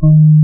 Number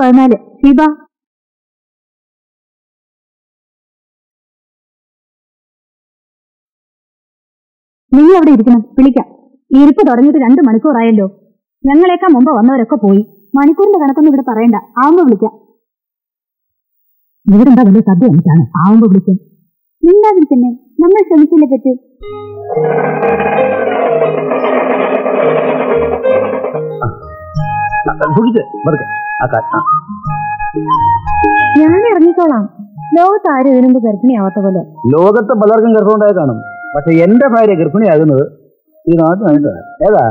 പതിനാല്. ഹിബ. നീ അവിടെ ഇരിക്കണം? വിളിക്കാം. ഇരിപ്പ് തുടങ്ങിയിട്ട് രണ്ട് മണിക്കൂറായല്ലോ. ഞങ്ങളെക്കാൾ മുമ്പ് വന്നവരൊക്കെ പോയി. മണിക്കൂറിന്റെ കണക്കൊന്നും ഇവിടെ പറയണ്ട. ആവുമ്പോ വിളിക്കാം. ഇവിടെ എന്താ വലിയ സദ്യ എന്നിട്ടാണ് ആവുമ്പോ വിളിക്കാം. മിണ്ടാതിരിക്കുന്നേ നമ്മൾ ശ്രമിച്ചില്ലേ പറ്റൂ സൂക്ഷിച്ച് ആ ആ. ഞാൻ ഇറങ്ങിക്കോളാം ലോകത്ത് ആരും ഇതിനുമ്പ് ഗർഭിണിയാവാത്ത പോലെ. ലോകത്ത് പലർക്കും ഗർഭമുണ്ടായി കാണും. പക്ഷെ എന്റെ ഭാര്യ ഗർഭിണിയാകുന്നത് ഈ നാട്ടിലാണ് ഏതാ?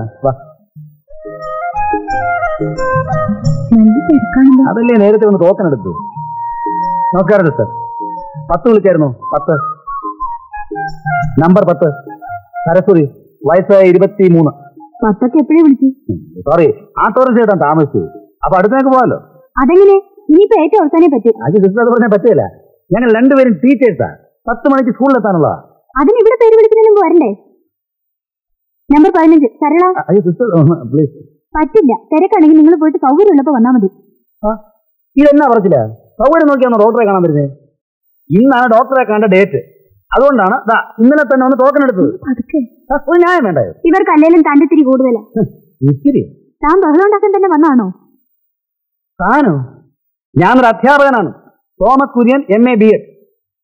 അതല്ലേ നേരത്തെ ഒന്ന് ടോക്കൺ എടുത്തു നമസ്കാരം സർ പത്ത് വിളിച്ചായിരുന്നു പത്ത്. നമ്പർ പത്ത്. സരസ്വതി വയസ്സായ ഇരുപത്തി മൂന്ന് പത്തൊക്കെ എപ്പോഴേ വിളിച്ചു? സോറി ആ ആട്ടോറിക്ഷ ചേട്ടാ താമസിച്ചു. അപ്പൊ അടുത്തേക്ക് പോകാലോ? അതെങ്ങനെ? ഇനിയിപ്പോ ഏറ്റവും അവസാനേ പറ്റൂ. അത് സിസ്റ്റർ പറഞ്ഞാൽ പറ്റില്ല ഞങ്ങൾ രണ്ടുപേരും ടീച്ചേഴ്സാ പത്ത് മണിക്ക് സ്കൂളിൽ എത്താനുള്ളതാ. അതിന് ഇവിടെ പേര് വിളിക്കുന്നതിന് മുമ്പ് വരണ്ടേ? നമ്പർ പതിനഞ്ച്. സരള. പ്ലീസ് പറ്റില്ല. തിരക്കാണെങ്കിൽ നിങ്ങൾ പോയിട്ട് സൗകര്യമുള്ളപ്പോ വന്നാ മതി. ഇതെന്നാ പറച്ചില്ല സൗകര്യം നോക്കിയാണോ ഡോക്ടറെ കാണാൻ വരുന്നത് ഇന്നാണ് ഡോക്ടറെ കണ്ട ഡേറ്റ് അതുകൊണ്ടാണ് ദാ ഇന്നലെ തന്നെ ഒന്ന് ടോക്കൺ എടുത്തത്. ഒരു ന്യായം വേണ്ടായോ ഇവർക്ക് അല്ലെങ്കിലും തന്റെ കൂടുതലാ. ഇത്തിരി താൻ ബഹളം ഉണ്ടാക്കാൻ തന്നെ വന്നാണോ താനോ? ഞാനൊരു അധ്യാപകനാണ്. Thomas Kurian M A B Ed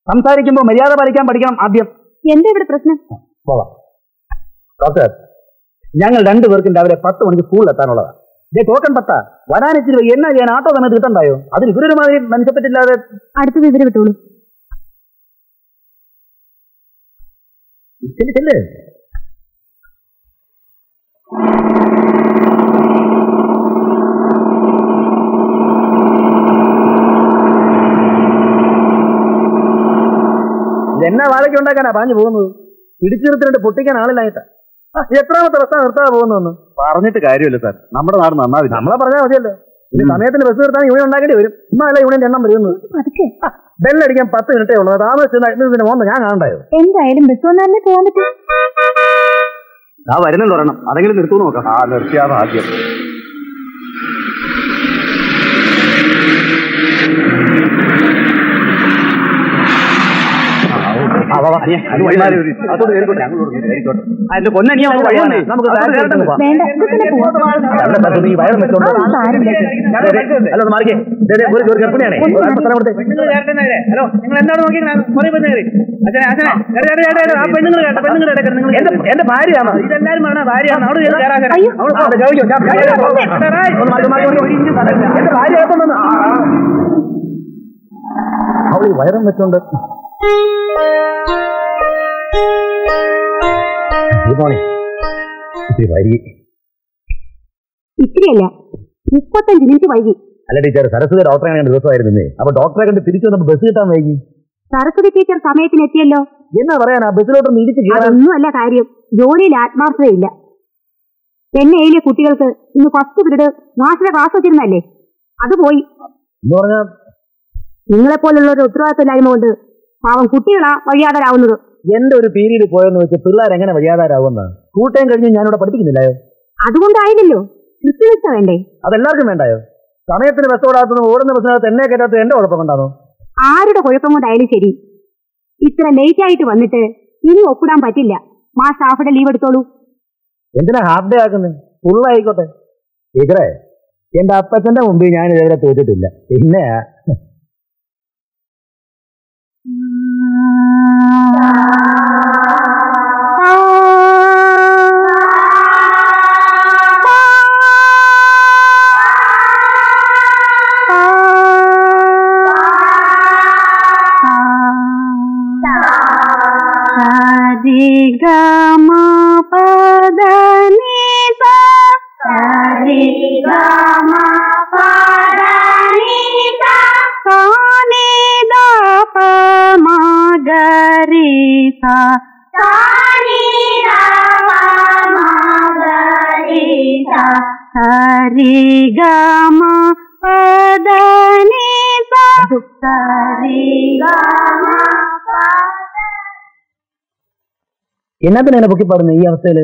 സംസാരിക്കുമ്പോൾ മര്യാദ പാലിക്കാൻ പഠിക്കണം ആദ്യം. എന്താ ഇവിടെ പ്രശ്നം? പോവാം ഡോക്ടർ ഞങ്ങൾ രണ്ടുപേർക്കും രാവിലെ പത്ത് മണിക്ക് സ്കൂളിൽ എത്താനുള്ളതാണ്. ഇതേ ടോക്കൺ പത്താ. വരാനിച്ചിരി. എന്നാ ചെയ്യാൻ? ആട്ടോ സമയത്ത് കിട്ടണ്ടായോ? അതിൽ ഇവരൊരു മാതിരി മനുഷ്യപ്പറ്റില്ലാതെ അടുത്ത വിവരം വിട്ടോളൂ. ചെല്ല് ചെല്ല് ഇതെന്നാ വാഴയ്ക്ക് ഉണ്ടാക്കാനാ പാഞ്ഞു പോകുന്നത്? ഇടിച്ചു നിർത്തിട്ട് പൊട്ടിക്കാൻ ആളില്ലായിട്ടാ. എത്രാമത്തെ ബസ് നിർത്താതെ പോകുന്നതെന്ന്? പറഞ്ഞിട്ട് കാര്യമില്ല സാർ. നമ്മുടെ നാട് നന്നാവില്ല. നമ്മളെ പറഞ്ഞാൽ മതിയല്ലോ. ഇനി ഉം. സമയത്തിന് ബസ് നിർത്താൻ യൂണിയൻ ഉണ്ടാക്കേണ്ടി വരും. ഇന്നല്ല യൂണിയൻ എണ്ണം വരുന്നത്? ബെല്ലടിക്കാൻ പത്ത് മിനിറ്റേ ഉള്ളൂ. താമസിച്ചു മോന്ന് ഞാൻ കാണണ്ടായോ? എന്തായാലും ബസ് വന്നാലേ പോകാൻ പറ്റും? ആ വരുന്നുണ്ട് ഒരെണ്ണം. അതെങ്കിലും നിർത്തു നോക്കാം. ആ നിർത്തിയാ ഭാഗ്യം. മാറിക്കേ. ദേ, ദേ, ഒരു ഗർഭിണിയാണേ. ഹലോ നിങ്ങൾ എന്താണ് നോക്കി അച്ഛനെ അച്ഛനെ ആ പെണ്ണുങ്ങൾ കേട്ടോ പെണ്ണുങ്ങൾ കേട്ടോ നിങ്ങൾ എന്റെ എന്റെ ഭാര്യയാണ്? ഇതെല്ലാരും വേണം? ഭാര്യയാണ്? അവിടെ. അവൾ. എന്റെ ഭാര്യ. അവൾ ഈ വയറും വെച്ചോണ്ട് വൈകി. മുപ്പത്തഞ്ച് മിനിറ്റ് വൈകി. അല്ല ടീച്ചർ സരസ്വതി ഡോക്ടറെ കണ്ട ദിവസമായിരുന്നേ അപ്പൊ ഡോക്ടറെ കണ്ട് തിരിച്ചു വന്നപ്പോ ബസ് കിട്ടാൻ വൈകി? സരസ്വതി ടീച്ചർ സമയത്തിന് എത്തിയല്ലോ എന്നാ പറയാനാ? ബസ്സിലോട്ട് ഇടിച്ച് അതൊന്നുമല്ല കാര്യം. ജോലിയിൽ ആത്മാർത്ഥതയില്ല. എന്നെ എയിലെ കുട്ടികൾക്ക് ഇന്ന് ഫസ്റ്റ് പീരീഡ് മാഷിന്റെ ക്ലാസ് വെച്ചിരുന്നല്ലേ അത് പോയി. നിങ്ങളെപ്പോലുള്ള ഒരു ഉത്തരവാദിത്തമില്ലായ്മ കൊണ്ട് പാവം കുട്ടികളാ വഴിയാതരാവുന്നത് എന്റെ ഒരു പീരീഡ് പോയെന്ന് വെച്ച് പിള്ളേർ എങ്ങനെ വഴിയാതാരാവുന്ന കൂട്ടയും കഴിഞ്ഞ് ഞാനിവിടെ പഠിപ്പിക്കുന്നില്ലായോ? അതുകൊണ്ടായില്ലല്ലോ കൃത്യനിഷ്ഠ വേണ്ടേ? അതെല്ലാവർക്കും വേണ്ടായോ? സമയത്തിന് ബസ് ഓടാത്തതും ഓടുന്ന ബസ്സിനകത്ത് എന്നെ കയറ്റാത്ത എന്റെ കുഴപ്പം കൊണ്ടാണോ ആരുടെ കുഴപ്പം കൊണ്ടായാലും ശരി. ഇത്ര ലേറ്റ് ആയിട്ട് വന്നിട്ട് ഇനി ഒപ്പിടാൻ പറ്റില്ല. മാസ് ഹാഫ് ലീവ് എടുത്തോളൂ. എന്തിനാ ഹാഫ് ഡേ ആക്കുന്നത് ഫുൾ ആയിക്കോട്ടെ. ടീച്ചറെ എന്റെ അപ്പച്ചന്റെ മുമ്പിൽ ഞാൻ ഇതുവരെ തോറ്റിട്ടില്ല. പിന്നെ ഹരി ഗമ പദനി സരി എന്നാത്തിന് എന്നെ പൊക്കി പാടുന്നു ഈ അവസ്ഥയിൽ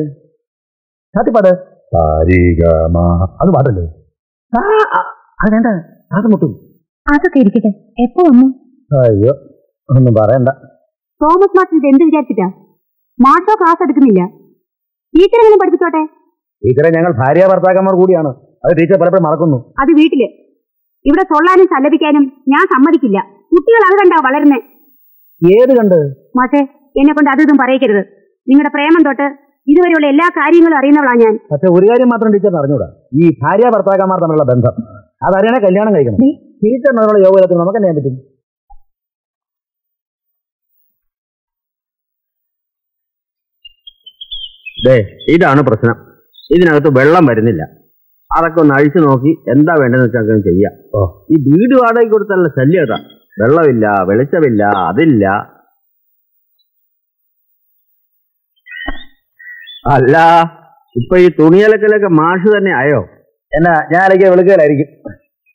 സാധ്യപ്പാട് അത് ആ, അത് വേണ്ട. അത് മുട്ടും. അതൊക്കെ ഇരിക്കട്ടെ. എപ്പോ വന്നു? അയ്യോ ഒന്നും പറയണ്ട. തോമസ് മാസ്റ്റർ എന്ത് വിചാരിച്ചിട്ടാ? മാഷോ ക്ലാസ് എടുക്കുന്നില്ല? ടീച്ചറെങ്കിലും പഠിപ്പിച്ചോട്ടെ? ടീച്ചറെ ഞങ്ങൾ ഭാര്യ ഭർത്താക്കന്മാർ കൂടിയാണ്. അത് ടീച്ചർ പലപ്പോഴും മറക്കുന്നു. അത് വീട്ടിൽ. ഇവിടെ തൊള്ളാനും സല്ലപിക്കാനും ഞാൻ സമ്മതിക്കില്ല. കുട്ടികൾ അത് കണ്ടാ വളരുന്നേ. ഏത് കണ്ട്? മാഷേ എന്നെ കൊണ്ട് അതും ഇതും പറയിക്കരുത്. നിങ്ങളുടെ പ്രേമം തൊട്ട് ഇതുവരെയുള്ള എല്ലാ കാര്യങ്ങളും അറിയുന്നവളാണ് ഞാൻ. പക്ഷെ ഒരു കാര്യം മാത്രം ടീച്ചർ അറിഞ്ഞൂടാ. ഈ ഭാര്യ ഭർത്താക്കന്മാർ തമ്മിലുള്ള ബന്ധം. അതറിയണേ കല്യാണം കഴിക്കണം. ടീച്ചറിന് അതിനുള്ള യോഗത്തിൽ നമുക്ക് എന്നെ പറ്റും. ഇതാണ് പ്രശ്നം. ഇതിനകത്ത് വെള്ളം വരുന്നില്ല. അതൊക്കെ ഒന്ന് അഴിച്ചു നോക്കി എന്താ വേണ്ടെന്ന് വെച്ചാൽ അങ്ങനെ ചെയ്യാം. ഓ. ഈ വീട് വാടകയ്ക്ക് കൊടുത്തുള്ള ശല്യം അതാ. വെള്ളമില്ല വെളിച്ചമില്ല അതില്ല. അല്ല ഇപ്പൊ ഈ തുണിയലക്കലൊക്കെ മാഷ് തന്നെ ആയോ? എന്നാ ഞാൻ അലക്കിയ വെളുക്കലായിരിക്കും.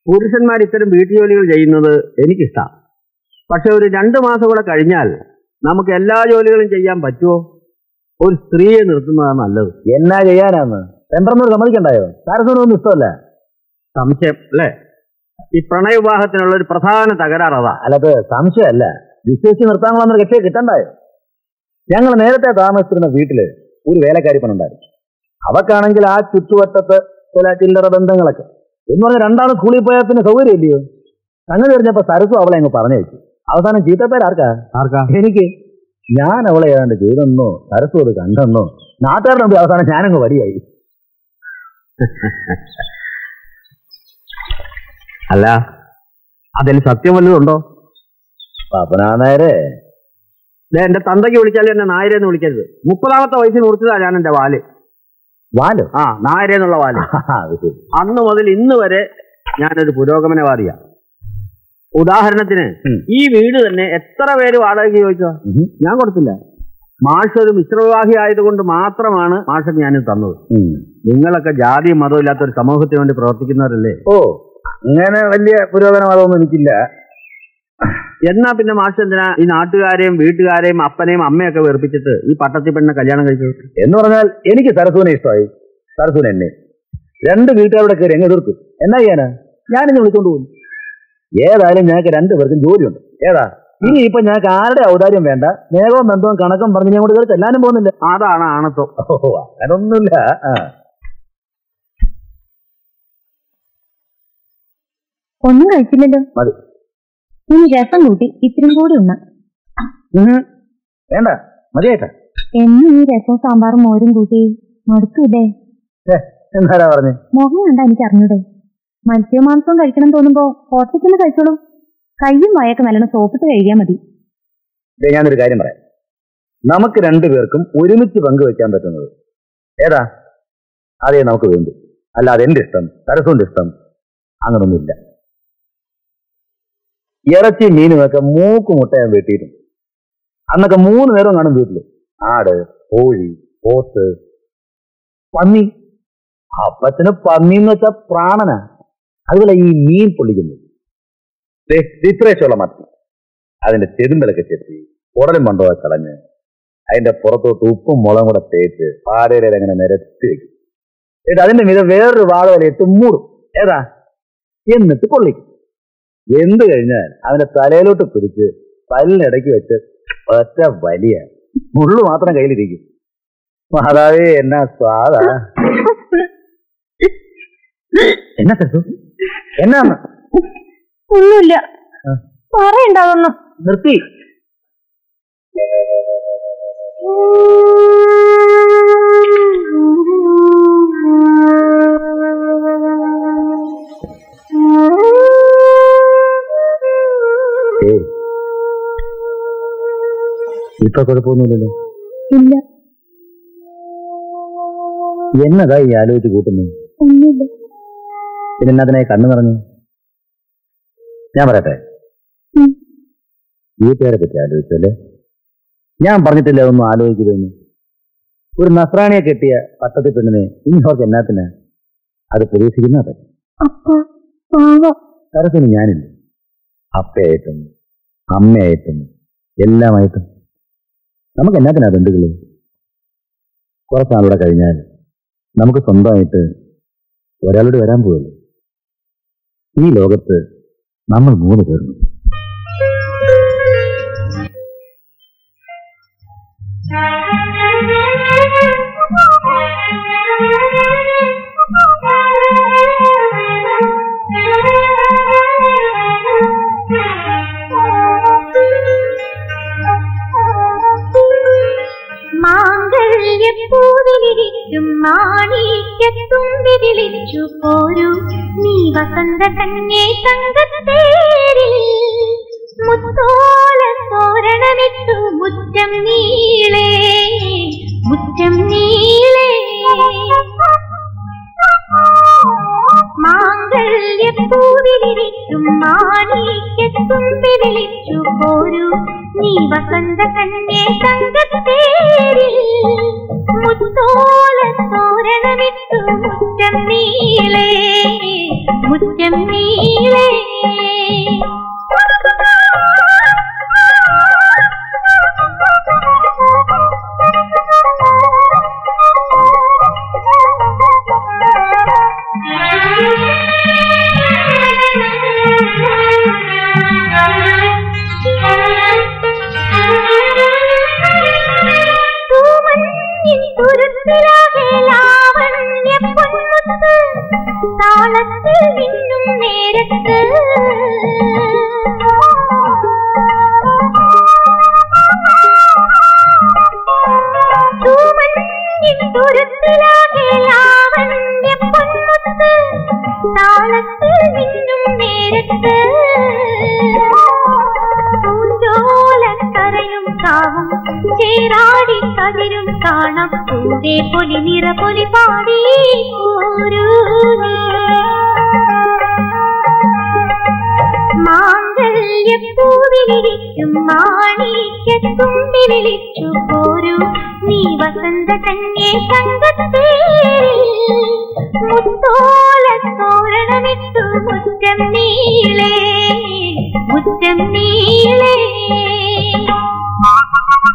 പുരുഷന്മാർ ഇത്തരം വീട്ടുജോലികൾ ചെയ്യുന്നത് എനിക്കിഷ്ടാ. പക്ഷെ ഒരു രണ്ടു മാസം കൂടെ കഴിഞ്ഞാൽ നമുക്ക് എല്ലാ ജോലികളും ചെയ്യാൻ പറ്റുമോ? ഒരു സ്ത്രീയെ നിർത്തുന്നതാണ് നല്ലത്. എന്നാ ചെയ്യാനാന്ന്? ടെമ്പറന്നൂർ സമ്മതിക്കണ്ടായോ? സാരസ്വനൊന്നും ഇഷ്ടമല്ല. സംശയം അല്ലേ? ഈ പ്രണയവിവാഹത്തിനുള്ള ഒരു പ്രധാന തകരാർ അതാ. അല്ലത് സംശയമല്ല. വിശ്വസിച്ച് നിർത്താനുള്ള കെട്ടിയെ കിട്ടണ്ടായോ? ഞങ്ങൾ നേരത്തെ താമസിച്ചിരുന്ന വീട്ടിൽ ഒരു വേലക്കാരി പെണ്ണുണ്ടായിരുന്നു അവക്കാണെങ്കിൽ ആ ചുറ്റുവട്ടത്ത് ചില ചില്ലറ ബന്ധങ്ങളൊക്കെ. എന്ന് പറഞ്ഞാൽ രണ്ടാളും സ്കൂളിൽ പോയാൽ പിന്നെ സൗകര്യം ഇല്ലയോ അങ്ങനെ പറഞ്ഞപ്പോ സരസു അവളെ അങ്ങ് പറഞ്ഞു വെച്ചു അവസാനം ചീത്തപ്പേര് ആർക്കാ? ആർക്കാ? എനിക്ക്. ഞാൻ അവളെ ഏതാണ്ട് ചെയ്തെന്നോ സരസു അത് കണ്ടെന്നോ നാട്ടുകാരുടെ മുമ്പിൽ അവസാനം ഞാനങ്ങ് വടിയായി അല്ല അതിൽ സത്യം വല്ലതുണ്ടോ പാപ്പനാ നേരെ എന്റെ തന്തയ്ക്ക് വിളിച്ചാലും എന്നെ നായരെന്ന് വിളിക്കരുത്. മുപ്പതാമത്തെ വയസ്സിൽ മുറിച്ചതാ ഞാൻ എന്റെ വാൽ. വാൽ? ആ നായരെന്നുള്ള വാൽ. അന്ന് മുതൽ ഇന്ന് വരെ ഞാനൊരു പുരോഗമനവാദിയാ. ഉദാഹരണത്തിന് ഈ വീട് തന്നെ എത്ര പേര് വാടകയ്ക്ക് ചോദിച്ചോ? ഞാൻ കൊടുത്തില്ല. മാഷ് ഒരു മിശ്രവിവാഹി ആയതുകൊണ്ട് മാത്രമാണ് മാഷക്ക് ഞാൻ തന്നത്. നിങ്ങളൊക്കെ ജാതി മതവും ഇല്ലാത്ത ഒരു സമൂഹത്തിന് വേണ്ടി പ്രവർത്തിക്കുന്നവരല്ലേ? ഓ അങ്ങനെ വലിയ പുരോഗമനവാദമൊന്നും എനിക്കില്ല. എന്നാ പിന്നെ മാഷ് എന്തിനാ ഈ നാട്ടുകാരെയും വീട്ടുകാരെയും അപ്പനെയും അമ്മയൊക്കെ വെറുപ്പിച്ചിട്ട് ഈ പട്ടത്തി പെണ്ണിനെ കല്യാണം കഴിച്ചു എന്ന് പറഞ്ഞാൽ എനിക്ക് സരസൂനെ ഇഷ്ടമായി. സരസൂന എന്നെ. രണ്ട് വീട്ടുകാരുടെ കയറി എങ്ങനെ എതിർത്തു എന്നാ ചെയ്യാനാ? ഞാനിന്ന് വിളിച്ചോണ്ട് പോകും ഏതായാലും ഞങ്ങൾക്ക് രണ്ടുപേർക്കും ജോലിയുണ്ട്. ഏതാ? ഇനി ഇപ്പൊ ഞങ്ങൾക്ക് ആരുടെ ഔദാര്യം വേണ്ട? നേരവും ബന്ധവും കണക്കും പറഞ്ഞ് ഞാൻ കൊണ്ട് കയറി ചെല്ലാനും പോകുന്നില്ല. അതാണ് ആണത്തോ അതൊന്നുമില്ല. ഒന്നും കഴിച്ചില്ലല്ലോ. മതി. ഇനി രസം കൂട്ടി ഇത്രയും കൂടി ഉണ്ണ. വേണ്ട മതിയായിട്ടാ. എന്നും ഈ രസവും സാമ്പാറും മോരും കൂട്ടി പറഞ്ഞു? മുഖം കണ്ടാ എനിക്ക് അറിഞ്ഞൂടെ? മത്സ്യവും മാംസവും കഴിക്കണം തോന്നുമ്പോ ഹോട്ടലിൽ തന്നെ കഴിച്ചോളൂ. കയ്യും വായൊക്കെ നല്ലോണം സോപ്പിട്ട് കഴിക്കാൻ മതി. ഞാനൊരു കാര്യം പറയാം. നമുക്ക് രണ്ടുപേർക്കും ഒരുമിച്ച് പങ്കുവെക്കാൻ പറ്റുന്നത് ഏതാ? അതേ നമുക്ക് വേണ്ടു. അല്ലാതെ എന്റെ ഇഷ്ടം സരസുവിന്റെ ഇഷ്ടം അങ്ങനൊന്നുമില്ല. ഇറച്ചി മീനുമൊക്കെ മൂക്ക് മുട്ടയാൻ വെട്ടിയിരുന്നു അന്നൊക്കെ മൂന്ന് നേരം കാണും വീട്ടിൽ. ആട് കോഴി പോത്ത് പന്നി. അപ്പത്തിന് പന്നി എന്ന് വെച്ചാൽ പ്രാണനാ. അതുപോലെ ഈ മീൻ പൊള്ളിക്കുന്നത്. ദേ, ഇത്രേശമുള്ള മത്തി. അതിന്റെ ചെതുമ്പലൊക്കെ ചെത്തി ഉടലും മണ്ടോ കളഞ്ഞ് അതിന്റെ പുറത്തോട്ട് ഉപ്പും മുളകും കൂടെ തേച്ച് പാടയുടെ അങ്ങനെ നിരത്തി വെക്കും. എന്നിട്ട് അതിന്റെ മീതെ വേറൊരു വാഴവല ഇട്ട് മൂടും. ഏതാ? എന്നിട്ട് കൊള്ളിക്കും എന്ത് കഴിഞ്ഞാൽ അവന്റെ തലയിലോട്ട് പിടിച്ച് പല്ലിനിടയ്ക്ക് വെച്ച് ഒറ്റ വലിയ മുള്ളു മാത്രം കയ്യിലിരിക്കും. മാതാവേ എന്നാ സ്വാദ. എന്നാ തെറ്റു എന്നാ ഒന്നുമില്ല. പറയണ്ടതൊന്നും പറയണ്ടാതൊന്നും നിർത്തി. ഇപ്പൊ കുഴപ്പമൊന്നുമില്ലല്ലോ. ഇല്ല. എന്നതാ ഈ ആലോചിച്ച് കൂട്ടുന്നു ഒന്നുമില്ല. പിന്നെ അതിനെ കണ്ണു നിറഞ്ഞു? ഞാൻ പറയട്ടെ. വീട്ടുകാരെ പറ്റി ആലോചിച്ചല്ലേ ഞാൻ പറഞ്ഞിട്ടില്ല ഒന്നും ആലോചിക്കരുതെന്ന്. ഒരു നസ്രാണിയെ കെട്ടിയ പട്ടത്തി പെണ്ണിനെ ഇൻഹോർക്ക് എന്നാത്തിന്? അത് പ്രതീക്ഷിക്കുന്ന അതെ സരസിന് ഞാനില്ല. അപ്പയായിട്ടും അമ്മയായിട്ടും എല്ലാമായിട്ടും. നമുക്ക് എന്നാത്തിനാ ബന്ധുക്കൾ കുറച്ചാളൂടെ കഴിഞ്ഞാൽ നമുക്ക് സ്വന്തമായിട്ട് ഒരാളോട് വരാൻ പോവല്ലേ? ഈ ലോകത്ത് നമ്മൾ മൂന്ന് പേർന്നു മാംഗല്യപ്പൂവിലിരിക്കും മാണിക്യത്തുമ്പി വിളിച്ചു പോരൂ. നീ വസന്ത കന്യേ തങ്കത്തേരിൽ. മുത്തോല തോരണമിട്ടു മുറ്റം നീളേ മുറ്റം നീളേ. മാങ്കല്യപ്പൂവിലിരിക്കും മാണിക്യത്തുമ്പി വിളിച്ചു പോരൂ. നീ വസന്ത കന്യേ തങ്കത്തേരിൽ മുത്തോല തോരണമിട്ടു മുറ്റം നീളേ മുറ്റം നീളേ തുരുത്തിലാകെ ലാവണ്യ പൊന്മുത്ത് താളത്തിൽ നിന്നും നേരത്ത് താളത്തിൽ നിന്നും നേരത്ത് പൂഞ്ചോലക്കരയും കാവും ചേരാടി കതിരും കാണാം. പൂവേ പൊലി നിറ പൊലി പാടി മാങ്കല്യപ്പൂവിലിരിക്കും നീ. മാംഗല്യപ്പൂവിലിരിക്കും മാണിക്യത്തുമ്പി വിളിച്ചു പോരൂ നീ. വസന്ത കന്യേ സംഘത്തേരിൽ മുത്തോല തോരണമിട്ടു മുറ്റം നീളേ മുറ്റം നീളേ.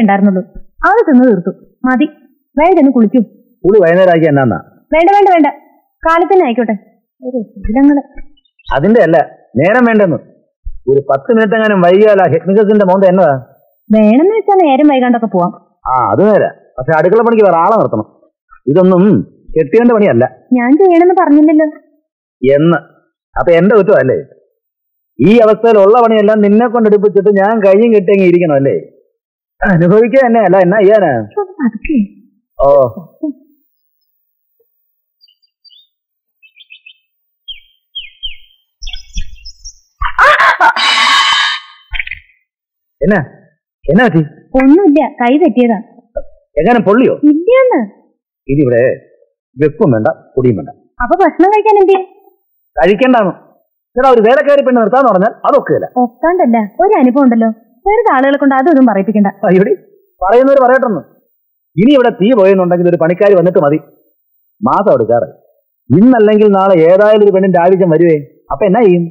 ഉണ്ടായിരുന്നുള്ളൂ. അത് തിന്നു തീർത്തു. മതി. വേണ്ടെന്ന് കുളിക്കൂ കുളിക്കും. വൈകുന്നേരം ആക്കി എന്നാന്നാ? വേണ്ട വേണ്ട വേണ്ട. കാലത്തന്നെ ആയിക്കോട്ടെ. ഒരു ശീലങ്ങൾ അതിന്റെ അല്ല നേരം വേണ്ടെന്ന്. ഒരു പത്ത് മിനിറ്റ് എങ്ങാനും വൈകിയാൽ ഹെക്നിക്കസിന്റെ ഹെക്നിക്കൽസിന്റെ മോന്ത എന്നതാ? വേണമെന്ന് വെച്ചാൽ നേരം വൈകാണ്ടൊക്കെ പോവാം. ആ അത് നേരെ. പക്ഷെ അടുക്കള പണിക്ക് വേറെ ആളെ നിർത്തണം. ഇതൊന്നും കെട്ടിയവന്റെ പണിയല്ല. ഞാൻ ചെയ്യണമെന്ന് പറഞ്ഞില്ലല്ലോ. എന്ന്. അപ്പൊ എന്റെ കുറ്റമല്ലേ? ഈ അവസ്ഥയിലുള്ള പണിയെല്ലാം നിന്നെ കൊണ്ടെടുപ്പിച്ചിട്ട് ഞാൻ കയ്യും കെട്ടിയങ്ങി ഇരിക്കണം അല്ലേ അനുഭവിക്കുക തന്നെ അല്ല എന്നാ ചെയ്യാനാ. ഓ. എന്നാ? എന്നാ പറ്റി? ഒന്നുമില്ല കൈ തെറ്റിയതാ. എങ്ങനെ പൊള്ളിയോ? ഇല്ലെന്ന് ഇതിവിടെ വെപ്പും വേണ്ട പൊടിയും വേണ്ട. അപ്പൊ ഭക്ഷണം കഴിക്കാൻ എന്ത് കഴിക്കണ്ടാന്ന്. ചേട്ടാ ഒരു വേലക്കാരി പെണ്ണ് നിർത്താന്ന് പറഞ്ഞാൽ അതൊക്കെ ഒക്കാണ്ടല്ല ഒരു അനുഭവം ഉണ്ടല്ലോ. വെറുതെ ആളുകളെ കൊണ്ട് അതൊന്നും പറയിപ്പിക്കണ്ട. അയ്യോടി പറയുന്നവര് പറയട്ടെന്ന്. ഇനി ഇവിടെ തീ പോയെന്നുണ്ടെങ്കിൽ ഒരു പണിക്കാരി വന്നിട്ട് മതി. മാസം എടുക്കാറ്. ഇന്നല്ലെങ്കിൽ നാളെ ഏതായാലും ഒരു പെണ്ണിന്റെ ആവശ്യം വരുവേ. അപ്പൊ എന്നാ ചെയ്യും?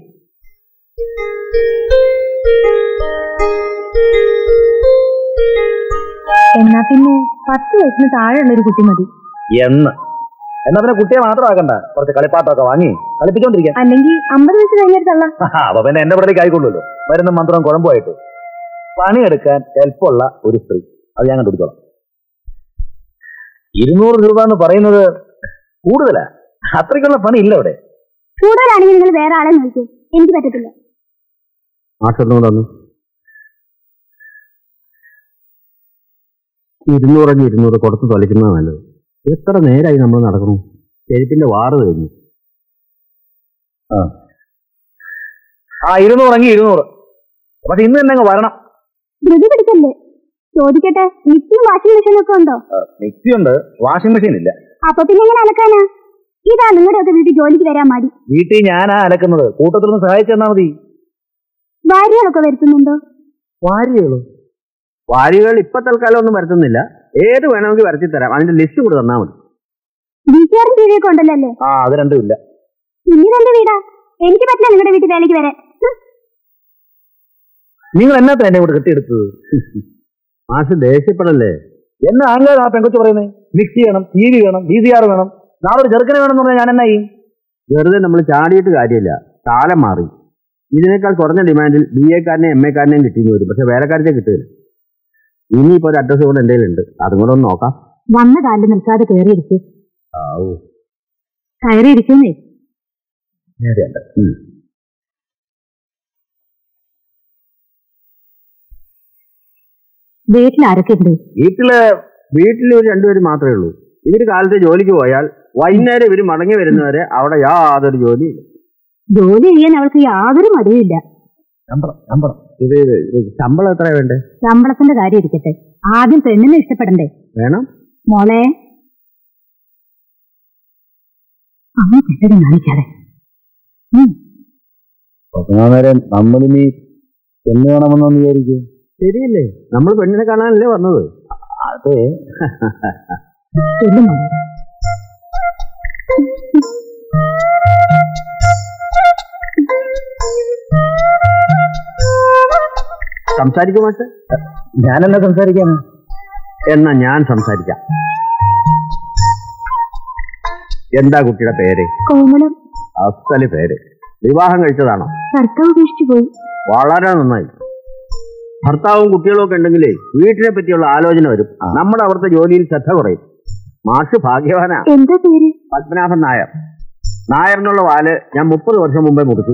എന്നാ പിന്നെ പത്ത് വയസ്സിന് താഴെയുള്ള ഒരു കുട്ടി മതി. എന്ന്. എന്നാ പിന്നെ കുട്ടിയെ മാത്രമാക്കണ്ട കുറച്ച് കളിപ്പാട്ടമൊക്കെ വാങ്ങി കളിപ്പിച്ചോണ്ടിരിക്കാം. അല്ലെങ്കിൽ അമ്പത് വയസ്സ് കഴിഞ്ഞിട്ടല്ല അപ്പൊ പിന്നെ എന്റെ പിറകേക്ക് ആയിക്കൊള്ളുമല്ലോ. മരുന്നും മന്ത്രം കുഴമ്പമായിട്ട്. പണിയെടുക്കാൻ എളുപ്പമുള്ള ഒരു സ്ത്രീ അത് ഞാൻ കണ്ടുപിടിച്ചോളാം. ഇരുന്നൂറ് രൂപ എന്ന് പറയുന്നത് കൂടുതലാ. അത്രയ്ക്കുള്ള പണി ഇല്ല ഇവിടെ. കൂടുതലാണെങ്കിൽ നിങ്ങൾ വേറെ ആളെ നോക്കൂ. എനിക്ക് പറ്റത്തില്ല. ഇരുന്നൂറഞ്ഞ് ഇരുന്നൂറ് കൊടുത്ത് തൊലിക്കുന്നതാ നല്ലത്. എത്ര നേരമായി നമ്മൾ നടക്കുന്നു? ചെരുപ്പിന്റെ വാറ് കഴിഞ്ഞു ആ. ഇരുന്നൂറെങ്കിൽ ഇരുന്നൂറ്. പക്ഷെ ഇന്ന് തന്നെ അങ്ങ് വരണം. ധൃതി പിടിക്കല്ലേ? ചോദിക്കട്ടെ മിക്സിയും വാഷിംഗ് മെഷീനും ഒക്കെ ഉണ്ടോ? മിക്സി ഉണ്ട് വാഷിംഗ് മെഷീൻ ഇല്ല. അപ്പൊ പിന്നെ എങ്ങനെ അലക്കാനാ? ഇതാ നിങ്ങളുടെ ഒക്കെ വീട്ടിൽ ജോലിക്ക് വരാൻ മതി വീട്ടിൽ ഞാനാ അലക്കുന്നത്. കൂട്ടത്തിൽ നിന്ന് സഹായിച്ചു തന്നാ മതി. ഭാര്യകളൊക്കെ വരുത്തുന്നുണ്ടോ? വാരികളോ? വാരികൾ ഇപ്പൊ തൽക്കാലം ഒന്നും വരുത്തുന്നില്ല. ഏത് വേണമെങ്കിൽ വരച്ചു തരാം. അതിന്റെ ലിസ്റ്റ് കൂടെ തന്നാ മതി. വീട്ടുകാരും ടിവിയൊക്കെ ഉണ്ടല്ലോ അല്ലേ? ആ അത് രണ്ടും ഇല്ല. ഇനി രണ്ട് വീടാ. എനിക്ക് പറ്റില്ല നിങ്ങളുടെ വീട്ടിൽ വേലയ്ക്ക് വരാൻ. നിങ്ങൾ എന്നാത്ത എന്നെ കൂടെ കെട്ടിയെടുത്തത്? മാഷ് ദേഷ്യപ്പെടല്ലേ? എന്നെ ആംഗാണ് ആ പെങ്കൊച്ച് പറയുന്നത് മിക്സി വേണം ടി വി വേണം ഡി സി ആർ വേണം നാളെ ഒരു ചെറുക്കനെ എന്ന് പറഞ്ഞാൽ ഞാൻ എന്നായി ചെയ്യും? വെറുതെ നമ്മൾ ചാടിയിട്ട് കാര്യമില്ല. കാലം മാറി. ഇതിനേക്കാൾ കുറഞ്ഞ ഡിമാൻഡിൽ ബി എക്കാരനെയും എം എക്കാരനെയും കിട്ടിയെന്ന് വരും. പക്ഷെ വേലക്കാരനെ കിട്ടില്ല. ഇനിയിപ്പോ ഒരു അഡ്രസ് കൂടെ എന്തെങ്കിലും ഉണ്ട് അതും കൂടെ ഒന്ന് നോക്കാം. വന്ന കാലിൽ നിൽക്കാതെ കയറിയിരിക്കും. കയറിയിരിക്കുന്നേ നേരെയുണ്ട് ഉം. വീട്ടിൽ ആരൊക്കെ ഉണ്ട് വീട്ടിൽ വീട്ടിൽ ഒരു രണ്ടുപേരും മാത്രമേ ഉള്ളൂ. ഇവർ കാലത്ത് ജോലിക്ക് പോയാൽ വൈകുന്നേരം ഇവർ മടങ്ങി വരുന്നവരെ അവിടെ യാതൊരു ജോലിയില്ല ജോലി ചെയ്യാൻ അവൾക്ക് യാതൊരു മടിയില്ല ശമ്പളം എത്ര വേണ്ടേ? ശമ്പളത്തിന്റെ കാര്യം ഇരിക്കട്ടെ. ആദ്യം പെണ്ണിനെ ഇഷ്ടപ്പെടണ്ടേ? വേണം. മോളെ. അമ്മ കെട്ടടി കാണിക്കാതെ. നേരം നമ്മളിനി എന്ന് വേണമെന്നൊന്ന് വിചാരിക്കും ശരിയല്ലേ? നമ്മൾ പെണ്ണിനെ കാണാനല്ലേ വന്നത്? അതെ സംസാരിക്കും മാഷ്. ഞാനെന്നാ സംസാരിക്കാനാ. എന്നാ ഞാൻ സംസാരിക്കാം. എന്താ കുട്ടിയുടെ പേര്? കോമളം അസൽ പേര്. വിവാഹം കഴിച്ചതാണോ? ഭർത്താവ് ഉപേക്ഷിച്ചു പോയി. വളരെ നന്നായി. ഭർത്താവും കുട്ടികളും ഒക്കെ ഉണ്ടെങ്കിൽ വീട്ടിനെ പറ്റിയുള്ള ആലോചന വരും. നമ്മുടെ അവിടുത്തെ ജോലിയിൽ ശ്രദ്ധ കുറയും. മാഷ് ഭാഗ്യവാനാ. എന്താ പേര്? പത്മനാഭൻ നായർ. നായറിനുള്ള വാൽ ഞാൻ മുപ്പത് വർഷം മുമ്പേ മുറിച്ചു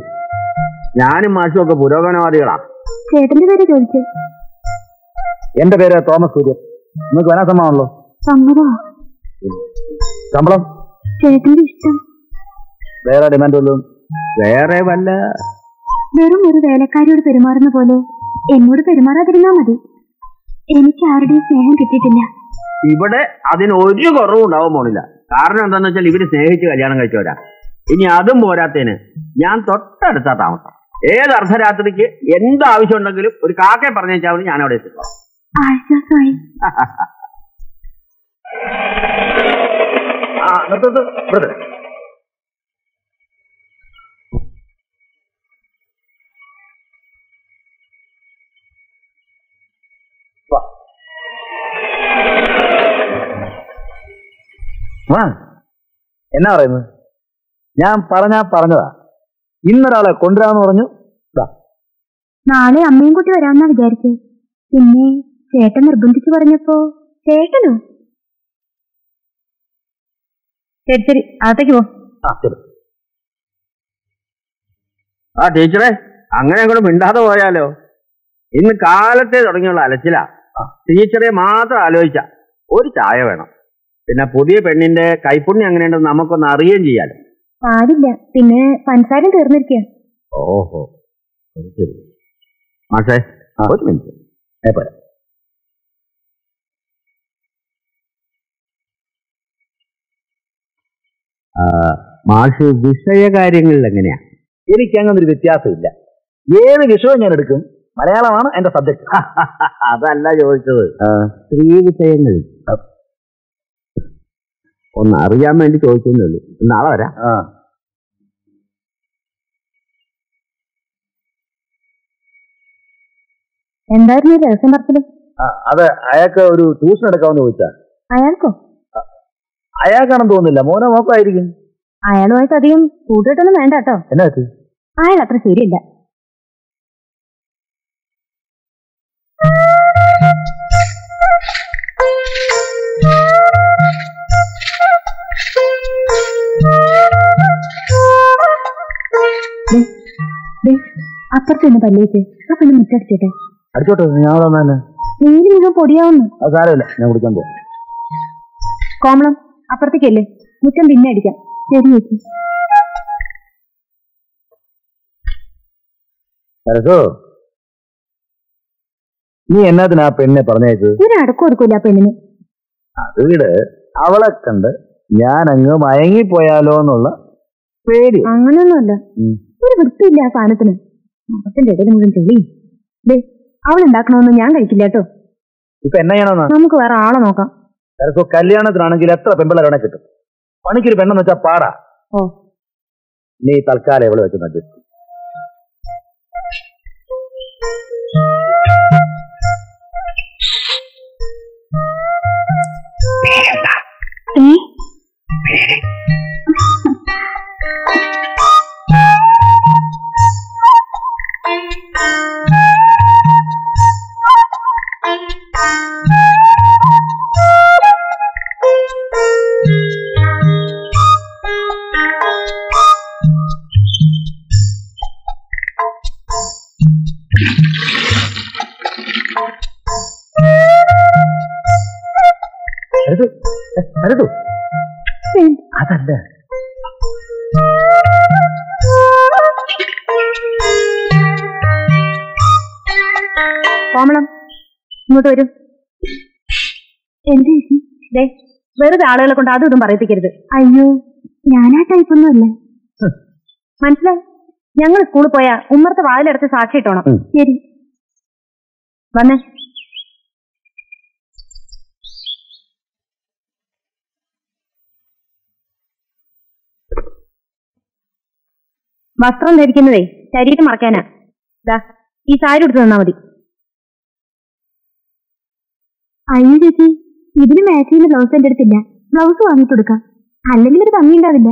ഞാനും മാഷും ഒക്കെ പുരോഗമനവാദികളാ. ചേട്ടന്റെ പേര് ചോദിച്ചേ. എന്റെ പേര് തോമസ് സൂര്യൻ. നിങ്ങൾക്ക് വരാൻ സമ്മതമാണല്ലോ സമ്മതമാ ശമ്പളം? ചേട്ടന്റെ ഇഷ്ടം. വേറെ ഡിമാൻഡ് വല്ലതും? വേറെ വല്ല. വെറും ഒരു വേലക്കാരിയോട് പെരുമാറുന്ന പോലെ എന്നോട് പെരുമാറാതിരുന്നാ മതി. എനിക്ക് ആരുടെയും സ്നേഹം കിട്ടിയിട്ടില്ല. ഇവിടെ അതിന് ഒരു കുറവും ഉണ്ടാവാൻ പോണില്ല കാരണം എന്താന്ന് വെച്ചാൽ ഇവർ സ്നേഹിച്ച് കല്യാണം കഴിച്ചവരാ. ഇനി അതും പോരാത്തേന് ഞാൻ തൊട്ടടുത്താ താമസം. ഏത് അർദ്ധരാത്രിക്ക് എന്ത് ആവശ്യം ഉണ്ടെങ്കിലും ഒരു കാക്കെ പറഞ്ഞാൽ ഞാൻ അവിടെ ആശ്വാസമായി. ആ നിർത്തത് ഇവിടെ വാ. എന്നാ പറയുന്നത്? ഞാൻ പറഞ്ഞാ പറഞ്ഞതാ. ഇന്നൊരാളെ കൊണ്ടുവരാന്ന് പറഞ്ഞു. നാളെ അമ്മയും കൂട്ടി വരാമെന്നാ വിചാരിച്ചേ. പിന്നെ ചേട്ടൻ നിർബന്ധിച്ചു പറഞ്ഞപ്പോ ചേട്ടനോ? ശരി ശരി. അകത്തേക്ക് പോ. ആ ടീച്ചറെ അങ്ങനെ അങ്ങോട്ട് മിണ്ടാതെ പോയാലോ? ഇന്ന് കാലത്തെ തുടങ്ങിയുള്ള അലച്ചില. ടീച്ചറെ മാത്രം ആലോചിച്ച. ഒരു ചായ വേണം. പിന്നെ പുതിയ പെണ്ണിന്റെ കൈപ്പുണ്യം എങ്ങനെയുണ്ടെന്ന് നമുക്കൊന്ന് അറിയുകയും ചെയ്യാലോ. പാടില്ല. പിന്നെ പഞ്ചസാരം തീർന്നിരിക്കുക ഓഹോ. ശരി. മാഷേ ഒരു മിനിറ്റ്. ഏ പോരാ. മാഷ് വിഷയകാര്യങ്ങളിൽ എങ്ങനെയാ? എനിക്ക് അങ്ങനെ ഒരു വ്യത്യാസമില്ല. ഏത് വിഷയം ഞാൻ എടുക്കും. മലയാളമാണ് എന്റെ സബ്ജക്ട് അതല്ല ചോദിച്ചത്. സ്ത്രീ വിഷയങ്ങളിൽ. ഒന്ന് അറിയാൻ വേണ്ടി ചോദിച്ചേ ഉള്ളൂ. നാളെ വരാം. എന്തായിരുന്നു രഹസ്യം പറച്ചിൽ അത് അയാൾക്ക് ഒരു ട്യൂഷൻ എടുക്കാമെന്ന് ചോദിച്ചാ. അയാൾക്കോ? അയാൾക്കാണെന്ന് തോന്നുന്നില്ല. മോനോ നോക്കായിരിക്കും അയാളുമായിട്ട് അധികം കൂട്ടിട്ടൊന്നും വേണ്ട കേട്ടോ. എന്നാ അയാൾ അത്ര ശരിയല്ല. അപ്പുറത്ത് നിന്ന് പല്ലേച്ച് ആ പെണ്ണ് മുറ്റടിച്ചോട്ടെ. അടിച്ചോട്ടെ ഞാൻ അവിടെ വന്നാ തന്നെ. നീര് മുഴുവൻ പൊടിയാവുന്നു. അത് സാരമില്ല ഞാൻ കുടിക്കാൻ പോവാം. കോമളം അപ്പുറത്തേക്കല്ലേ മുറ്റം പിന്നെ അടിക്കാം. ശരി ചേച്ചി സരസോ നീ എന്നാ ആ പെണ്ണെ പറഞ്ഞേക്ക്? ഒരു അടക്കം കൊടുക്കൂല ആ പെണ്ണിന്. അത് വിട്. അവളെ കണ്ട് ഞാൻ അങ്ങ് മയങ്ങിപ്പോയാലോ എന്നുള്ള പേടി അങ്ങനെയൊന്നുമല്ല. ഒരു വൃത്തിയില്ല ആ സാധനത്തിന്. മുഖത്തിന്റെ ഇടയിൽ മുഴുവൻ ചെളി. ദേ അവൾ ഉണ്ടാക്കണമെന്ന് ഞാൻ കഴിക്കില്ല കേട്ടോ. ഇപ്പൊ എന്നാ ചെയ്യണമെന്നാ? നമുക്ക് വേറെ ആളെ നോക്കാം. ചിലപ്പോ കല്യാണത്തിനാണെങ്കിൽ എത്ര പെമ്പിള്ളേരെ കിട്ടും. പണിക്കൊരു പെണ്ണെന്ന് വെച്ചാ പാടാ. ഓ. നീ തൽക്കാലം എവിടെ വെച്ച് അഡ്ജസ്റ്റ് ഏ ഇങ്ങോട്ട് വരും. എന്ത് ചേച്ചി ദേ വെറുതെ ആളുകളെ കൊണ്ട് അതും ഇതും പറയിപ്പിക്കരുത്. അയ്യോ ഞാനാ ടൈപ്പൊന്നും അല്ല. മനസ്സിലായി? ഞങ്ങൾ സ്കൂളിൽ പോയാ ഉമ്മർത്ത് വാതിലടച്ച് സാക്ഷി ഇട്ടോണം. ശരി. വന്നേ. വസ്ത്രം ധരിക്കുന്നതേ ശരീരം മറക്കാനാ. ദാ ഈ സാരി എടുത്ത് തന്നാ മതി. അയ്യോ ചേച്ചി ഇതിന് മാച്ച് ചെയ്യുന്ന ബ്ലൗസ് എന്റെ അടുത്തില്ല ബ്ലൗസ് വാങ്ങിച്ചു കൊടുക്കാം. അല്ലെങ്കിൽ ഒരു ഭംഗി ഉണ്ടാവില്ല.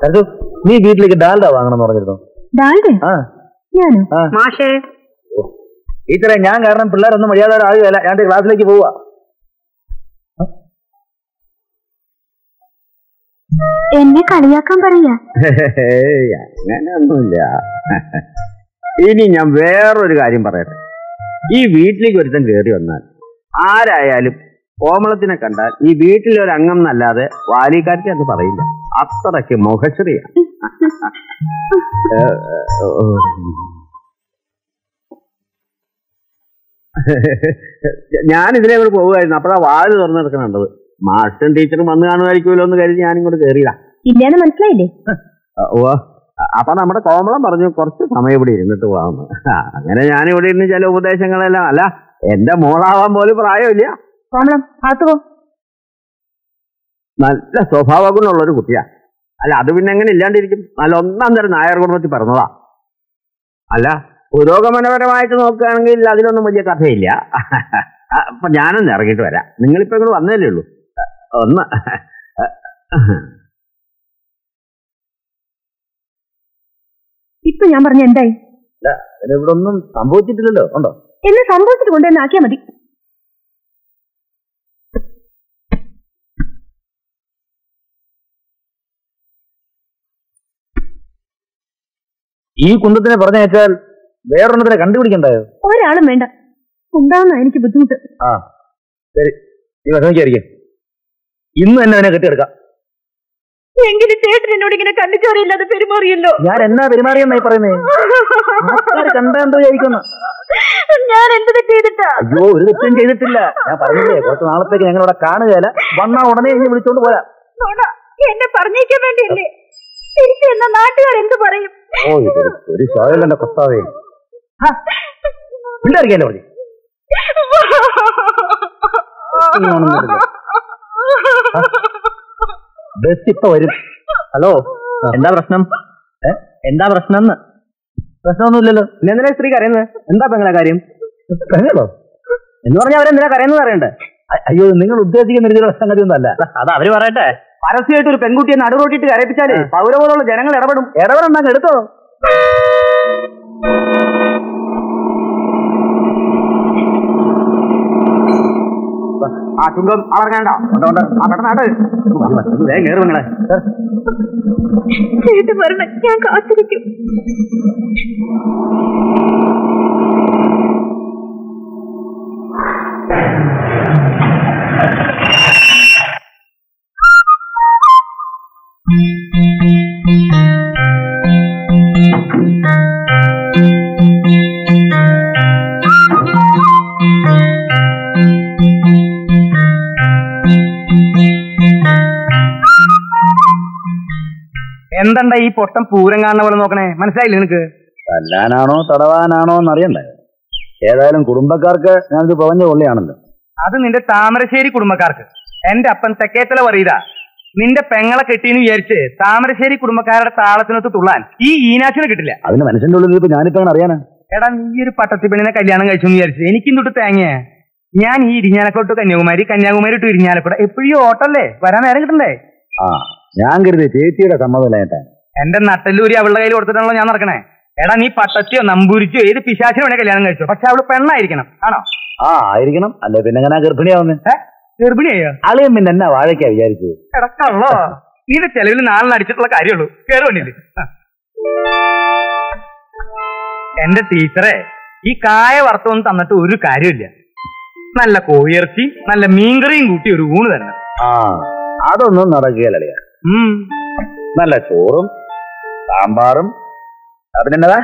ജനഗണ നീ വീട്ടിലേക്ക് ഡാൽഡ വാങ്ങണം പറഞ്ഞിരുന്നു. ആ. ഞാനോ? ആ. മാഷേ. ടീച്ചറെ ഞാൻ കാരണം പിള്ളേരൊന്നും മര്യാദ ഞാൻ ദേ ക്ലാസ്സിലേക്ക് പോവാ. എന്നെ കളിയാക്കാൻ പറയാ. ഹേയ്, അങ്ങനെയൊന്നുമില്ല ഇനി ഞാൻ വേറൊരു കാര്യം പറയട്ടെ. ഈ വീട്ടിലേക്ക് ഒരുത്തൻ കയറി വന്നാൽ ആരായാലും കോമളത്തിനെ കണ്ടാൽ ഈ വീട്ടിലെ ഒരു അംഗം എന്നല്ലാതെ വാലിക്കാർക്ക് അത് പറയില്ല. അത്രയ്ക്ക് മുഖശ്രീയാണ്. ഞാൻ ഇതിലേ കൂടെ പോവുമായിരുന്നു അപ്പഴാ വാഴ തുറന്നു കിടക്കണുണ്ടത് മാഷും ടീച്ചറും വന്ന് കാണുമായിരിക്കുമല്ലോ എന്ന് കരുതി ഞാനിങ്ങോട്ട് കയറിയതാ. ഇല്ലാന്ന് മനസ്സിലായില്ലേ? ഓ അപ്പൊ നമ്മുടെ കോമളം പറഞ്ഞു കുറച്ച് സമയം ഇവിടെ ഇരുന്നിട്ട് പോകാമെന്ന് അങ്ങനെ ഞാൻ ഇവിടെ ഇരുന്ന് ചില ഉപദേശങ്ങളെല്ലാം അല്ല എന്റെ മോളാവാൻ പോലും പ്രായമില്ല. കോമളം പോ. നല്ല സ്വഭാവ ഗുണമുള്ള ഒരു കുട്ടിയാ. അല്ല അത് പിന്നെ എങ്ങനെ ഇല്ലാണ്ടിരിക്കും? നല്ല ഒന്നാം തരം നായർ കുടുംബത്തിൽ പറഞ്ഞതാ അല്ല പുരോഗമനപരമായിട്ട് നോക്കുകയാണെങ്കിൽ അതിലൊന്നും വലിയ കഥയില്ല. അപ്പൊ ഞാനൊന്ന് ഇറങ്ങിയിട്ട് വരാം. നിങ്ങളിപ്പോ ഇങ്ങോട്ട് വന്നതല്ലേ ഉള്ളൂ. ഒന്ന്. ഇപ്പൊ ഞാൻ പറഞ്ഞ എന്തായി? ഇവിടെ ഒന്നും സംഭവിച്ചിട്ടില്ലല്ലോ. ഉണ്ടോ? എന്നെ സംഭവിച്ചിട്ട് കൊണ്ടുവന്നാക്കിയാ മതി. ഈ കുന്തത്തിനെ പറഞ്ഞേച്ചാൽ വേറൊരെണ്ണത്തിനെ കണ്ടുപിടിക്കണ്ടായോ? ഒരാളും വേണ്ട. ഉണ്ടാവുന്ന എനിക്ക് ബുദ്ധിമുട്ട്. ആ ശരി. നീ വിഷമിക്കായിരിക്കും ഇന്ന് തന്നെ അവനെ കെട്ടിയെടുക്കാം. എങ്കിലും ചേട്ടൻ എന്നോട് ഇങ്ങനെ കണ്ണിച്ചോറിയില്ലാതെ പെരുമാറിയല്ലോ. ഞാൻ എന്നാ പെരുമാറിയെന്നായി പറയുന്നേ? ആൾക്കാര് കണ്ടാ എന്തോ വിചാരിക്കുന്നു ഞാൻ എന്ത് തെറ്റ് ചെയ്തിട്ടാ? അയ്യോ ഒരു തെറ്റും ചെയ്തിട്ടില്ല. ഞാൻ പറഞ്ഞില്ലേ കുറച്ച് നാളത്തേക്ക് ഞങ്ങൾ ഇവിടെ കാണുകയല്ല വന്നാ ഉടനെ ഇനി വിളിച്ചോണ്ട് പോരാ. നോണ, എന്നെ പറഞ്ഞേക്കാൻ വേണ്ടിയല്ലേ? തിരിച്ചു എന്ന നാട്ടുകാർ എന്ത് പറയും? ഓ ഒരു ശോയല്ലെന്റെ കൊസ്താവേ പിണ്ടറിയാലോ പറഞ്ഞു? ബസ് ഇപ്പൊ വരും. ഹലോ എന്താ പ്രശ്നം? എന്താ പ്രശ്നം പ്രശ്നമൊന്നുമില്ലല്ലോ. പിന്നെ എന്തിനാ സ്ത്രീ കരയുന്നത്? എന്താ പെങ്ങളെ കാര്യം? പെങ്ങളോ എന്ന് പറഞ്ഞാൽ അവരെന്തിനാ കരയുന്നത് അറിയണ്ടേ? അയ്യോ നിങ്ങൾ ഉദ്ദേശിക്കുന്ന രീതിയിലുള്ള സംഗതി ഒന്നല്ല അത് അവർ പറയട്ടെ. പരസ്യമായിട്ട് ഒരു പെൺകുട്ടിയെ നടുറോട്ടിട്ട് കരയിപ്പിച്ചാൽ പൗരപോലുള്ള ജനങ്ങൾ ഇടപെടും. ഇടപെടണ്ടങ്ങ് എടുത്തോ? ആ ചുങ്കം. അളർക്കണ്ട ആ പെട്ടെന്നാട്ട് വേഗം കയറും നിങ്ങളെ ചേട്ടൻ വരണം ഞാൻ കാത്തിരിക്കും. എന്തണ്ട ഈ പൊട്ടം പൂരം കാണുന്ന പോലെ നോക്കണേ? മനസ്സിലായില്ലേ നിനക്ക്? തല്ലാനാണോ തടവാനാണോ എന്നറിയണ്ടേ? ഏതായാലും കുടുംബക്കാർക്ക് ഞാനിത് പറഞ്ഞ കൊള്ളിയാണല്ലോ. അത് നിന്റെ താമരശ്ശേരി കുടുംബക്കാർക്ക്. എന്റെ അപ്പൻ തെക്കേത്തല പറയത. നിന്റെ പെങ്ങളെ കെട്ടിന്ന് വിചാരിച്ച് താമരശ്ശേരി കുടുംബക്കാരുടെ താളത്തിനൊത്ത് തുള്ളാൻ ഈ ഈനാച്ചിന് കിട്ടില്ല. അതിന് മനുഷ്യന്റെ ഉള്ളിൽ ഇപ്പൊ ഞാനിപ്പോ അറിയാനാ? എടാ നീ ഒരു പട്ടത്തി പെണ്ണിനെ കല്യാണം കഴിച്ചു എന്ന് വിചാരിച്ചു. എനിക്കും തൊട്ട് തേങ്ങ. ഞാൻ ഈ ഇരിഞ്ഞാലക്കോട്ട് കന്യാകുമാരി കന്യാകുമാരി ടു ഇരിഞ്ഞാലക്കോട്ട എപ്പോഴും ഓട്ടല്ലേ? വരാൻ നേരം കിട്ടണ്ടേ? ആ ഞാൻ കരുതി ചേച്ചിയുടെ സമ്മതമല്ല എന്റെ നട്ടല്ലൂരി അവളുടെ കയ്യിൽ കൊടുത്തിട്ടാണല്ലോ ഞാൻ നടക്കണേ. എടാ നീ പട്ടത്തിയോ നമ്പൂരിച്ചോ ഏത് പിശാച്ചിനെ വേണേ കല്യാണം കഴിച്ചോ? പക്ഷെ അവൾ പെണ്ണായിരിക്കണം. ആണോ? ആ ആയിരിക്കണം. അല്ലെ പിന്നെ എങ്ങനെ ഗർഭിണിയാവുന്നേ? ഗർഭിണിയായോ അളിയൻ പിന്നെ എന്നാ വാഴയ്ക്കാ വിചാരിച്ചത്? എടാ കള്ളോ നീന്റെ ചെലവിൽ നാളെ അടിച്ചിട്ടുള്ള കാര്യമുള്ളൂ. കേറുവണ്ടില്ലേ എന്റെ ടീച്ചറെ ഈ കായ വറുത്തൊന്നും തന്നിട്ട് ഒരു കാര്യമില്ല. നല്ല കോഴിയിറച്ചി നല്ല മീൻകറിയും കൂട്ടി ഒരു ഊണ് തന്നെ. ആ അതൊന്നും നടക്കുകയല്ല നല്ല ചോറും സാമ്പാറും അതിനെന്നതാ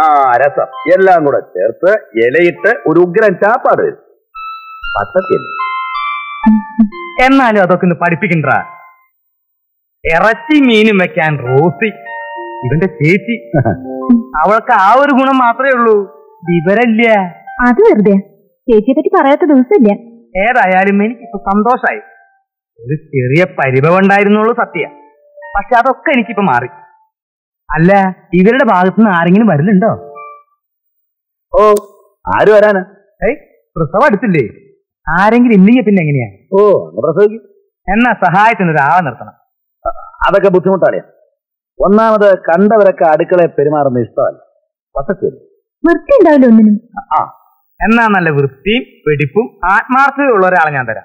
ആ രസം. എല്ലാം കൂടെ ചേർത്ത് ഇലയിട്ട് ഒരു ഉഗ്രൻ ചാപ്പാട്. തരും. എന്നാലും അതൊക്കെ ഒന്ന് പഠിപ്പിക്കണ്ട. ഇറച്ചി മീനും വെക്കാൻ റോസി ഇവന്റെ ചേച്ചി. അവൾക്ക് ആ ഒരു ഗുണം മാത്രമേ ഉള്ളൂ. വിവരല്ല അത് വെറുതെ. ചേച്ചിയെ പറ്റി പറയാത്ത ദിവസമില്ല. ഏതായാലും എനിക്കിപ്പോ സന്തോഷായി. ഒരു ചെറിയ പരിഭവം ഉണ്ടായിരുന്നുള്ളൂ സത്യ. പക്ഷെ അതൊക്കെ എനിക്കിപ്പോ മാറി. അല്ല ഇവരുടെ ഭാഗത്തുനിന്ന് ആരെങ്കിലും വരുന്നുണ്ടോ? ഓ ആര് വരാനാ? ഏയ് പ്രസവം അടുത്തില്ലേ? ആരെങ്കിലും ഇല്ലെങ്കിൽ പിന്നെ എങ്ങനെയാണ് ഓ പ്രസവിക്കും. എന്നാ സഹായത്തിന് ഒരാളെ നിർത്തണം. അതൊക്കെ ബുദ്ധിമുട്ടാണ്. ഒന്നാമത് കണ്ടവരൊക്കെ അടുക്കളയെ പെരുമാറുന്ന ഇഷ്ടമല്ല. വസത്തിയല്ല വൃത്തി ഉണ്ടാവില്ല ഒന്നിനും. ആ. എന്നാ നല്ല വൃത്തിയും വെടിപ്പും ആത്മാർത്ഥതയുള്ള ഒരാളെ ഞാൻ തരാം.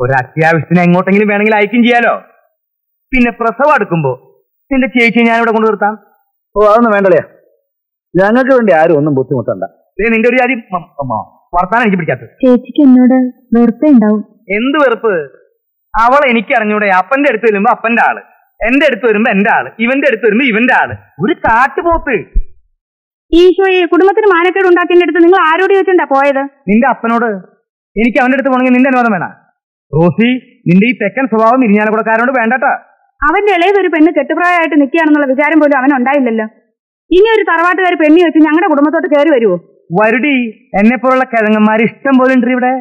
ഒരു അത്യാവശ്യത്തിന് എങ്ങോട്ടെങ്കിലും വേണമെങ്കിൽ അയക്കും ചെയ്യാലോ? പിന്നെ പ്രസവം അടുക്കുമ്പോ നിന്റെ ചേച്ചി ഞാൻ ഇവിടെ കൊണ്ടു നിർത്താം ഓ അതൊന്നും വേണ്ടല്ലേ. ഞങ്ങൾക്ക് വേണ്ടി ആരും ഒന്നും ബുദ്ധിമുട്ടണ്ട. ദേ നിന്റെ ഒരു ജാതി മ- വർത്താനം എനിക്ക് പിടിക്കാത്തത്. ചേച്ചിക്ക് എന്നോട് വെറുതെ ഉണ്ടാവും. എന്ത് വെറുപ്പ്? അവൾ എനിക്ക് അറിഞ്ഞൂടെ അപ്പന്റെ അടുത്ത് വരുമ്പോ അപ്പന്റെ ആൾ. എന്റെ അടുത്ത് വരുമ്പോ എന്റെ ആൾ. ഇവന്റെ അടുത്ത് വരുമ്പോ ഇവന്റെ ആൾ. ഒരു കാട്ടുപോത്ത്. ഈശോയെ കുടുംബത്തിന് മാനക്കേട് ഉണ്ടാക്കിന്റെ അടുത്ത് നിങ്ങൾ ആരോട് ചോദിച്ചിട്ടാ പോയത്? നിന്റെ അപ്പനോട്. എനിക്ക് അവന്റെ അടുത്ത് പോകണമെങ്കിൽ നിന്റെ അനുവാദം വേണം? റോസി നിന്റെ ഈ തെക്കൻ സ്വഭാവം ഇരിഞ്ഞാലക്കുടക്കാരനോട് വേണ്ടട്ടാ. അവന്റെ ഇളയത് ഒരു പെണ്ണ് കെട്ടുപ്രായമായിട്ട് നിൽക്കുകയാണെന്നുള്ള വിചാരം പോലും അവൻ ഉണ്ടായില്ലല്ലോ ഇനി ഒരു തറവാട്ടുകാർ പെണ്ണി വെച്ച് ഞങ്ങളുടെ കുടുംബത്തോട്ട് കയറി വരുമോ വരുടി എന്നെ പോലുള്ള കിഴങ്ങന്മാര് ഇഷ്ടം പോലെ ഉണ്ട് ഇവിടെ?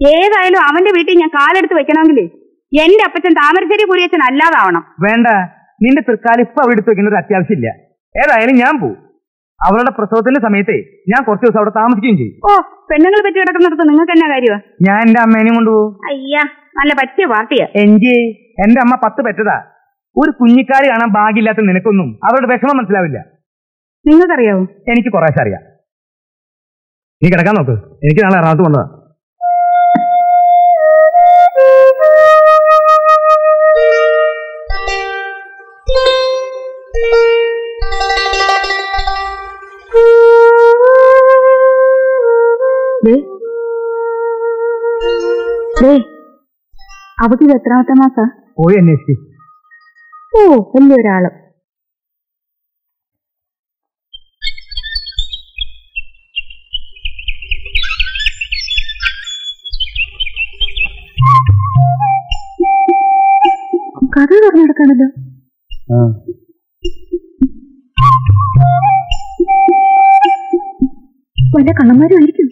ഏതായാലും അവന്റെ വീട്ടിൽ ഞാൻ കാലെടുത്ത് വെക്കണമെങ്കിലേ എന്റെ അപ്പച്ചൻ താമരശ്ശേരി കുരിയച്ചൻ അല്ലാതാവണം. വേണ്ട നിന്റെ തൃക്കാലം ഇപ്പൊ അവിടെ എടുത്ത് വെക്കുന്ന ഒരു അത്യാവശ്യമില്ല. ഏതായാലും ഞാൻ പോവും. അവളുടെ പ്രസവത്തിന്റെ സമയത്തെ ഞാൻ കുറച്ച് ദിവസം അവിടെ താമസിക്കുകയും ചെയ്യും. ഓ പെണ്ണുങ്ങൾ പറ്റി കിടക്കുന്നിടത്ത് നിങ്ങൾക്ക് എന്നാ കാര്യമാ ഞാൻ എന്റെ അമ്മേനെയും കൊണ്ടുപോകും. അയ്യാ നല്ല പറ്റിയ പാർട്ടിയാ. എന്റെ എന്റെ അമ്മ പത്ത് പെറ്റതാ. ഒരു കുഞ്ഞിക്കാരി കാണാൻ ഭാഗ്യമില്ലാത്ത നിനക്കൊന്നും അവരുടെ വിഷമം മനസ്സിലാവില്ല. നിങ്ങൾക്കറിയാവോ? എനിക്ക് കുറേശ്ശെ അറിയാം. നീ കിടക്കാൻ നോക്ക്. എനിക്ക് നാളെ എറണാകുളത്ത് വന്നതാ. അവക്ക് ഇത് എത്രാമത്തെ മാസാ? പോയി അന്വേഷിച്ച് ഓ വലിയൊരാൾ. തുറന്നെടുക്കാണല്ലോ വല്ല കള്ളന്മാരും ആയിരിക്കും.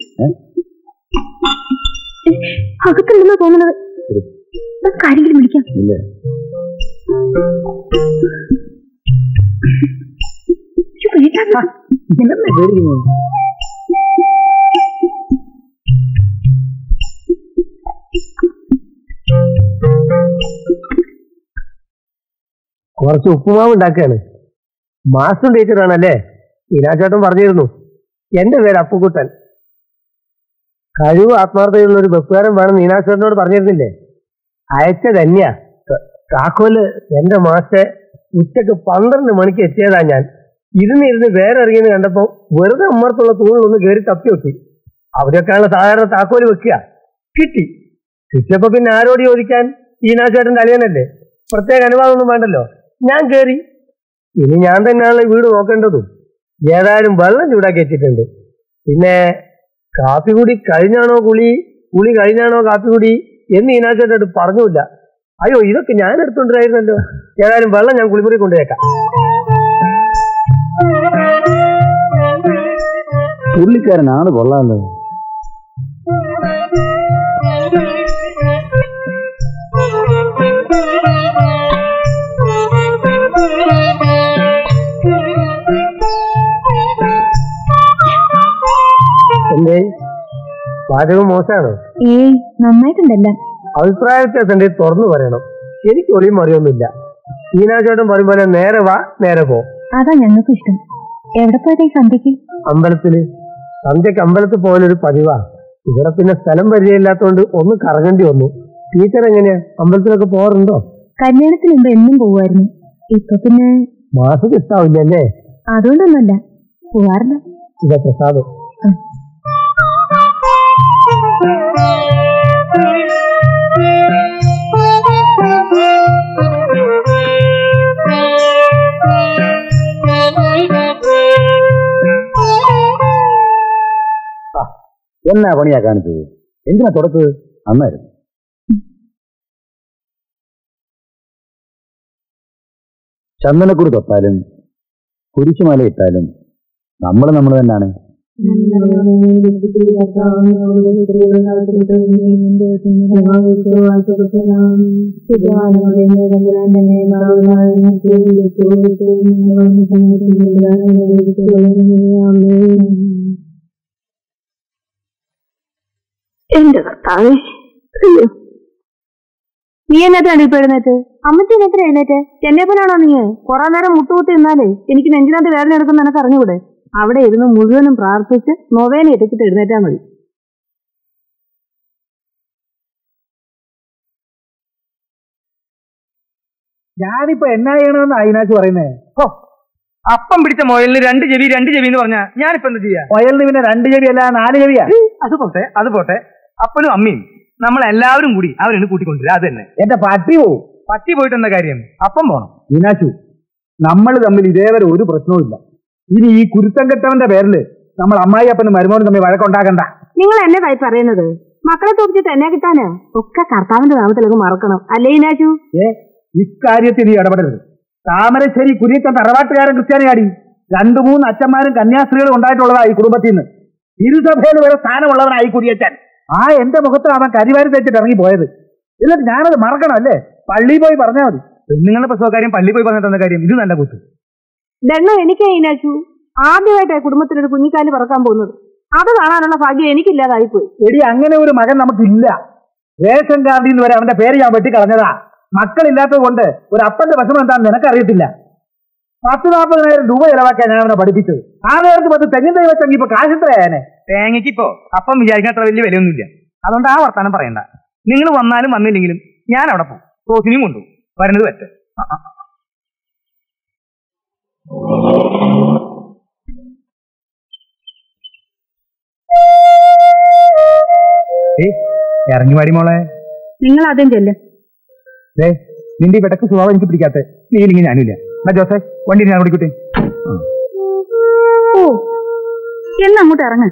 അകത്തുണ്ടെന്നാ തോന്നുന്നത്? നമുക്ക് ആരെങ്കിലും വിളിക്കാം. വേണ്ടാന്ന്. കുറച്ച് ഉപ്പുമാവ് ഉണ്ടാക്കുകയാണ്. മാസ്റ്റർ ടീച്ചറാണല്ലേ ഈനാച്ചേട്ടൻ പറഞ്ഞിരുന്നു. എന്റെ പേര് അപ്പുക്കുട്ടൻ കഴിവ് ആത്മാർത്ഥതയുള്ള ഒരു ബസ്സുകാരൻ വേണം നീനാശ്വരനോട് പറഞ്ഞിരുന്നില്ലേ? അയച്ച തന്നെയാ താക്കോൽ എന്റെ മാസ്റ്റെ ഉച്ചയ്ക്ക് പന്ത്രണ്ട് മണിക്ക് എത്തിയതാ ഞാൻ. ഇരുന്നിരുന്ന് വേറെ ഇറങ്ങിയെന്ന് കണ്ടപ്പോ വെറുതെ അമ്മർത്തുള്ള തൂണിലൊന്ന് കയറി തപ്പി വെക്കി അവിടെയൊക്കെയാണ് സാധാരണ താക്കോൽ വെക്കുക. കിട്ടി. കിട്ടിയപ്പോ പിന്നെ ആരോട് ചോദിക്കാൻ? ഈനാച്ചേട്ടന്റെ അളിയനല്ലേ പ്രത്യേക അനുവാദമൊന്നും വേണ്ടല്ലോ. ഞാൻ കയറി ഇനി ഞാൻ തന്നെയാണ് വീട് നോക്കേണ്ടതും. ഏതായാലും വെള്ളം ചൂടാക്കി വെച്ചിട്ടുണ്ട്. പിന്നെ കാപ്പി കുടി കഴിഞ്ഞാണോ കുളി? കുളി കഴിഞ്ഞാണോ കാപ്പി കുടി? എന്ന് ഈനാച്ചേട്ടൻ പറഞ്ഞില്ല അയ്യോ ഇതൊക്കെ ഞാൻ എടുത്തോണ്ടിരായിരുന്നല്ലോ ഏതായാലും വെള്ളം ഞാൻ കുളിമുറി കൊണ്ടുവയ്ക്കാം പുള്ളിക്കാരനാണ് കൊള്ളാമല്ലോ എന്തേ? പാചകം മോശമാണോ? ഏയ് നന്നായിട്ടുണ്ടല്ല. അഭിപ്രായ വ്യത്യാസം തുറന്നു പറയണം. എനിക്ക് ഒളിയും അറിയൊന്നുമില്ല ഈനാചോട്ടം പറയും പോലെ നേരെ വാ നേരെ പോ. അതാ ഞങ്ങൾക്ക് ഇഷ്ടം എവിടെ പോയി സന്ധ്യക്ക് അമ്പലത്തിൽ. സന്ധ്യക്ക് അമ്പലത്തിൽ പോകാനൊരു പതിവാ. ഇവിടെ പിന്നെ സ്ഥലം പരിചയമില്ലാത്തോണ്ട് ഒന്ന് കറങ്ങേണ്ടി വന്നു. ടീച്ചർ എങ്ങനെയാ? അമ്പലത്തിലൊക്കെ പോകാറുണ്ടോ? കല്യാണത്തിന് മുമ്പ് എന്നും പോവായിരുന്നു ഇപ്പൊ പിന്നെ മാസം ഇഷ്ടാവില്ലല്ലേ? അതുകൊണ്ടൊന്നല്ല പോവാറില്ല ഇതാ പ്രസാദം. എന്നാ പണിയാ കാണിച്ചത്? എന്തിനാ തുടച്ചത് അന്നായിരുന്നു ചന്ദനക്കുറി തൊട്ടാലും കുരിശുമാല ഇട്ടാലും നമ്മൾ നമ്മൾ തന്നെയാണ് എന്റെ കർത്താവേ. നീ എന്നേറ്റാണ് ഇപ്പൊ എഴുന്നേറ്റ്? അമ്മച്ചി എന്നത്ര എഴുന്നേറ്റ്? പോലാണോ നീ കൊറേ നേരം മുട്ടുകുത്തി നിന്നാലേ എനിക്ക് നെഞ്ചിനകത്ത് വേദന എടുക്കുന്ന നിനക്ക് അറിഞ്ഞുകൂടെ അവിടെ ഇരുന്ന് മുഴുവനും പ്രാർത്ഥിച്ച് നൊവേന എത്തിച്ചിട്ട് എഴുന്നേറ്റാ മതി. ഞാനിപ്പോ എന്നാ ചെയ്യണമെന്ന് അയിനാച്ച് പറയുന്നേ? ഓ അപ്പം പിടിച്ച മൊയലിന് രണ്ട് ചെവി രണ്ട് ചെവി എന്ന് പറഞ്ഞാ ഞാനിപ്പോ എന്താ ചെയ്യാ? മൊയലിന് പിന്നെ രണ്ട് ചെവി അല്ല നാല് ചെവിയാ? അത് പോട്ടെ. അത് പോട്ടെ. അപ്പനും അമ്മയും നമ്മളെല്ലാവരും കൂടി അവരെ കൂട്ടിക്കൊണ്ടില്ല അത് തന്നെ. എന്റെ പട്ടി പോവും. പട്ടി പോയിട്ട് എന്താ കാര്യം? അപ്പം പോണം. മീനാശു നമ്മൾ തമ്മിൽ ഇതേവരെ ഒരു പ്രശ്നവും ഇല്ല. ഇനി ഈ കുരുത്തം കെട്ടവന്റെ പേരിൽ നമ്മൾ അമ്മായി അപ്പനും മരുമോനും തമ്മിൽ വഴക്കുണ്ടാക്കണ്ട. നിങ്ങൾ എന്നെ കൈ പറയുന്നത്? മക്കളെ തോപ്പിച്ചിട്ട് എന്നെ കിട്ടാന്? ഒക്കെ കർത്താവിന്റെ നാമത്തിലൊക്കെ മറക്കണം. അല്ലേ ഇനാജു ഏ ഇക്കാര്യത്തിൽ നീ ഇടപെടരുത്. താമരശ്ശേരി കുരിയത്തം തറവാട്ടുകാരൻ ക്രിസ്ത്യാനിയാടി. രണ്ടു മൂന്ന് അച്ഛന്മാരും കന്യാസ്ത്രീകളും ഉണ്ടായിട്ടുള്ളതാ ഈ കുടുംബത്തിൽ നിന്ന്. ഇരുസഭയിൽ വരെ സ്ഥാനമുള്ളവനായി കുരിയച്ചൻ. ആ എന്റെ മുഖത്ത് അവൻ കരിവാരി തെച്ചിട്ട് ഇറങ്ങി പോയത്. എന്നിട്ട് ഞാനത് മറക്കണം അല്ലേ? പള്ളിയിൽ പോയി പറഞ്ഞാൽ മതി. പെണ്ണുങ്ങളുടെ പ്രസവകാര്യം പള്ളിയിൽ പോയി പറഞ്ഞിട്ട് കാര്യം. ഇത് നല്ല കൂത്ത്. ദണ്ണ എനിക്ക് ഇനാച്ചു ആദ്യമായിട്ടാണ് കുടുംബത്തിലൊരു കുഞ്ഞിക്കാലി പറക്കാൻ പോകുന്നത്. അത് കാണാനുള്ള ഭാഗ്യം എനിക്കില്ലാതായിപ്പോയി. എടി അങ്ങനെ ഒരു മകൻ നമുക്കില്ല. റേഷൻ കാർഡിൽ നിന്ന് വരെ അവന്റെ പേര് ഞാൻ വെട്ടിക്കളഞ്ഞതാ. മക്കളില്ലാത്തത് കൊണ്ട് ഒരു അപ്പന്റെ വിഷമം എന്താണെന്ന് നിനക്കറിയത്തില്ല. പത്ത് നാൽപ്പതിനായിരം രൂപ ചെലവാക്കാൻ ഞാൻ അവനെ പഠിപ്പിച്ചത്. ആ നേരത്ത് പത്ത് തെങ്ങിൻ തൈ വെച്ചെങ്കിൽ ഇപ്പൊ കാശത്രയാനെ തേങ്ങയ്ക്ക് ഇപ്പോ അപ്പം വിചാരിക്കുന്ന അത്ര വലിയ വിലയൊന്നുമില്ല. അതുകൊണ്ട് ആ വർത്താനം പറയണ്ട. നിങ്ങൾ വന്നാലും വന്നില്ലെങ്കിലും ഞാൻ അവിടെ പോകും. റോസിനെയും കൊണ്ടുപോകും. വരുന്നത് പറ്റ. ഇറങ്ങി വാടി മോളെ. നിങ്ങൾ ആദ്യം ചെല്ല്. ദേ നിന്റെ വെടക്ക് സ്വഭാവം എനിക്ക് പിടിക്കാത്ത നീ ഇല്ലെങ്കിൽ ഞാനില്ല. എന്നാ ജോസെ വണ്ടി ഞാൻ ഓടിക്കട്ടെ ഓ എന്ന അങ്ങോട്ട് ഇറങ്ങ്.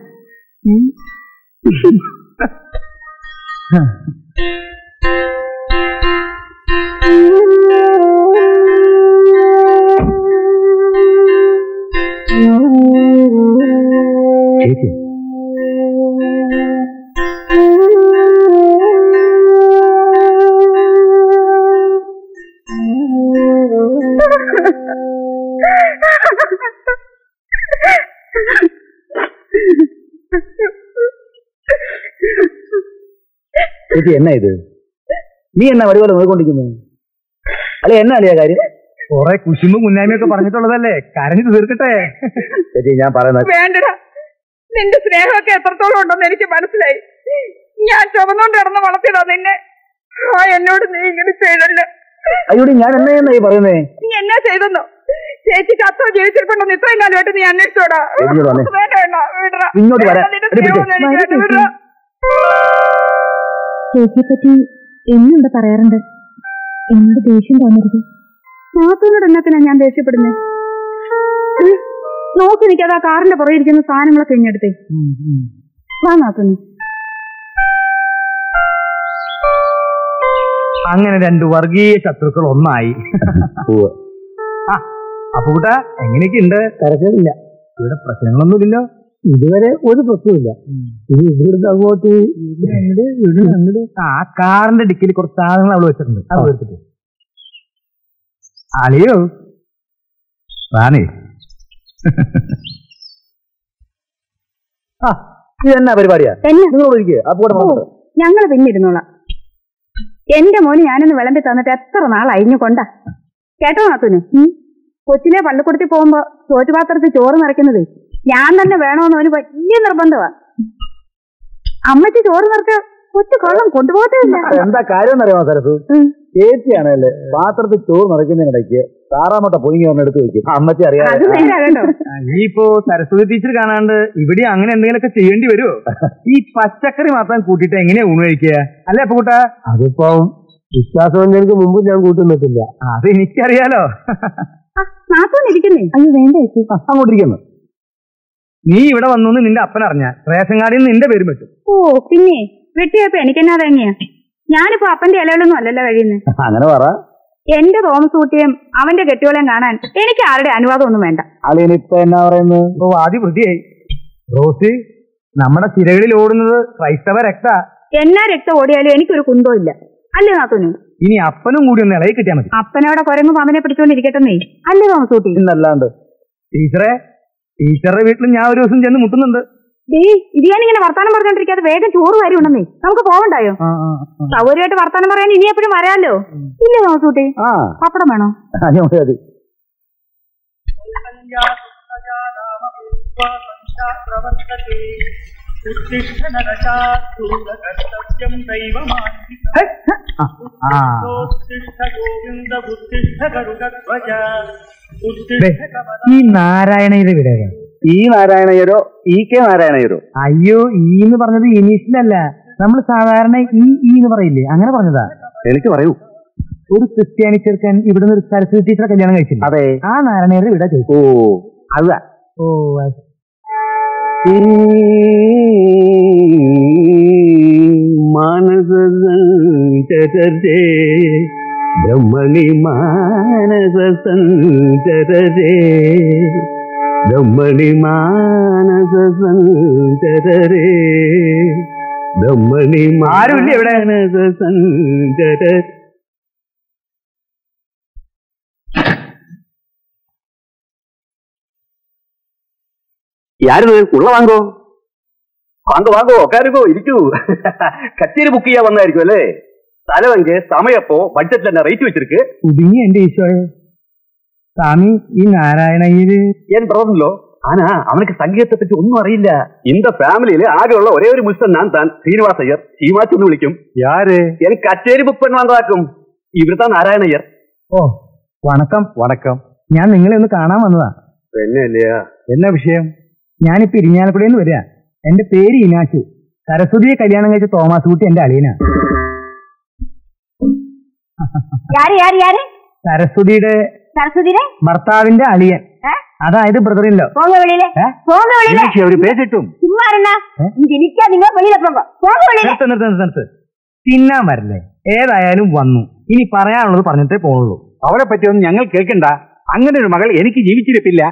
ചേച്ചി എന്നാ ഇത്? നീ എന്നാ വടിപോലെ നോക്കിക്കൊണ്ടിരിക്കുന്നത് അല്ലെ എന്നാ അല്ലേ കാര്യം? കുറെ കുശുമ്പ് മുന്നാമിയൊക്കെ പറഞ്ഞിട്ടുള്ളതല്ലേ? കരഞ്ഞു തീർക്കട്ടെ. ചേച്ചി ഞാൻ പറയുന്നത് വേണ്ടടാ. നിന്റെ സ്നേഹമൊക്കെ എത്രത്തോളം ഉണ്ടെന്ന് എനിക്ക് മനസ്സിലായി. ഞാൻ ചുമന്നോണ്ട് കിടന്ന് വളർത്തിടാ നിന്നെ. ആ എന്നോട് നീ ഇങ്ങനെ ചെയ്തല്ലോ? അയ്യോടി ഞാൻ എന്നാ ഈ പറയുന്നേ? നീ എന്നാ ചെയ്തെന്നോ? ചേച്ചി കത്തോ ജീവിച്ചിട്ടുണ്ടെന്ന് ഇത്രയും കാലമായിട്ട് നീ അന്വേഷിച്ചോടാ. വേണ്ട വേണ്ട വിടടാ. ഇങ്ങോട്ട് വരാൻ. നിന്റെ എടി പിടിക്ക്. സ്നേഹമൊന്നും എനിക്ക് വേണ്ട, വിടടാ. ചേച്ചിയെ പറ്റി എന്നുണ്ട് പറയാറുണ്ട്? എന്നോട് ദേഷ്യം തോന്നരുത്. നാത്തൂനോട് എന്നത്തിനാ ഞാൻ ദേഷ്യപ്പെടുന്നത് നോക്കി നിൽക്കാതെ ആ കാറിന്റെ പുറകെ ഇരിക്കുന്ന സാധനങ്ങളൊക്കെ ഇങ്ങെടുത്തേ വാ നോക്കുന്നു അങ്ങനെ രണ്ട് വർഗീയ ശത്രുക്കൾ ഒന്നായി. അപ്പൂട്ട ആ അപ്പൊ കൂട്ടാ എങ്ങനെയൊക്കെ ഉണ്ട് തിരക്കില്ല ഇവിടെ പ്രശ്നങ്ങളൊന്നുമില്ലല്ലോ. ഇതുവരെ ഒരു പ്രശ്നമില്ല ഇനി ഇവിടുന്ന് അങ്ങോട്ട് ആ കാറിന്റെ ഡിക്കിൽ കുറച്ച് സാധനങ്ങൾ അവൾ വെച്ചിട്ടുണ്ട്. അത് എടുത്തിട്ട്. അളിയോ. റാണി. ആ ഇത് എന്നാ പരിപാടിയാ? അപ്പൊ ഞങ്ങൾ പിന്നിരുന്നോളാം എന്റെ മോന് ഞാനൊന്ന് വിളമ്പി തന്നിട്ട് എത്ര നാൾ അഴിഞ്ഞു കൊണ്ടാ? കേട്ടോ നാത്തൂന്. കൊച്ചിലെ പള്ളിക്കൂടത്തിൽ പോകുമ്പോ ചോറ്റുപാത്രത്തിൽ ചോറ് നിറയ്ക്കുന്നതേ. ഞാൻ തന്നെ വേണമെന്ന് അവന് വലിയ നിർബന്ധമാണ് അമ്മച്ചി ചോറ് നിറച്ച കൊച്ചു കൊള്ളം കൊണ്ടുപോകത്തില്ല എന്താ കാര്യം അറിയാമോ സരസു. ചേച്ചിയാണല്ലേ പാത്രത്തിൽ ചോറ് നിറയ്ക്കുന്നതിനിടയ്ക്ക് താറാമട്ട പൊങ്ങി ഒന്ന് എടുത്ത് വെക്കും. അമ്മച്ചി അറിയാം ഇനിയിപ്പോ നേരാ ഈ ഇപ്പോ സരസ്വതി ടീച്ചർ കാണാണ്ട് ഇവിടെ അങ്ങനെ എന്തെങ്കിലുമൊക്കെ ചെയ്യേണ്ടി വരുമോ ഈ പച്ചക്കറി മാത്രം കൂട്ടിട്ട് എങ്ങനെയാ ഊണ് കഴിക്കുക? അല്ലേ അപ്പൊ കൂട്ടാ അതിപ്പോ വിശ്വാസവഞ്ചനക്ക് മുമ്പ് ഞാൻ കൂട്ടുന്നിട്ടില്ല. അത് എനിക്കറിയാലോ. അയ്യോ വേണ്ട അങ്ങോട്ടിരിക്കുന്നു. നീ ഇവിടെ വന്നു നിന്റെ അപ്പൻ അറിഞ്ഞ. റേഷൻ കാർഡിൽ നിന്ന് നിന്റെ പേരും പറ്റും. ഓ പിന്നെ? വെട്ടിയപ്പോ എനിക്കെന്നാ തന്നെയാ ഞാനിപ്പോ അപ്പന്റെ ഇലകളൊന്നും അല്ലല്ലോ കഴിയുന്നത് അങ്ങനെ പറ. എന്റെ തോമസ് കുട്ടിയും അവന്റെ കെട്ടിയോളെയും കാണാൻ എനിക്ക് ആരുടെ അനുവാദം ഒന്നും വേണ്ട. അളിയനിപ്പൊ എന്നാ പറയുന്നത് ഇപ്പൊ വാദി വൃത്തിയായി റോസി നമ്മുടെ ചിരകളിൽ ഓടുന്നത് ക്രൈസ്തവ രക്ത. എന്നാ രക്തം ഓടിയാലും എനിക്കൊരു കുന്തോ ഇല്ല. അല്ലേ നാത്തൂന്? ഇനി അപ്പനും കൂടി ഒന്ന് ഇളകി കിട്ടിയാൽ മതി. അപ്പനവിടെ കുരങ്ങും അവനെ പിടിച്ചോണ്ടിരിക്കട്ടെന്നേ. അല്ലേ തോമസൂട്ടി? ഇന്നല്ലാണ്ട്. ടീച്ചറെ ടീച്ചറുടെ വീട്ടിൽ ഞാൻ ഒരു ദിവസം ചെന്ന് മുട്ടുന്നുണ്ട്. ഡേ ഇത് ഇങ്ങനെ വർത്താനം പറഞ്ഞോണ്ടിരിക്കാതെ വേഗം ചോറ് വരും ഉണ്ടെന്നേ നമുക്ക് പോകണ്ടായോ സൗകര്യമായിട്ട് വർത്താനം പറയാൻ ഇനി എപ്പോഴും വരാലോ ഇല്ലേ നോക്കൂട്ടി ആ. പപ്പടം വേണോ? ഉത്തിഷ്ഠ ഈ നാരായണയുടെ വിടക ഈ നാരായണയരോ ഈ കെ നാരായണയരോ? അയ്യോ ഈ എന്ന് പറഞ്ഞത് ഇനീഷ്യലല്ല നമ്മൾ സാധാരണ ഈ ഈ എന്ന് പറയില്ലേ? അങ്ങനെ പറഞ്ഞതാ. എനിക്ക് പറയൂ. ഒരു ക്രിസ്ത്യാനി ചെറുക്കൻ ഇവിടുന്ന് ഒരു സരസ്വതി ടീച്ചറെ കല്യാണം കഴിച്ചില്ല? അതെ. ആ നാരായണയുടെ വിട ചോദിച്ചു. ഓ അതാ ഓ അത്. മാനസേ ബ്രഹ്മണി മാനസ സഞ്ചരേ ബ്രഹ്മണി മാനസ സഞ്ചരേ ബ്രഹ്മണി ആരുമില്ലേ ഇവിടെ? മാനസ സഞ്ചര யாரு உள்ள வாங்கோ വാങ്ങോ വാങ്ങോ കയറിക്കോ ഇരിക്കൂ കച്ചേരി ബുക്ക് ചെയ്യാൻ വന്നായിരിക്കും അല്ലേ தலைவங்க സമയപ്പോ ബഡ്ജറ്റിൽ തന്നെ റേറ്റ് வச்சிருக்கு കുടുങ്ങി എന്റെ ഈശോയെ. സ്വാമി ഈ നാരായണയ്യര് ഞാൻ പറഞ്ഞല്ലോ ആനാ അവനക്ക് സംഗീതത്തെ പറ്റി ഒന്നും അറിയില്ല. இந்த ஃபேமிலியில ആകെയുള്ള ഒരേ ഒരു മുസ്തൻ ഞാൻ താൻ ശ്രീനിവാസയ്യർ അയ്യർ. ശീമാച്ചി വിളിക്കും. യാര്? എനിക്ക് കച്ചേരി ബുപ്പൻ വന്നതാക്കും. ഇവിടുത്തെ നാരായണയ്യർ ഓ വണക്കം. വണക്കം. ഞാൻ നിങ്ങളെ ഒന്ന് കാണാൻ വന്നതാ. പിന്നെ എന്നാ വിഷയം? ഞാനിപ്പോ ഇരിഞ്ഞാലപ്പുഴയിൽ നിന്ന് വരിക. എന്റെ പേര് ഇനാശു. സരസ്വതിയെ കല്യാണം കഴിച്ച തോമാസ് കുട്ടി എന്റെ അളിയനാണ്. யாரு யாரு யாரு സരസ്വതിയുടെ சரஸ்வதிரே ഭർത്താവിന്റെ അളിയൻ ഏ? അതായത് ബ്രദറില്ലോ போங்க வெளியில ഏ? போங்க வெளியில അവര് പേശിട്ടും சும்மா இருந்தா ഏ? இங்க நிக்காதீங்க வெளியில போங்க போங்க வெளியில നിർത്ത് നിർത്ത് നിർത്ത് നിർത്ത് തിന്നാൻ വരില്ലേ ഏതായാലും വന്നു ഇനി പറയാനുള്ളത് പറഞ്ഞിട്ടേ പോണുള്ളൂ അവരെ പറ്റിയൊന്നും ഞങ്ങൾ കേൾക്കണ്ട അങ്ങനെ ഒരു മകൾ എനിക്ക് ജീവിച്ചിരിപ്പില്ല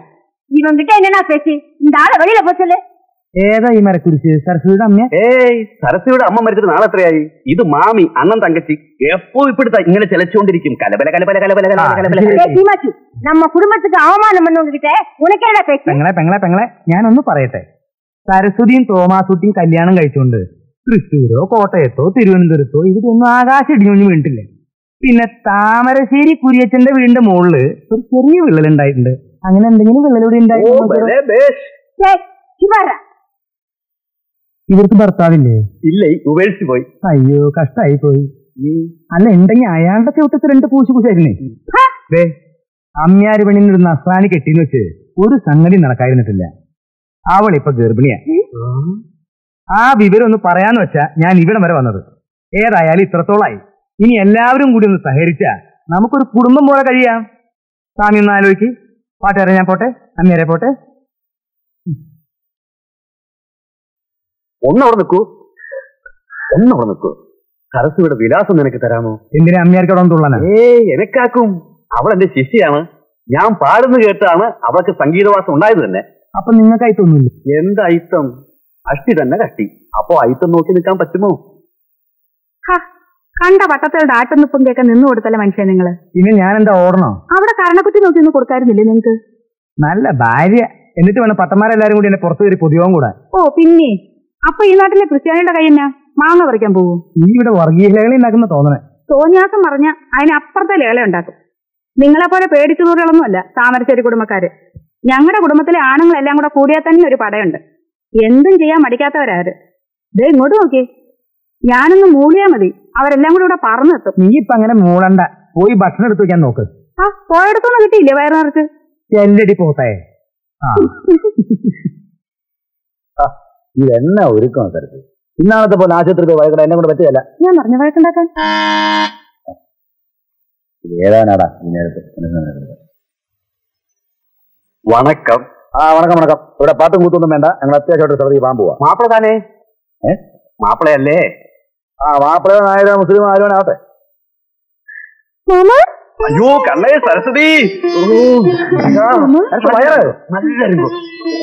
இவன் கிட்ட என்னன்னா பேசி இந்த ஆளை வெளியில போ சொல்லு ഏതാ ഈ മരക്കുരിശ്? സരസ്വതിയുടെ അമ്മ ഏയ് സരസ്വതിയുടെ അമ്മ മരിച്ചത് നാളെ എത്രയായി ഇത് മാമി അന്നം തങ്കച്ചി എപ്പോ ഇപ്പിടുത്ത ഇങ്ങനെ ചെലച്ചുകൊണ്ടിരിക്കും കലബല കലബല കലബല കലബല നമ്മ കുടുംബത്തിക്ക് അവമാനം വന്നുകൊണ്ടിരിക്കേ പെങ്ങളെ പെങ്ങളെ പെങ്ങളെ ഞാനൊന്ന് പറയട്ടെ. സരസ്വതിയും തോമാസുട്ടിയും കല്യാണം കഴിച്ചുകൊണ്ട് തൃശ്ശൂരോ കോട്ടയത്തോ തിരുവനന്തപുരത്തോ ഇവിടെയൊന്നും ആകാശം ഇടിഞ്ഞൊന്നും വീണിട്ടില്ലേ? പിന്നെ താമരശ്ശേരി കുര്യച്ചന്റെ വീടിന്റെ മുകളിൽ ഒരു ചെറിയ വിള്ളൽ ഉണ്ടായിട്ടുണ്ട് അങ്ങനെ എന്തെങ്കിലും വിള്ളലൂടെ ഉണ്ടായി ഇവർക്ക് ഭർത്താവില്ലേ? ഇല്ല ഉപേക്ഷിച്ചു പോയി. അയ്യോ കഷ്ടായി പോയി. അല്ല ഉണ്ടെങ്കിൽ അയാളുടെ ചവിട്ടത്തിൽ രണ്ട് പൂശി പൂശായിരുന്നേ? ദേ പണിയിൽ നിന്ന് ഒരു കെട്ടിന്ന് വെച്ച് ഒരു സംഗതി നടക്കാതിരുന്നിട്ടില്ല അവൾ ഇപ്പൊ ഗർഭിണിയാ. ആ വിവരം ഒന്ന് പറയാന്ന് വെച്ചാ ഞാൻ ഇവിടെ വരെ വന്നത്. ഏതായാലും ഇത്രത്തോളായി. ഇനി എല്ലാവരും കൂടി ഒന്ന് സഹകരിച്ച നമുക്കൊരു കുടുംബം പോലെ കഴിയാം. സ്വാമി ഒന്ന് ആലോചിക്ക്. പാട്ടുകാരെ ഞാൻ പോട്ടെ അമ്മേരെ പോട്ടെ. ഒന്നവിടെ നിൽക്കൂ. ഒന്നവിടെ നിൽക്കൂ. സരസ്വിയുടെ വിലാസം നിനക്ക് തരാമോ? എന്തിനാ അമ്മയാർക്ക് അവിടെ തുള്ളാനാ? ഏയ് എനക്കാക്കും അവൾ എന്റെ ശിഷ്യയാണ്. ഞാൻ പാടുന്നു കേട്ടാണ് അവൾക്ക് സംഗീതവാസം ഉണ്ടായത് തന്നെ. അപ്പൊ നിങ്ങൾക്ക് അയിത്തൊന്നുമില്ല എന്ത് അയിത്തം? അഷ്ടി തന്നെ കഷ്ടി. അപ്പോ അയിത്തം നോക്കി നിൽക്കാൻ പറ്റുമോ? ഹാ, കണ്ട പട്ടത്തയുടെ ആട്ടുനിപ്പും കേൾക്കാൻ നിന്ന് കൊടുത്തല്ലേ മനുഷ്യൻ നിങ്ങൾ? ഇനി ഞാൻ എന്താ ഓടണോ? അവിടെ കരണക്കുറ്റി നോക്കി ഒന്ന് കൊടുക്കായിരുന്നില്ലേ നിങ്ങക്ക്? നല്ല ഭാര്യ. എന്നിട്ട് വേണം പട്ടന്മാരെല്ലാരും കൂടി എന്നെ പുറത്തു കയറി പൊതുവാൻ കൂടാ ഓ പിന്നെ. അപ്പൊ ഈ നാട്ടിലെ ക്രിസ്ത്യാനിയുടെ കൈ എന്നാ? മാങ്ങ പറിക്കാൻ പോകും നീ ഇവിടെ വർഗീയ ലഹളി ഉണ്ടാക്കുന്ന തോന്നണേ. തോന്നിയാസം പറഞ്ഞ അതിനപ്പുറത്തെ ലേള ഉണ്ടാക്കും. നിങ്ങളെ പോലെ പേടിച്ചു നൂറുകളൊന്നുമല്ല താമരശ്ശേരി കുടുംബക്കാര്. ഞങ്ങളുടെ കുടുംബത്തിലെ ആണുങ്ങളെല്ലാം കൂടെ കൂടിയാൽ തന്നെ ഒരു പടയുണ്ട്. എന്തും ചെയ്യാൻ മടിക്കാത്തവരാര്. ദേ ഇങ്ങോട്ട് നോക്കി. ഞാനൊന്ന് മൂളിയാ മതി. അവരെല്ലാം കൂടെ ഇവിടെ പറന്നെത്തും നീ ഇപ്പൊ അങ്ങനെ മൂളണ്ട. പോയി ഭക്ഷണം എടുത്തു വെക്കാൻ നോക്ക്. ആ പോയടത്തൊന്നും കിട്ടിയില്ലേ വയറു നിറച്ച് ചെല്ലടി പോട്ടെ ആ. ഇതെന്നാ ഒരുക്കം തരത്തിൽ ഇന്നാളത്തെ പോലെ ആശുപത്രി പോയി വഴക്കട എന്നെ കൊണ്ട് പറ്റുകയല്ല. ഞാൻ പറഞ്ഞ വഴക്കുണ്ടാക്കാൻ. ഏതാനാടാ ഈ നേരത്തെ? വണക്കം. ആ വണക്കം വണക്കം. ഇവിടെ പാട്ടും കൂത്തൊന്നും വേണ്ട. ഞങ്ങൾ അത്യാവശ്യമായിട്ട് സ്ഥലത്ത് പോകാൻ പോവാ. മാപ്പിള താനേ? ഏ? മാപ്പിളയല്ലേ? ആ മാപ്പിള നായര മുസ്ലിം ആരോനാവട്ടെ അയ്യോ കണ്ണേ സരസ്വതി.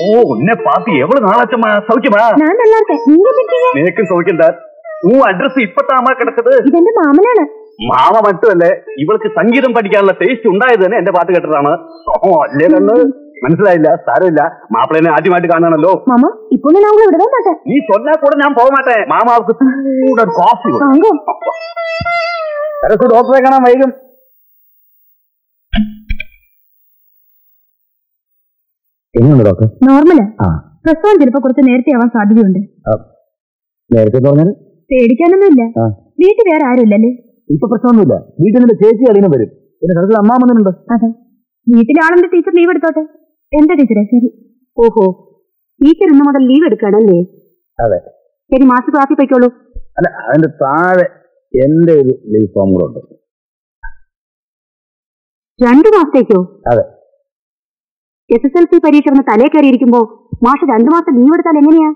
ഓ. ഉന്നെ പാത്തി എവൾ നാളാച്ചമ്മ? സൗഖ്യമാക്കും നിനക്കും സൗഖ്യന്താ ഉ അഡ്രസ് താമാ കിടക്കത്. ഇതെന്റെ മാമനാണ്. മാമ മറ്റുമല്ലേ ഇവൾക്ക് സംഗീതം പഠിക്കാനുള്ള ടേസ്റ്റ് ഉണ്ടായത് തന്നെ എന്റെ പാട്ട് കേട്ടതാണ് ഓ അല്ലേ മനസ്സിലായില്ല സാരമില്ല. മാപ്പിളേനെ ആദ്യമായിട്ട് കാണാണല്ലോ മാമ ഇപ്പോൾ ഞാൻ അവളെ വിടവേ നീ ചൊന്നാ കൂടെ ഞാൻ പോക മാട്ടെ മാമാവർക്ക് കൂടെ. കോഫി ഡോക്ടറെ കാണാൻ വൈകും. എങ്ങനെയുണ്ട് ഡോക്ടർ? നോർമലാ. ആ. പ്രസവം ചിലപ്പോ കുറച്ച് നേരത്തെ ആവാൻ സാധ്യതയുണ്ട്. നേരത്തെ പറഞ്ഞാൽ പേടിക്കാനൊന്നുമില്ല. വീട്ടിൽ വേറെ ആരുമില്ലല്ലേ? ഇപ്പൊ പ്രശ്നമൊന്നുമില്ല. വീട്ടിൽ നിന്റെ ചേച്ചി അളിയനും വരും. പിന്നെ കടത്തിൽ അമ്മാമനുണ്ട് അതെ. വീട്ടിലാണെന്റെ ടീച്ചർ ലീവ് എടുത്തോട്ടെ? എന്താ ടീച്ചറെ? ശരി. ഓഹോ. ടീച്ചർ ഇന്ന് മുതൽ ലീവ് എടുക്കാണല്ലേ? അതെ. ശരി മാസം ക്ലാസ്സിൽ പോയിക്കോളൂ. അല്ല അതിന്റെ താഴെ എന്റെ ഒരു ലീവ് ഫോം കൂടെ ഉണ്ട്. രണ്ടു മാസത്തേക്കോ? അതെ. എസ് എസ് എൽ സി പരീക്ഷ വന്ന് തലേ കയറിയിരിക്കുമ്പോ മാഷ് രണ്ടു മാസം ലീവ് എടുത്താൽ എങ്ങനെയാ?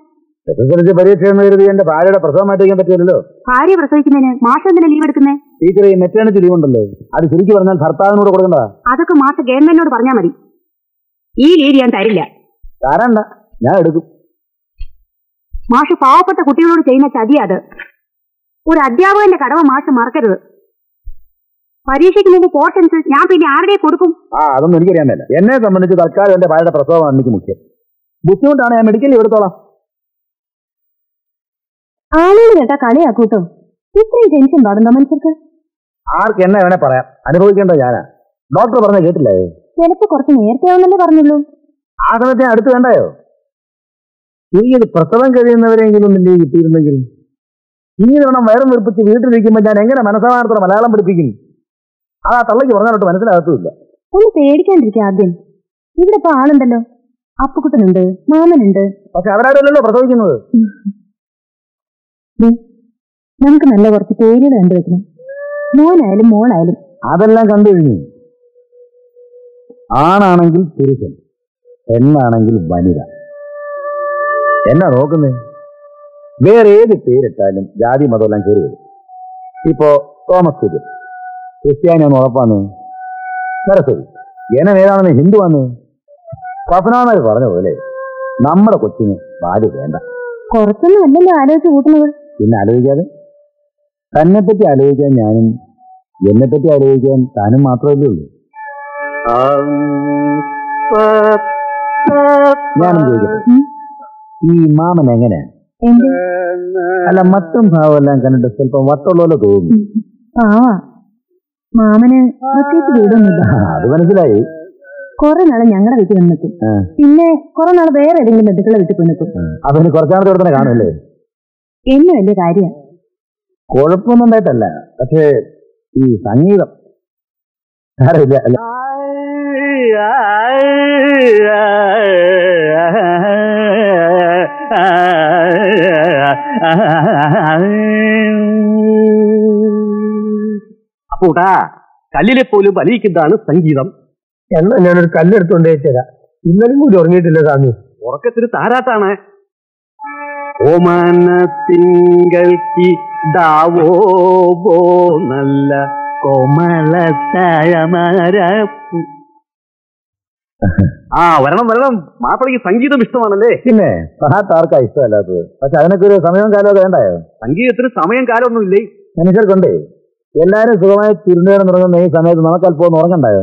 എസ് എസ് എൽ സി പരീക്ഷ എന്ന് കരുതി എന്റെ ഭാര്യയുടെ പ്രസവം മാറ്റിക്കാൻ പറ്റില്ലല്ലോ. ഭാര്യ പ്രസവിക്കുന്നതിന് മാഷ് എന്തിനാ ലീവ് എടുക്കുന്നേ? ടീച്ചർ ഈ മെറ്റേണിറ്റി ലീവ് ഉണ്ടല്ലോ. അത് ശരിക്ക് പറഞ്ഞാൽ ഭർത്താവിനോട് കൊടുക്കണ്ട. അതൊക്കെ മാഷ് ഗവൺമെന്റിനോട് പറഞ്ഞാൽ മതി. ഈ ലീവ് ഞാൻ തരില്ല. തരണ്ട. ഞാൻ എടുക്കും. മാഷ് പാവപ്പെട്ട കുട്ടികളോട് ചെയ്യുന്ന ചതിയാ അത്. ഒരു അധ്യാപകന്റെ കടമ മാഷ് മറക്കരുത്. പരീക്ഷയ്ക്ക് മുമ്പ് പോർഷൻസ് ഞാൻ പിന്നെ ആരുടെ കൊടുക്കും? ആ അതൊന്നും എനിക്കറിയാൻ മേല. എന്നെ സംബന്ധിച്ച് തൽക്കാലം എന്റെ ഭാര്യയുടെ പ്രസവമാണ് എനിക്ക് മുഖ്യം. ബുദ്ധിമുട്ടാണ് ഞാൻ മെഡിക്കൽ എടുത്തോളാം. ആളുകൾ കേട്ടാ കളിയാക്കൂട്ടോ. ഇത്രയും ടെൻഷൻ പാടുന്ന മനുഷ്യർക്ക്? ആർക്ക് എന്നെ വേണേ പറയാം. അനുഭവിക്കേണ്ടത് ഞാനാ. ഡോക്ടർ പറഞ്ഞ കേട്ടില്ലേ? ചിലപ്പോ കുറച്ച് നേരത്തെ ആവുന്നല്ലേ പറഞ്ഞുള്ളൂ. ആ സമയത്ത് ഞാൻ അടുത്ത് വേണ്ടായോ? എനിക്കൊരു പ്രസവം കഴിയുന്നവരെങ്കിലും ലീവ് കിട്ടിയിരുന്നെങ്കിൽ. ഇനി വേണം വയറും വെറുപ്പിച്ച് വീട്ടിലിരിക്കുമ്പോൾ ഞാൻ എങ്ങനെ മനസ്സമാനത്തോടെ മലയാളം പഠിപ്പിക്കും? അത് ആ തള്ളയ്ക്ക് പറഞ്ഞാലോട്ട് മനസ്സിലാകത്തുമില്ല. ഒന്ന് പേടിക്കാണ്ടിരിക്കുക ആദ്യം. ഇവിടെ ഇപ്പൊ ആളുണ്ടല്ലോ. അപ്പുക്കുട്ടനുണ്ട് മാമനുണ്ട്. പക്ഷെ അവരാരല്ലോ പ്രസവിക്കുന്നത്? നമുക്ക് നല്ല കുറച്ച് പേരുകൾ കണ്ടുവെക്കണം. മോനായാലും മോളായാലും. അതെല്ലാം കണ്ടു കഴിഞ്ഞു ആണാണെങ്കിൽ പുരുഷൻ പെണ്ണാണെങ്കിൽ വനിത. എന്നാ നോക്കുന്നേ? വേറെ ഏത് പേരിട്ടാലും ജാതി മതമെല്ലാം കയറി വരും. ഇപ്പോ തോമസ് കുര്യൻ. ക്രിസ്ത്യാനിയാന്ന് ഉറപ്പാന്നേ സരസ്വതി ജനം ഏതാണെന്ന് ഹിന്ദുവാന്നേ സ്വപ്നാമർ പറഞ്ഞ പോലെ നമ്മുടെ കൊച്ചിന് ഭാര്യ വേണ്ട. കുറച്ചൊന്നും അല്ലല്ലോ ആലോചിച്ച് കൂട്ടുന്നത്. പിന്നെ ആലോചിക്കാതെ? തന്നെപ്പറ്റി ആലോചിക്കാൻ ഞാനും എന്നെപ്പറ്റി ആലോചിക്കാൻ താനും മാത്രമല്ലേ ഉള്ളൂ. ഞാനും ചോദിക്കട്ടെ. ഈ മാമൻ എങ്ങനെയാ അല്ല മട്ടും ഭാവമെല്ലാം കണ്ടിട്ട് സ്വല്പം വട്ടുള്ള തോന്നുന്നു പാവാ. മാമന് പ്രത്യേകിച്ച് വീടൊന്നുമില്ല ആ, അത് മനസ്സിലായി. കുറെ നാൾ ഞങ്ങളുടെ വീട്ടിൽ വന്ന് നിൽക്കും. പിന്നെ കുറെ നാൾ വേറെ ഏതെങ്കിലും ബന്ധുക്കളെ വീട്ടിൽ പോയി നിൽക്കും. ആ. അപ്പൊ ഇവിടെ തന്നെ കാണുമല്ലേ എന്നെ വലിയ കാര്യം. കുഴപ്പമൊന്നും ഉണ്ടായിട്ടല്ല. പക്ഷേ ഈ സംഗീതം. സാരമില്ല. അല്ല. അപ്പൂട്ടാ കല്ലിലെ പോലും വലിയിക്കുന്നതാണ് സംഗീതം. എന്നാ ഞാനൊരു കല്ലെടുത്തോണ്ട് തരാം. ഇന്നലെയും കൂടി ഉറങ്ങിയിട്ടില്ല സ്വാമി. ഉറക്കത്തിന് താരാട്ടാണ്. ഓമനത്തിങ്കൽക്ക് ദാവോ ബോ നല്ല കോമളത്തഴമരപ്പു ആ വരണം വരണം. മാപ്പിളയ്ക്ക് സംഗീതം ഇഷ്ടമാണല്ലേ? പിന്നെ ആർക്കാ ഇഷ്ടമല്ലാത്തത്? പക്ഷെ അതിനൊക്കെ ഒരു സമയം കാലം വേണ്ടായോ? സംഗീതത്തിന് സമയം കാലമൊന്നുമില്ലേ? മനുഷ്യർക്കുണ്ടേ. എല്ലാരും സുഖമായി ചുരുണ്ടേണം തുടങ്ങുന്ന ഈ സമയത്ത് നമുക്ക് അല്പം ഒന്ന് ഉറങ്ങണ്ടായോ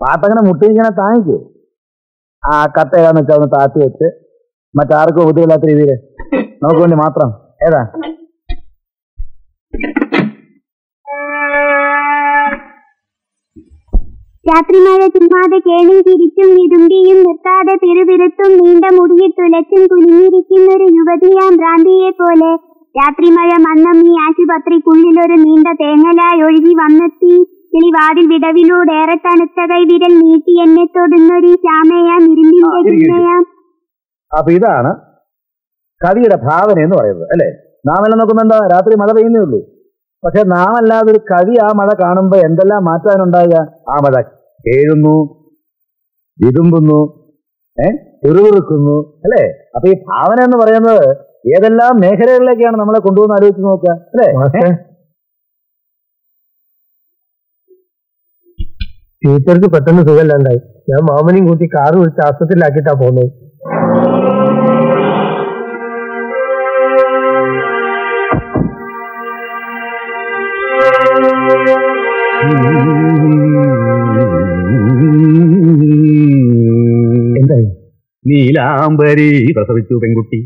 പാട്ടങ്ങനെ മുട്ടിങ്ങനെ താങ്ങിക്കൂ. ആ കത്ത ഏതാന്ന് വെച്ചാൽ ഒന്ന് താത്തി വെച്ച്. മറ്റാർക്കും ബുദ്ധിമില്ലാത്ത രീതിയിൽ നമുക്ക് വേണ്ടി മാത്രം. ഏതാ? രാത്രിമഴ ചുമ്മാതെ കേളും ചിരിച്ചും വിതുമ്പിയും നിർത്താതെ തിരുവിരുത്തും നീണ്ട മുടിയിൽ തുലച്ചും കുനിഞ്ഞിരിക്കുന്നൊരു യുവതിയാം ഭ്രാന്തിയെ പോലെ രാത്രിമഴ മന്നം ഈ ആശുപത്രിക്കുള്ളിലൊരു നീണ്ട തേങ്ങലായി ഒഴുകി വന്നെത്തി. കിളിവാതിൽ വിടവിലൂടെ ഏറെ തണുത്ത കൈ വിരൽ നീട്ടി എന്നെ തൊടുന്നൊരു ശ്യാമയാം ഇരുമ്പിന്റെ. അപ്പൊ ഇതാണ് കവിയുടെ ഭാവന എന്ന് പറയുന്നത് അല്ലേ? നാം എല്ലാം നോക്കുമ്പോ എന്താ രാത്രി മഴ പെയ്യുന്നേ ഉള്ളൂ. പക്ഷെ നാം അല്ലാതെ ഒരു കവി ആ മഴ കാണുമ്പോ എന്തെല്ലാം മാറ്റാനുണ്ടാകുക ആ മഴ കേഴുന്നു വിതുമ്പുന്നു ഏഹ് ചെറുവിറുക്കുന്നു അല്ലേ? അപ്പൊ ഈ ഭാവന എന്ന് പറയുന്നത് ഏതെല്ലാം മേഖലകളിലേക്കാണ് നമ്മളെ കൊണ്ടുവന്ന് ആലോചിച്ച് നോക്കുക അല്ലേ? ടീച്ചർക്ക് പെട്ടെന്ന് സുഖമില്ലാണ്ടായി. ഞാൻ മാമനെയും കൂട്ടി കാറ് വിളിച്ച് ആശുപത്രിയിലാക്കിയിട്ടാ എന്തായി? നീലാംബരി പ്രസവിച്ചു പെൺകുട്ടി.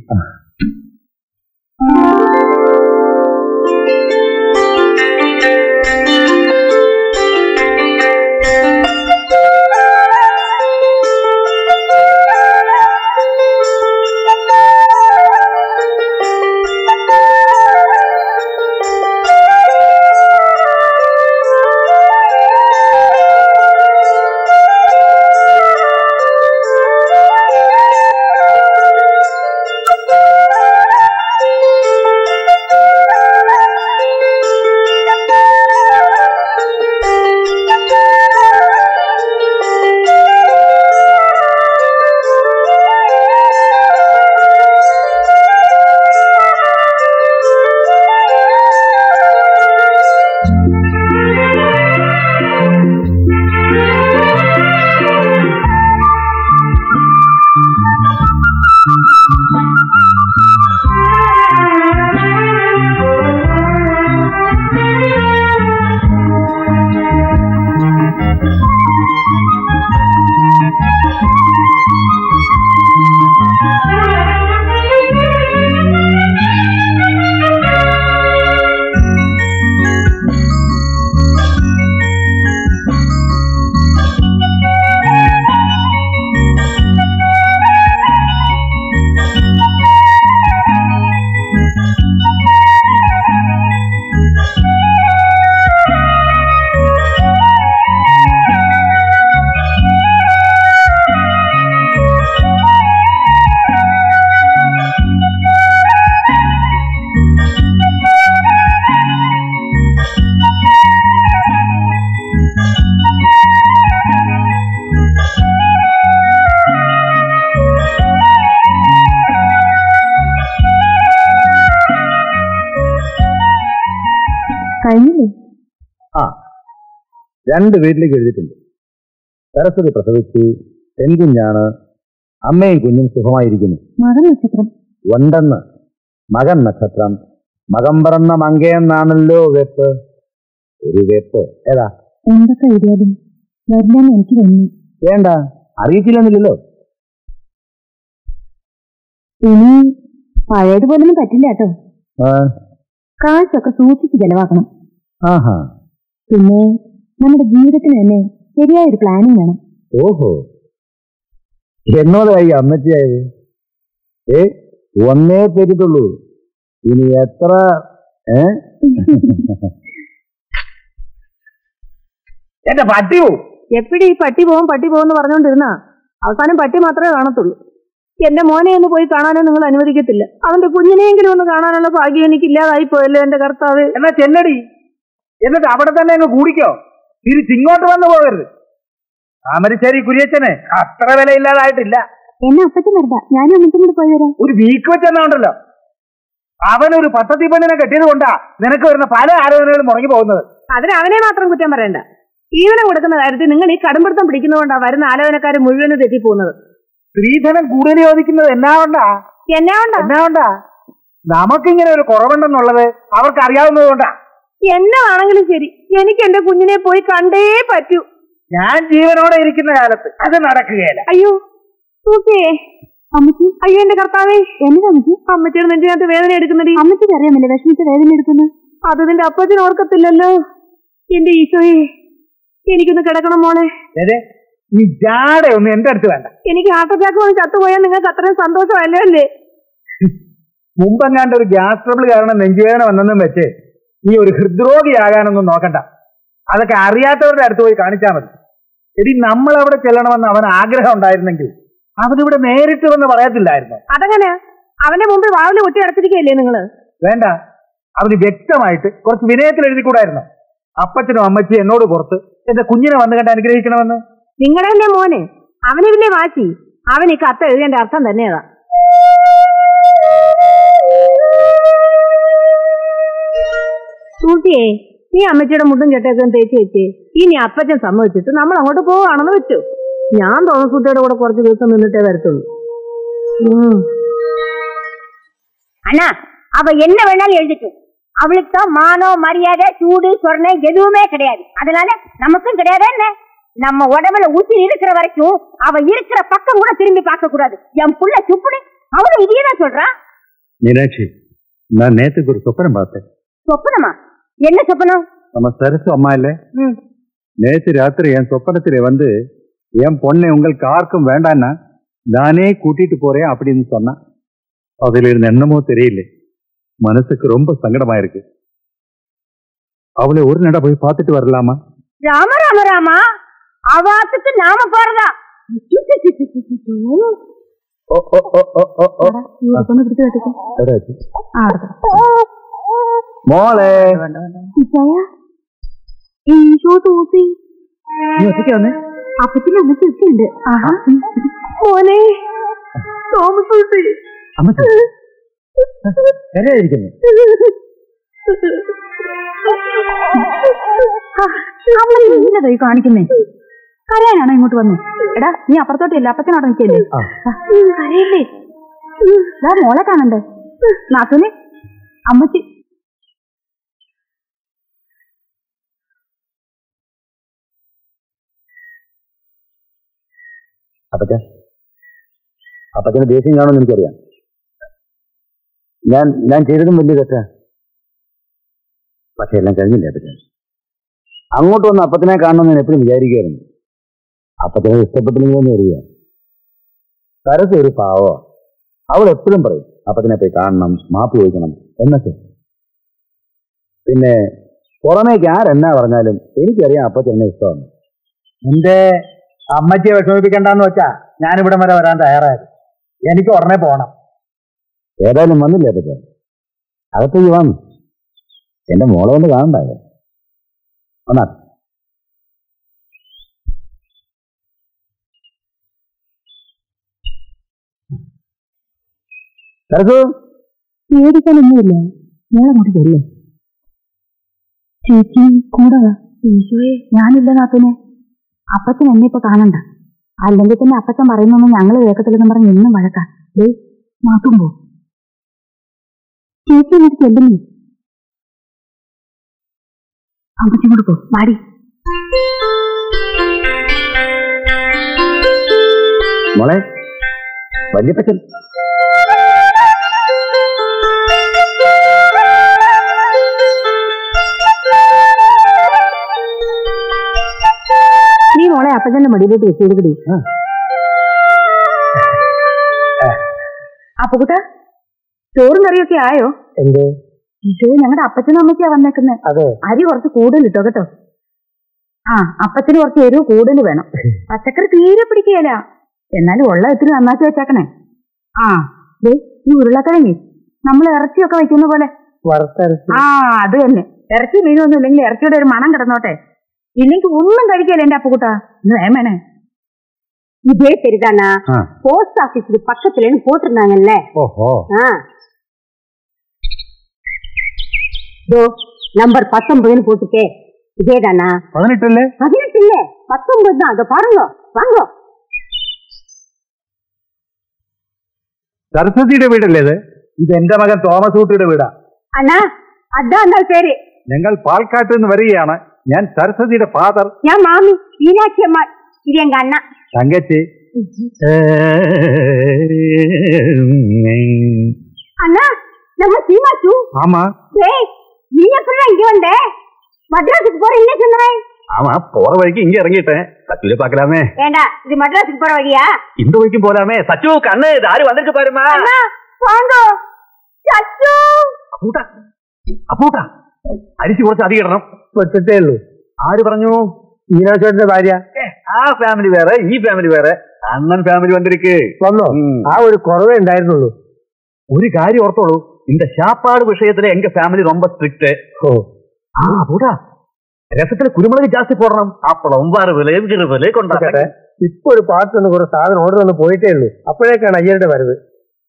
രണ്ട് വീട്ടിലേക്ക് എഴുതിയിട്ടുണ്ട്. സരസ്വതി പ്രസവിച്ചു പെൺകുഞ്ഞാണ് അമ്മയും കുഞ്ഞും സുഖമായിരിക്കുന്നു. മകൻ നക്ഷത്രം. ഉണ്ടെന്ന് മകൻ നക്ഷത്രം. മകം പറന്ന മങ്കയെന്നാണല്ലോ വെപ്പ്. ഒരു വെപ്പ്. ഏതാ? എന്തൊക്കെ എഴുതിയാലും വരില്ലെന്ന് എനിക്ക് തന്നെ. വേണ്ട. അറിയിച്ചില്ലെന്നില്ലല്ലോ. ഇനി പഴയതുപോലൊന്നും പറ്റില്ല കേട്ടോ. കാശൊക്കെ സൂക്ഷിച്ച് ചെലവാക്കണം. ആഹാ. പിന്നെ നമ്മുടെ ജീവിതത്തിന് തന്നെ ശരിയായ ഒരു പ്ലാനിങ് വേണം. ഓഹോ. എന്നോടായി അമ്മച്ചിയായത്? ഏ ഒന്നേ തരുത്തുള്ളൂ ഇനി എത്ര ഏ? എന്റെ പട്ടി പോവും എപ്പിടി ഈ പട്ടി പോവും പട്ടി പോവെന്ന് പറഞ്ഞുകൊണ്ടിരുന്ന അവസാനം പട്ടി മാത്രമേ കാണത്തുള്ളൂ. എന്റെ മോനെ ഒന്ന് പോയി കാണാനോ നിങ്ങൾ അനുവദിക്കത്തില്ല. അവന്റെ കുഞ്ഞിനെങ്കിലും ഒന്ന് കാണാനുള്ള ഭാഗ്യം എനിക്ക് ഇല്ലാതായി പോയല്ലോ എന്റെ കർത്താവ്. എന്നാ ചെല്ലടി എന്നിട്ട് അവിടെ തന്നെ അങ്ങ് കൂടിക്കോ. തിരിച്ചിങ്ങോട്ട് വന്നു പോകരുത്. താമരശ്ശേരി കുരിയച്ചനെ അത്ര വിലയില്ലാതായിട്ടില്ല. എന്നെ ഞാനും പോയി വരാം. ഒരു വീക്ക് വെച്ചെന്നുണ്ടല്ലോ അവനൊരു പദ്ധതി പെണ്ണിനെ കെട്ടിയത് കൊണ്ടാ നിനക്ക് വരുന്ന പല ആലോചനകളും മുടങ്ങി പോകുന്നത്. അതിന് അവനെ മാത്രം കുറ്റം പറയണ്ട. ജീവനം കൊടുക്കുന്ന കാര്യത്തിൽ നിങ്ങൾ ഈ കടുംപിടുത്തം പിടിക്കുന്നതുകൊണ്ടാ വരുന്ന ആലോചനക്കാർ മുഴുവനും തെറ്റിപ്പോകുന്നത്. സ്ത്രീധനം കൂടുതൽ ചോദിക്കുന്നത് എന്നാ കൊണ്ടാ? എന്നാ കൊണ്ടാ? എന്നാ കൊണ്ടാ? നമുക്കിങ്ങനെ ഒരു കുറവുണ്ടെന്നുള്ളത് അവർക്ക് അറിയാവുന്നത് കൊണ്ടാ എന്നാണെങ്കിലും ശരി. എനിക്ക് എന്റെ കുഞ്ഞിനെ പോയി കണ്ടേ പറ്റൂ. ഞാൻ ജീവനോടെ ഇരിക്കുന്ന കാലത്ത് അത് നടക്കുകയില്ല. അയ്യോ സൂസിയേ അമ്മച്ചി. അയ്യോ എന്റെ കർത്താവേ. എന്റെ അമ്മച്ചി? അമ്മച്ചിയുടെ നെഞ്ചിനകത്ത് വേദന എടുക്കുന്നത് അമ്മച്ചിക്ക് അറിയാമല്ലേ വിഷമിച്ച് വേദന എടുക്കുന്നത് അത് നിന്റെ അപ്പച്ചൻ ഓർക്കത്തില്ലല്ലോ. എന്റെ ഈശോയെ എനിക്കൊന്ന് കിടക്കണം മോളെ. നീ ജാടെ ഒന്നും എന്റെ അടുത്ത് വേണ്ട. എനിക്ക് ഹാർട്ട് അറ്റാക്ക് വന്ന് ചത്തുപോയാൽ നിങ്ങൾക്ക് അത്രയും സന്തോഷം അല്ലേ മുമ്പെങ്ങാണ്ട് ഒരു ഗ്യാസ് ട്രബിൾ കാരണം നെഞ്ചുവേദന വന്നെന്നും വെച്ച്. നീ ഒരു ഹൃദ്രോഗിയാകാനൊന്നും നോക്കണ്ട. അതൊക്കെ അറിയാത്തവരുടെ അടുത്ത് പോയി കാണിച്ചാൽ മതി. എടി നമ്മൾ അവിടെ ചെല്ലണമെന്ന് അവൻ ആഗ്രഹം ഉണ്ടായിരുന്നെങ്കിൽ അവനിവിടെ നേരിട്ട് വന്ന് പറയത്തില്ലായിരുന്നു? അതങ്ങനെ അവന്റെ മുമ്പിൽ വാവിലെ ഒറ്റ അടച്ചിരിക്കുകയല്ലേ നിങ്ങൾ? വേണ്ട. അവന് വ്യക്തമായിട്ട് കുറച്ച് വിനയത്തിൽ എഴുതിക്കൂടായിരുന്നു? അപ്പച്ചനും അമ്മച്ചിയും എന്നോട് പുറത്ത് എന്റെ കുഞ്ഞിനെ വന്നു കണ്ട് അനുഗ്രഹിക്കണമെന്ന്. നിങ്ങളുടെ തന്നെ മോനെ? അവന് വലിയ വാശി അവൻ ഈ കത്ത് എഴുതേണ്ട അർത്ഥം തന്നെയതാ. സൂസിയേ നീ അമ്മച്ചിയുടെ മുണ്ടും കെട്ടൊക്കെ തേച്ച് വെച്ചേ ഇനി അപ്പച്ചൻ സമ്മതിച്ചിട്ട് നമ്മൾ അങ്ങോട്ട് പോവാണെന്ന് വെച്ചു ഞാൻ തോമസൂട്ടിയുടെ കൂടെ കുറച്ച് ദിവസം നിന്നിട്ടേ വരത്തുള്ളൂ ഉം. அண்ணா அவ என்ன வேணாலும் எழுதிட்டும் அவளுக்கு தான் மானம் மரியாதை சூடு சொர்ணை எதுவுமே கிடையாது அதனால நமக்கும் கிடையாது என்ன நம்ம உடம்புல உயிர் இருக்கிற வரைக்கும் அவ இருக்கிற பக்கம் கூட திரும்பி பார்க்க கூடாது என் புள்ள சுப்புனி அவனும் இதையே தான் சொல்றான் மீனாட்சி நான் நேத்துக்கு ஒரு சொப்பனம் பார்த்தேன் சொப்பனமா என்ன சொப்பனம்? நம்ம சரசு அம்மா இல்ல. நேத்து ராத்திரி என் சொப்பனத்திலே வந்து என் பொண்ணை உங்களுக்கு யாருக்கும் வேண்டான்னா நானே கூட்டிட்டு போறேன் அப்படின்னு சொன்னான். அதுல இருந்து என்னமோ தெரியல. மனசுக்கு ரொம்ப சங்கடமா இருக்கு அவளை ஒரு நட போய் பார்த்துட்டு வரலாமா? ராம ராம ராமா. அவாத்துக்கு நாம போறதா? ஓ മോളെ. നീ മോനെ കാണിക്കുന്നേ. കരയാനാണോ ഇങ്ങോട്ട് വന്നു? എടാ നീ അപ്പുറത്തോട്ടില്ല അപ്പച്ചനോട് നിൽക്കല്ലേ? കരയല്ലേ? മോളെ കാണണ്ടേ? നാത്തൂനെ അമ്മച്ചി. അപ്പച്ച അപ്പച്ചന് ദേഷ്യം കാണുമെന്ന് എനിക്കറിയാം. ഞാൻ ഞാൻ ചെയ്തതും വലിയ തെറ്റ. പക്ഷെ എല്ലാം കഴിഞ്ഞില്ലേ അപ്പച്ചൻ? അങ്ങോട്ട് വന്ന് അപ്പത്തിനെ കാണണമെന്ന് ഞാൻ എപ്പോഴും വിചാരിക്കുകയായിരുന്നു. അപ്പത്തിനെ ഇഷ്ടപ്പെട്ടില്ലെന്ന് അറിയാം. തരത്തെ ഒരു പാവോ? അവൾ എപ്പോഴും പറയും അപ്പത്തിനെ പോയി കാണണം മാപ്പ് ചോദിക്കണം എന്നൊക്കെ. പിന്നെ പുറമേക്ക് ആരെന്നാ പറഞ്ഞാലും എനിക്കറിയാം അപ്പച്ചനെ ഇഷ്ടമാണ്. നിന്റെ അമ്മച്ചിയെ വിഷമിപ്പിക്കണ്ടെന്ന് വെച്ചാ ഞാനിവിടം വരെ വരാൻ തയ്യാറായത്. എനിക്ക് ഉടനെ പോണം. ഏതായാലും വന്നില്ലേ അതൊക്കെ? ഈ വന്നു. എന്റെ മോളെ കൊണ്ട് കാണണ്ടായോ വന്നാ. പേടിക്കാനൊന്നുമില്ല. മോളങ്ങോട്ട് ചെല്ലേ. ചേച്ചി കൂടെ. ഈശോയെ ഞാനില്ല നാത്തൂനെ. അപ്പച്ചൻ എന്നെ ഇപ്പൊ കാണണ്ട. അല്ലെങ്കിൽ തന്നെ അപ്പച്ചൻ പറയുന്നൊന്നും ഞങ്ങൾ കേൾക്കത്തില്ലെന്ന് പറഞ്ഞ് എന്നും വഴക്കാം. ദേ മാറ്റുമ്പോ ചേച്ചി എന്നിട്ട് ചെല്ലുന്നു അമ്മച്ചി കൊടുക്കോ മാടി മോളെ വല്യപ്പച്ചൻ. അപ്പച്ചന്റെ മടിയിലോട്ട് വെച്ചു കൊടുക്കടി ആ. അപ്പൊ കുട്ട ചോറും കറിയൊക്കെ ആയോ? എന്തേ? ഈശോ ഞങ്ങളുടെ അപ്പച്ചനും അമ്മയ്ക്കാ വന്നേക്കുന്നേ. അതെ. അരി കുറച്ച് കൂടുതൽ ഇട്ടോ കേട്ടോ. ആ അപ്പച്ചന് കുറച്ച് എരിവ് കൂടുതൽ വേണം. പച്ചക്കറി തീരെ പിടിക്കുകയില്ല എന്നാലും ഉള്ള ഇത്തിരി നന്നാക്കി വെച്ചേക്കണേ. ആ ദേ ഈ ഉരുളക്കിഴങ്ങി നമ്മൾ ഇറച്ചിയൊക്കെ വെക്കുന്ന പോലെ. ആ അത് തന്നെ. ഇറച്ചി മീനൊന്നും ഇല്ലെങ്കിൽ ഇറച്ചിയുടെ ഒരു മണം കിടന്നോട്ടെ. ഇല്ലെങ്കിൽ ഒന്നും കഴിക്കല്ലേ എന്റെ അപ്പുകുട്ട ഇത് വേമേനെ இதே சரிதானா ஆ. போஸ்ட் ஆபீஸ்க்கு பக்கத்துலன்னு போட்டிருந்தாங்கல்ல ഓഹോ ஆ இதோ நம்பர் பத்தொன்பதுன்னு போட்டுட்டே இதேதானா പതിനെട്ടല്ലേ பதினெட்டு இல்ல பத்தொன்பது தான் அதை பாருங்க வாங்க സരസ്വതിയുടെ വീടല്ലേ ഇത് ഇത് എന്റെ മകൻ തോമസ് ഊട്ടിയുടെ വീടാ அண்ணா அதான் அந்த பேரு ഞങ്ങൾ പാൽക്കാട്ടിൽ നിന്ന് വരികയാണ് ഞാൻ സരസ്വതിയുടെ ഫാദർ ഞാൻ മാമി. മീനാക്ഷി അമ്മ ഇത് എങ്ക അണ്ണ. തങ്കച്ചി. அண்ணா நம்ம சீமாச்சு ஆமா டேய் நீ எப்படி இங்க வந்த மദ്രാസുக்கு போற இல்ல சொன்னேன் ஆமா போற வழிக்கு இங்க இறங்கிட்டேன் சச்சுல பாக்கலாமே ஏண்டா இது மദ്രാസുக்கு போற வழியா இந்த வழிக்கும் போலாமே சச்சு கண்ணு இது ஆறு வந்திருக்கு பாருமா வாங்க சச்சு அப்பூட்டா அப்பூட்டா അരിച്ചു കുറച്ച് അധികം ഇടണം വെച്ചിട്ടേ ഉള്ളൂ ആര് പറഞ്ഞു മീനാക്ഷേട്ടന്റെ ഭാര്യ ഏ, ആ ഫാമിലി വേറെ ഈ ഫാമിലി വേറെ അണ്ണൻ ഫാമിലി വന്നിരിക്ക് വന്നോ ഉം. ആ ഒരു കുറവേ ഉണ്ടായിരുന്നുള്ളൂ ഒരു കാര്യം ഓർത്തോളൂ இந்த சாப்பாடு விஷயத்துல எங்க ஃபேமிலி ரொம்ப ஸ்ட்ரிக்ட் ഓ ஆ போடா രസത്തിന് കുരുമുളക് ജാസ്തി പോടണം അപ്പളം വറവില് കിറുവില് കൊണ്ടാട്ടെ കേട്ടെ ഇപ്പൊ ഒരു പാർട്ട് ഒന്ന് കുറെ സാധനം ഓർഡർ വന്ന് പോയിട്ടേ ഉള്ളൂ അപ്പോഴേക്കാണ് അയ്യരുടെ വരവ്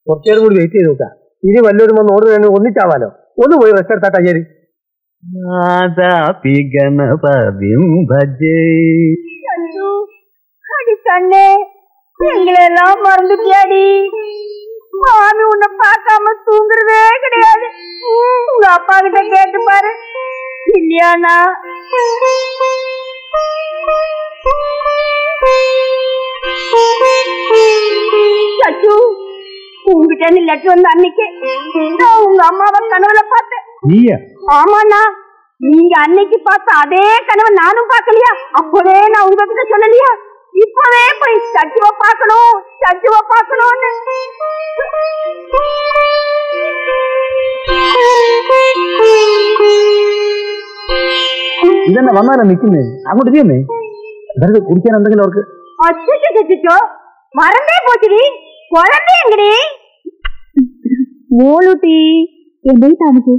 കുറച്ചേരം കൂടി വെയിറ്റ് ചെയ്ത് നോക്കാം ഇനി വല്ലവരും വന്ന് ഓർഡർ തന്നെ ഒന്നിച്ചാവാലോ ഒന്ന് പോയി റെസ്റ്റ് എടുത്താട്ടെ അയ്യര് ಮಾದಾಪಿ ಗಣಪದಿಂಭಜೆ அஞ்சு அடி தண்ணே எங்களெல்லாம் மறந்துட்டியாடி. மாமி உன்னை பார்க்காம தூங்குறதே கிடையாது. உங்க அப்பா கிட்ட கேட்டு பாரு. இல்லையானா சச்சு உங்ககிட்ட லெட்டர் வந்த அன்னைக்கு நான் உங்க அம்மாவை கனவுல பார்த்தேன். നീയാ ஆமாண்ணா நீங்க அன்னைக்கு பார்த்த அதே கனவை நானும் பார்க்கலையா அப்பவே நான் உங்ககிட்ட சொல்லலையா இப்பவே போய் சச்சுவ பார்க்கணும் சச்சுவ பார்க்கணும்னு ഇതന്നെ വന്നാലോ നിൽക്കുന്നേ അങ്ങോട്ട് ചെയ്യുന്നേ വെറുതെ കുടിക്കാൻ എന്തെങ്കിലും അവർക്ക് அச்சோ சச்சோ மறந்தே போச்சுடி குழந்தை எங்கடி മോളുട്ടി എന്തേ താമസം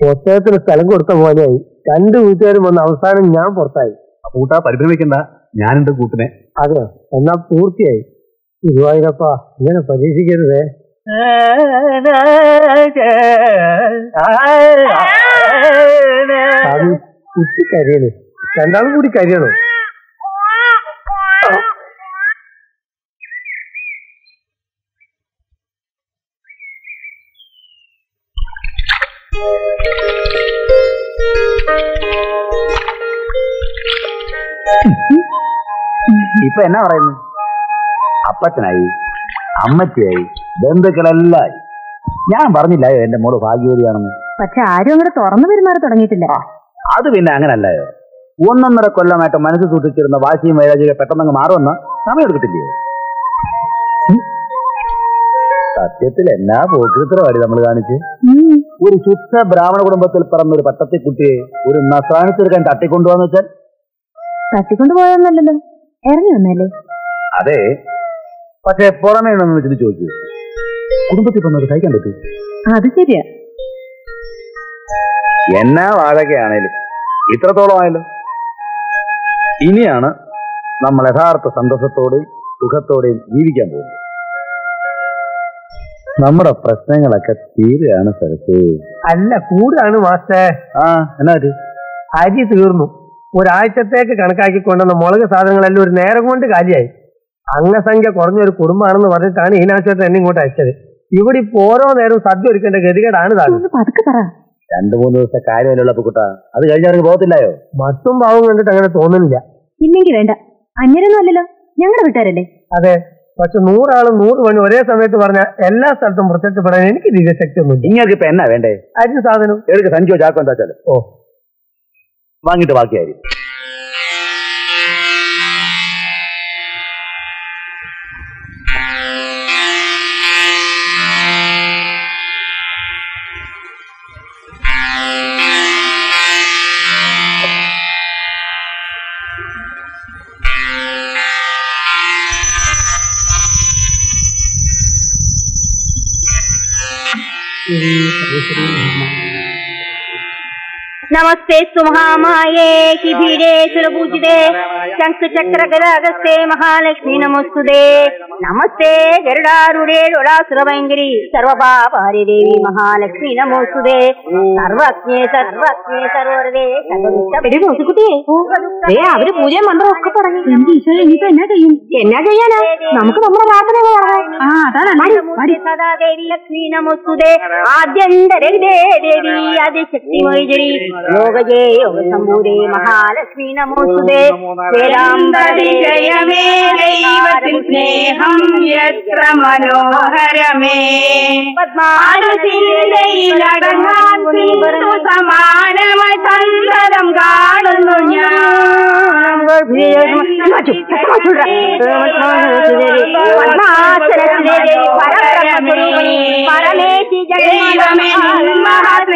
ഒത്തേത്തിന് സ്ഥലം കൊടുത്ത പോലെയായി. രണ്ട് വീട്ടുകാരും വന്ന് അവസാനം ഞാൻ പുറത്തായി. കൂട്ടാ പരിഭ്രമിക്കണ്ട. ഞാനുണ്ട് കൂട്ടിനെ. അതെ. എന്നാ പൂർത്തിയായി. ഗുരുവായൂരപ്പ ഇങ്ങനെ പരീക്ഷിക്കരുതേ കുട്ടി കരിയണേ രണ്ടാളും കൂടി കരിയണോ. ഇപ്പൊ എന്നാ പറയുന്നു? അപ്പച്ചനായി അമ്മച്ചിയായി ബന്ധുക്കളെല്ലാം ഞാൻ പറഞ്ഞില്ല എന്റെ മോൾ ഭാഗ്യവതിയാണെന്ന്? പക്ഷെ ആരും അങ്ങനെ തുറന്നു പെരുമാറി തുടങ്ങിയിട്ടില്ല. അത് പിന്നെ അങ്ങനല്ലേ. ഒന്നൊന്നര കൊല്ലമായിട്ട് മനസ്സ് സൂക്ഷിച്ചിരുന്ന വാശിയും വൈരാജിക പെട്ടെന്നങ്ങ് മാറുമെന്ന് സമയം എടുത്തിട്ടില്ലേ. സത്യത്തിൽ എന്നാ പോക്കിത്രമായി നമ്മൾ കാണിച്ച്? ഒരു ശുദ്ധ ബ്രാഹ്മണ കുടുംബത്തിൽ പിറന്ന ഒരു പട്ടത്തിക്കുട്ടിയെ ഒരു നസാനിച്ചെടുക്കാൻ തട്ടിക്കൊണ്ടുപോകാന്ന് വെച്ചാൽ? തട്ടിക്കൊണ്ടു പോയൊന്നല്ലല്ലോ ഇറങ്ങി വന്നല്ലേ? അതെ. പക്ഷെ പുറമേ നിന്ന് വെച്ചിട്ട് ചോദിച്ചു കുടുംബത്തിൽ വന്നത് കഴിക്കാൻ പറ്റൂ. അത് ശരിയാ. എന്നാ വാഴകയാണേലും ഇത്രത്തോളം ആയല്ലോ ഇനിയാണ് നമ്മൾ യഥാർത്ഥ സന്തോഷത്തോടെയും സുഖത്തോടെയും ജീവിക്കാൻ പോകുന്നത്. നമ്മുടെ പ്രശ്നങ്ങളൊക്കെ തീരുകയാണ് സ്ഥലത്ത് അല്ല കൂടാണ് മാസ്റ്റേ ആ എന്നാ അരി തീർന്നു. ഒരാഴ്ചത്തേക്ക് കണക്കാക്കി കൊണ്ടുവന്ന മുളക് സാധനങ്ങളെല്ലാം ഒരു നേരം കൊണ്ട് കാലിയായി. അംഗസംഖ്യ കുറഞ്ഞ ഒരു കുടുംബമാണെന്ന് പറഞ്ഞിട്ടാണ് ഈനാശത്തെ എന്നെ ഇങ്ങോട്ട് അയച്ചത്. ഇവിടെ ഇപ്പൊ ഓരോ നേരവും സദ്യ ഒരുക്കേണ്ട ഗതികേടാണ് രണ്ടു മൂന്ന് ദിവസത്തെ കാര്യമല്ലുള്ള കുട്ട അത് കഴിഞ്ഞവർക്ക് പോകത്തില്ലായോ? മറ്റും ഭാവം കണ്ടിട്ട് അങ്ങനെ തോന്നുന്നില്ല. ഇല്ലെങ്കിൽ വേണ്ട. അന്യരൊന്നും അല്ലല്ലോ. ഞങ്ങളുടെ വീട്ടുകാരല്ലേ? അതെ. പക്ഷെ നൂറാളും നൂറ് പണി ഒരേ സമയത്ത് പറഞ്ഞ എല്ലാ സ്ഥലത്തും പ്രത്യക്ഷപ്പെടാൻ എനിക്ക് ദിവ്യശക്തി ഒന്നുമില്ല നിങ്ങൾക്ക് ഇപ്പൊ എന്നാ വേണ്ടേ? അരി സാധനം. എടുക്ക് സഞ്ചോ ചാക്കോ എന്താ ഓ. വാങ്ങിയിട്ട് ബാക്കിയായിരിക്കും नमस्ते सुमहामाये किभीरे सुरपूजिते शंख चक्र गदागस्ते महालक्ष्मी नमोस्तुते नमस्ते गरुडारूढे डोलासुरभयङ्करी सर्वपापारि देवी महालक्ष्मी नमोस्तुते സർവജ്ഞേ സർവജ്ഞേ സർവരതേ എടി മോസിക്കുട്ടിയെ ദേ അവര് പൂജയും മന്ത്രവും ഒക്കെ തുടങ്ങി എന്റെ ഈശോ ഇനിയിപ്പോ എന്നാ ചെയ്യും എന്നാ ചെയ്യാനാ നമുക്ക് നമ്മുടെ പ്രാർത്ഥന ആ അതാണ് സദാ ദേവി ലക്ഷ്മി നമോസ്തുതേ ആദ്യന്തരേ ദേവി ആദിശക്തി മൈജരി യോഗ സംഭൂതേ മഹാലക്ഷ്മി നമോസ്തുതേ. വേദാന്തരിജയമേ ദൈവത്തിൽ സ്നേഹം എത്ര മനോഹരമേ. സമാനമായി സന്തതം കാണുന്നു ഞാൻ. പരമേശി ദൈവമേ ജഗത്തിലെ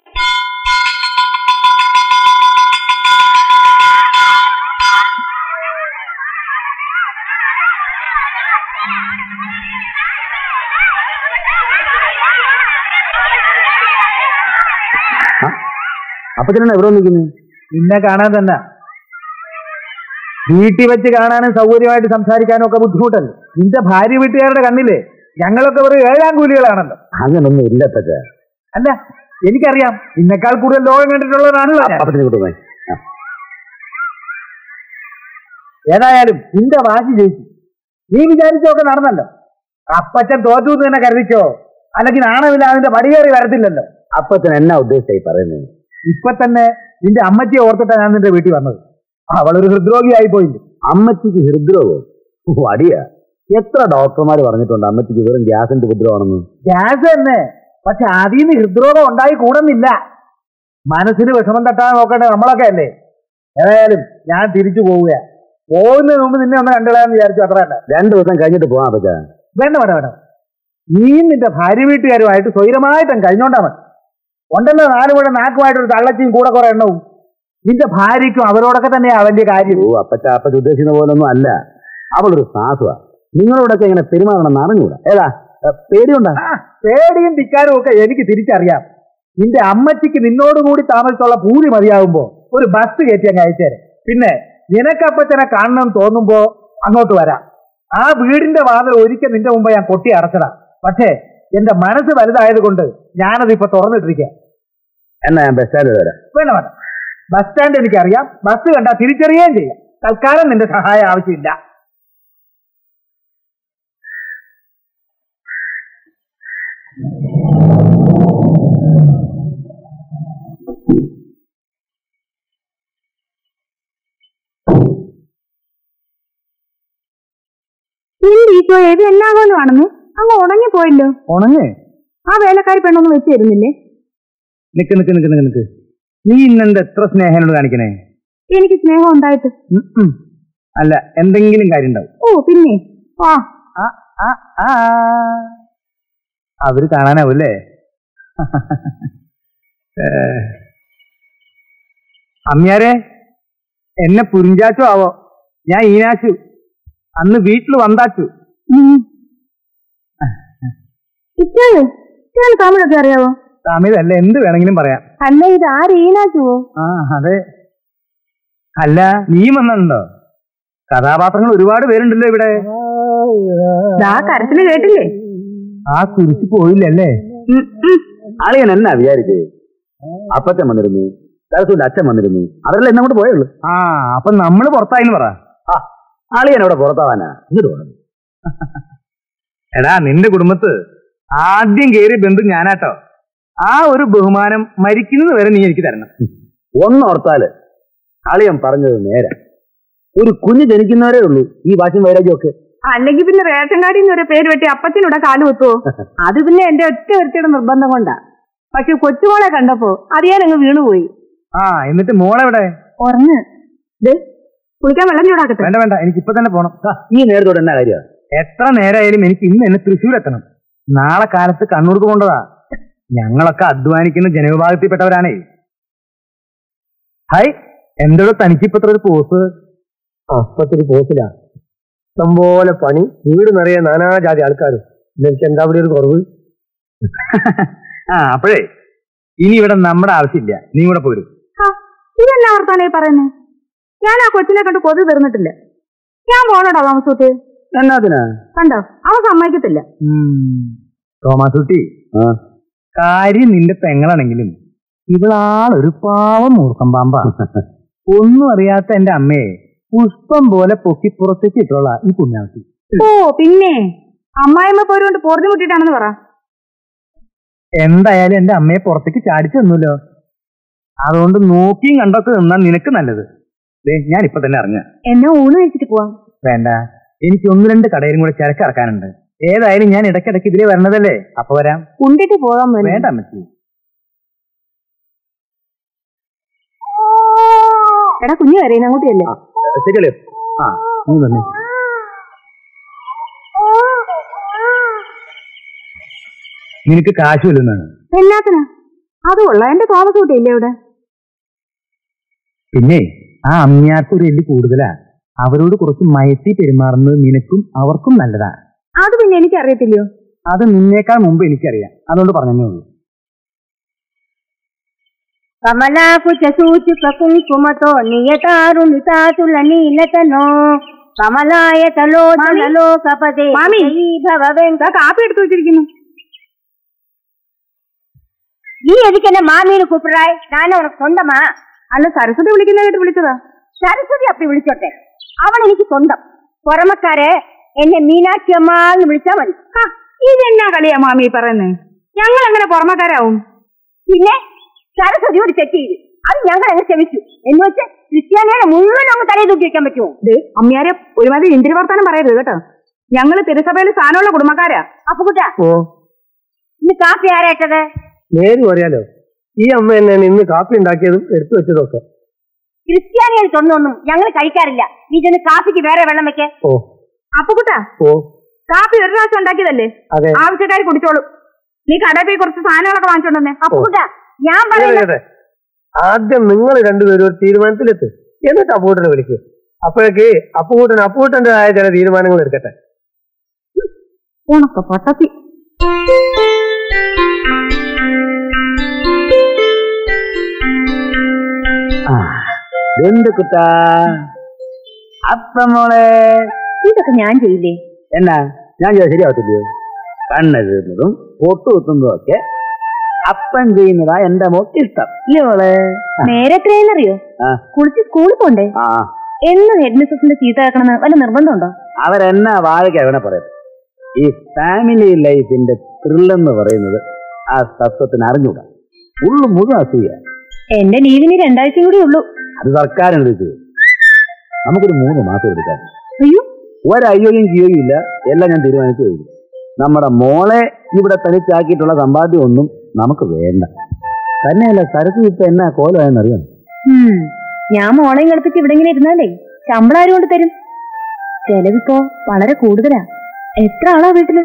അപ്പച്ചനാണ് എവിടെ നിൽക്കുന്നത് നിന്നെ കാണാൻ തന്നെ. വീട്ടിൽ വെച്ച് കാണാനും സൗകര്യമായിട്ട് സംസാരിക്കാനും ഒക്കെ ബുദ്ധിമുട്ടല്ലേ? നിന്റെ ഭാര്യ വീട്ടുകാരുടെ കണ്ണില്ലേ? ഞങ്ങളൊക്കെ ഒരു ഏഴാം കൂലികളാണല്ലോ. അങ്ങനൊന്നും ഇല്ല അപ്പച്ച. അല്ല എനിക്കറിയാം. നിന്നെക്കാൾ കൂടുതൽ ലോകം കണ്ടിട്ടുള്ളവരാണല്ലോ ഞാൻ. ഏതായാലും നിന്റെ വാശി ജയിച്ചു. നീ വിചാരിച്ചൊക്കെ നടന്നല്ലോ. അപ്പച്ചൻ തോറ്റു എന്ന് തന്നെ കരുതിച്ചോ അല്ലെങ്കിൽ നാണമില്ല അതിന്റെ പടികേറി വരത്തില്ലല്ലോ. അപ്പച്ചൻ എന്നാ ഉദ്ദേശിച്ചായി പറയുന്നത്? ഇപ്പൊ തന്നെ നിന്റെ അമ്മച്ചിയെ ഓർത്തിട്ടാ ഞാൻ നിന്റെ വീട്ടിൽ വന്നത്. അവളൊരു ഹൃദ്രോഗിയായി പോയില്ല? അമ്മച്ചിക്ക് ഹൃദ്രോഗം? അടിയ. എത്ര ഡോക്ടർമാർ പറഞ്ഞിട്ടുണ്ട് അമ്മച്ചിക്ക് വെറും ഗ്യാസിന്റെ ഉപദ്രവമാണെന്ന്? ഗ്യാസ് തന്നെ. പക്ഷെ അതിൽ നിന്ന് ഹൃദ്രോഗം ഉണ്ടായി കൂടുന്നില്ല. മനസ്സിന് വിഷമം തട്ടാൻ നോക്കേണ്ടത് നമ്മളൊക്കെ അല്ലേ? ഏതായാലും ഞാൻ തിരിച്ചു പോവുക പോകുന്നതിന് മുമ്പ് നിന്നെ ഒന്ന് കണ്ടുകളയാന്ന് വിചാരിച്ചു അത്ര തന്നെ രണ്ടു ദിവസം കഴിഞ്ഞിട്ട് പോവാം പറ്റാ വേണ്ട വേണ്ട വേണ്ട. നീ നിന്റെ ഭാര്യ വീട്ടുകാരുമായിട്ട് സ്വൈരമായിട്ടും കഴിഞ്ഞോണ്ടാ മതി. ഉണ്ടല്ലോ നാല് നാക്കുമായിട്ട് ഒരു തള്ളച്ചിയും കൂടെ കുറെ എണ്ണവും. നിന്റെ ഭാര്യയ്ക്കും അവരോടൊക്കെ തന്നെയാ അവന്റെ കാര്യം. ഓ അപ്പച്ച അപ്പച്ച ഉദ്ദേശിക്കുന്ന പോലൊന്നും അല്ല. അവളൊരു സാധുവാ. നിങ്ങളോടൊക്കെ ഇങ്ങനെ പെരുമാറണം അറിഞ്ഞൂടാ ഏതാ? പേടിയുണ്ടാ? പേടിയും ധിക്കാരും ഒക്കെ എനിക്ക് തിരിച്ചറിയാം. നിന്റെ അമ്മച്ചിക്ക് നിന്നോടുകൂടി താമസിച്ചുള്ള പൂരി മതിയാകുമ്പോ ഒരു ബസ് കയറ്റി അങ്ങ് അയച്ചേരെ. പിന്നെ നിനക്കപ്പച്ചനെ കാണണം തോന്നുമ്പോ അങ്ങോട്ട് വരാം. ആ വീടിന്റെ വാതിൽ ഒരിക്കൽ നിന്റെ മുമ്പ് ഞാൻ കൊട്ടി അടച്ചതാ. പക്ഷേ എന്റെ മനസ്സ് വലുതായത് കൊണ്ട് ഞാനത് ഇപ്പൊ തുറന്നിട്ടിരിക്കാം. എന്നാ ഞാൻ ബസ് സ്റ്റാൻഡിൽ വരാം. വേണ്ട വേണ്ട. ബസ് സ്റ്റാൻഡ് എനിക്കറിയാം. ബസ് കണ്ടാ തിരിച്ചറിയുകയും ചെയ്യാം. തൽക്കാലം നിന്റെ സഹായം ആവശ്യമില്ല. ഈശോ അങ്ങ് ഉണങ്ങി പോയല്ലോ ഉണങ്ങ്? ആ വേലക്കാരി പെണ്ണൊന്നും വെച്ച് തരുന്നില്ലേ? നിക്ക് നിക്ക് നിക്ക് നിക്ക് നിക്ക്. നീ ഇന്നെന്ത് എത്ര സ്നേഹനോട് കാണിക്കണേ? എനിക്ക് സ്നേഹം ഉണ്ടായിട്ട്. അല്ല എന്തെങ്കിലും കാര്യം ഉണ്ടാവും. ഓ പിന്നെ. അവർ കാണാനാവൂല്ലേ. അമ്മ്യാരെ എന്നെ പുരിഞ്ചാച്ചു ആവോ? ഞാൻ ഈനാച്ചു. അന്ന് വീട്ടിൽ വന്നാച്ചു ഇപ്പോഴും തമിഴൊക്കെ അറിയാവോ? തമിഴല്ല എന്ത് വേണമെങ്കിലും പറയാം. അല്ല ഇത് ആ ആരീനാച്ചുവോ ആ അതെ. അല്ല നീ വന്നുണ്ടോ കഥാപാത്രങ്ങൾ ഒരുപാട് പേരുണ്ടല്ലോ ഇവിടെ. ആ കരച്ചിൽ കേട്ടില്ലേ? ആ കുരിശ് പോയില്ലല്ലേ. അളിയൻ എന്നാ വിചാരിച്ചത് അപ്പച്ചൻ വന്നിരുന്നു തലസൂന്റെ അച്ഛൻ വന്നിരുന്നു. അവരെല്ലാം എന്നെ കൊണ്ട് പോയുള്ളൂ ആ അപ്പൊ നമ്മൾ പുറത്തായിന്ന് പറ. ആ അളിയൻ അവിടെ പുറത്താവാനാ. ഇങ്ങോട്ട് എടാ നിന്റെ കുടുംബത്ത് ആദ്യം കേറി ബന്ധു ഞാനാട്ടോ. ആ ഒരു ബഹുമാനം മരിക്കുന്നത് വരെ നീ എനിക്ക് തരണം. ഒന്നോർത്താൽ അളിയൻ പറഞ്ഞത് നേരെ. ഒരു കുഞ്ഞ് ജനിക്കുന്നവരേ ഉള്ളൂ ഈ വാശിയും വൈരാഗ്യം ഒക്കെ. അല്ലെങ്കിൽ പിന്നെ റേഷൻ കാർഡിൽ നിന്ന് ഒരു പേര് വെട്ടി അപ്പത്തിനൂടെ കാൽ കുത്തുവോ അത് പിന്നെ എന്റെ ഒറ്റ ഒരുത്തിയുടെ നിർബന്ധം കൊണ്ടാ. പക്ഷെ കൊച്ചുമോളെ കണ്ടപ്പോ അറിയാൻ അങ്ങ് വീണുപോയി. ആ എന്നിട്ട് മോളെവിടെ? ഉറങ്ങ്. ദേ, കുളിക്കാൻ വെള്ളം ചൂടാക്കട്ടെ. വേണ്ട വേണ്ട എനിക്ക് ഇപ്പൊ തന്നെ പോണം. ആ, ഈ നേരത്തോടെ എന്നാ കാര്യമാണ് എത്ര നേരമായാലും എനിക്ക് ഇന്ന് എന്നെ തൃശ്ശൂർ എത്തണം നാളെ കാലത്ത് കണ്ണൂർക്ക് പോകേണ്ടതാ. ഞങ്ങളൊക്കെ അധ്വാനിക്കുന്ന ജനവിഭാഗത്തിൽപ്പെട്ടവരാണേ. ഹായ് എന്തോടെ തനിക്ക് ഇപ്പൊ ഒരു പോസ്? അപ്പത്തിരി പോസില്ല ഇഷ്ടംപോലെ പണി വീട് നിറയെ നാനാജാതി ആൾക്കാരും. എനിക്ക് എന്താ ഇവിടെ ഒരു കുറവ്? ആ അപ്പോഴേ ഇനി ഇവിടെ നമ്മുടെ ആവശ്യമില്ല. നീ ഇവിടെ പോരും. ഇതെന്നാ വർത്താനേ പറയുന്നേ? ഞാൻ ആ കൊച്ചിനെ കണ്ട് കൊതു തീർന്നിട്ടില്ല. ഞാൻ പോണോടാ താമസൂട്ടി എന്നാത്തിനാ കണ്ടോ? അവ സമ്മതിക്കത്തില്ല. തോമാസുട്ടി ആ. കാര്യം നിന്റെ പെങ്ങളാണെങ്കിലും ഇവളാളൊരു പാവം മൂർക്കം പാമ്പാ. ഒന്നും അറിയാത്ത എന്റെ അമ്മയെ പുഷ്പം പോലെ പൊക്കി പുറത്തേക്ക് ഇട്ടോളാ ഈ പുണ്യാവത്തി ഓ പിന്നെ? അമ്മായിമ്മ പോരുകൊണ്ട് പൊറുതി മുട്ടിട്ടാണെന്ന് പറ. എന്തായാലും എന്റെ അമ്മയെ പുറത്തേക്ക് ചാടിച്ചു തന്നല്ലോ അതുകൊണ്ട് നോക്കിയും കണ്ടൊക്കെ നിന്നാ നിനക്ക് നല്ലത്. ഞാൻ ഇപ്പൊ തന്നെ അറിഞ്ഞ. എന്നെ ഊണ് കഴിച്ചിട്ട് പോവാം. വേണ്ട. എനിക്ക് ഒന്ന് രണ്ട് കടയിലും കൂടെ ചരക്ക് ഇറക്കാനുണ്ട് ഏതായാലും ഞാൻ ഇടയ്ക്കിടയ്ക്ക് ഇതിലേ വരണതല്ലേ? അപ്പൊ വരാം. ഉണ്ടിട്ട് പോകാൻ. വേണ്ട അമ്മച്ചി. എടാ കുഞ്ഞു കരയുന്ന അങ്ങോട്ടല്ലേ ശരിയല്ലേ ആ നീ വന്നേ. നിനക്ക് കാശ് വല്ലുന്നാണ് എല്ലാത്തിന അത് കൊള്ളാം. എന്റെ തോമസ് ഇല്ലേ ഇവിടെ പിന്നെ ആ അമ്മിയാർക്ക് ഒരു എല്ലി കൂടുതലാ. അവരോട് കുറച്ച് മയത്തി പെരുമാറുന്നത് നിനക്കും അവർക്കും നല്ലതാ. അത് പിന്നെ എനിക്ക് അറിയത്തില്ലയോ അത് നിന്നേക്കാൾ മുമ്പ് എനിക്കറിയാം അതുകൊണ്ട് പറഞ്ഞേ ഉള്ളൂ కమలాకుచ సూచుక కుంకుమతో నియతారు నితాతుల నీలతనో కమలాయతలో లోకపదే മാമി. ഭവ വെങ്ക കാപ്പി എടുത്തു വെച്ചിരിക്കുന്നു നീ എതിക്കെന്നെ മാമീന് കൂപ്പിടായി ഞാൻ അവനക്ക് സ്വന്തമാ അല്ല സരസ്വതി വിളിക്കുന്ന കേട്ട് വിളിച്ചതാ സരസ്വതി അപ്പി വിളിച്ചോട്ടെ അവൾ എനിക്ക് സ്വന്തം പുറമക്കാരെ എന്നെ മീനാക്ഷി അമ്മ എന്ന് വിളിച്ചാ മതി. ഇതെന്നാ കളിയാ മാമി പറയുന്നത് പറയുന്നേ? ഞങ്ങൾ എങ്ങനെ പുറമക്കാരാവും? പിന്നെ സരസ്വതി ഒരു തെറ്റ് ചെയ്തു അത് ഞങ്ങൾ അങ്ങ് ക്ഷമിച്ചു. എന്ന് വെച്ച് ക്രിസ്ത്യാനികളെ മുഴുവൻ അങ്ങ് തലയിൽ തൂക്കി വെക്കാൻ പറ്റുമോ? ദേ അമ്മയാരെ ഒരുമാതിരി ഇന്ദ്രി വർത്താനം പറയരുത് കേട്ടോ. ഞങ്ങൾ തിരുസഭയിൽ സ്ഥാനമുള്ള കുടുംബക്കാരാ. അപ്പൊ കുട്ടാ ഓ. ഇന്ന് കാപ്പി ആരായിട്ടത് നേര് പറയാലോ. ഈ അമ്മ എന്നെ ഇന്ന് കാപ്പി ഉണ്ടാക്കിയതും എടുത്തു വെച്ചതൊക്കെ. ക്രിസ്ത്യാനികൾ തൊണ്ണൊന്നും ഞങ്ങൾ കഴിക്കാറില്ല. നീ ചെന്ന് കാപ്പിക്ക് വേറെ വെള്ളം വെക്കേ. ഓ. അപ്പൊ കുട്ടാ കാപ്പി ഒരു പ്രാവശ്യം ഉണ്ടാക്കിയതല്ലേ? ആവശ്യക്കാരി ആവശ്യക്കാർ കുടിച്ചോളൂ. നീ കടയിൽ പോയി കുറച്ച് സാധനങ്ങളൊക്കെ വാങ്ങിച്ചോണ്ടെന്നേ അപ്പൊ ഞാൻ പറയുന്നത് ആദ്യം നിങ്ങൾ രണ്ടുപേരും ഒരു തീരുമാനത്തിലെത്തി. എന്നിട്ട് അപ്പൂട്ടനെ വിളിക്കുക അപ്പോഴേക്ക് അപ്പൂട്ടൻ അപ്പൂട്ടന്റെതായ ചില തീരുമാനങ്ങൾ എടുക്കട്ടെ. ഉണക്ക പൊട്ടത്തി. ആ. എന്ത് കുട്ടാ? അപ്പമോളെ. ഇതൊക്കെ ഞാൻ ചെയ്യില്ലേ? എന്നാ ഞാൻ ചെയ്താൽ ശരിയാവത്തില്ലയോ? കണ്ണെഴുതുന്നതും പൊട്ടു കുത്തുന്നതും ഒക്കെ അപ്പൻ ചെയ്യുന്നതാ എന്റെ മോക്ക് ഇഷ്ടം ഇല്ല മോളെ? നേരെ എത്രയെന്നറിയോ. കുളിച്ച് സ്കൂളിൽ പോണ്ടേ? എന്നും ഹെഡ് മിസ്സസിന്റെ ചീത്ത കേൾക്കണമെന്ന് വല്ല നിർബന്ധമുണ്ടോ? അവരെന്നാ വാഴയ്ക്ക് അവനെ പറയാം ഈ ഫാമിലി ലൈഫിന്റെ ത്രില്ലെന്ന് പറയുന്നത് ആ തത്വത്തിന് അറിഞ്ഞൂടാ. ഉള്ളു മുഴുവൻ അസൂയ. എന്റെ ലീവിന് രണ്ടാഴ്ചയും കൂടി ഉള്ളൂ. അത് സർക്കാരിന് നമുക്കൊരു മൂന്ന് മാസം എടുക്കാം. അയ്യോ ഒരയ്യോയും കിയോയും ഇല്ല എല്ലാം ഞാൻ തീരുമാനിച്ചു കഴിഞ്ഞു. നമ്മുടെ മോളെ ഇവിടെ തനിച്ചാക്കിയിട്ടുള്ള സമ്പാദ്യം ഒന്നും നമുക്ക് വേണ്ട. തന്നെയല്ല സരക്ക് ഇപ്പൊ എന്നാ കോലമായെന്നറിയാം അറിയാം ഞാൻ മോളെയും കളിപ്പിച്ച് ഇവിടെ ഇങ്ങനെ ഇരുന്നാലേ ശമ്പളം ആരും കൊണ്ട് തരും? ചെലവിപ്പോ വളരെ കൂടുതലാ. എത്ര ആളാ വീട്ടിൽ?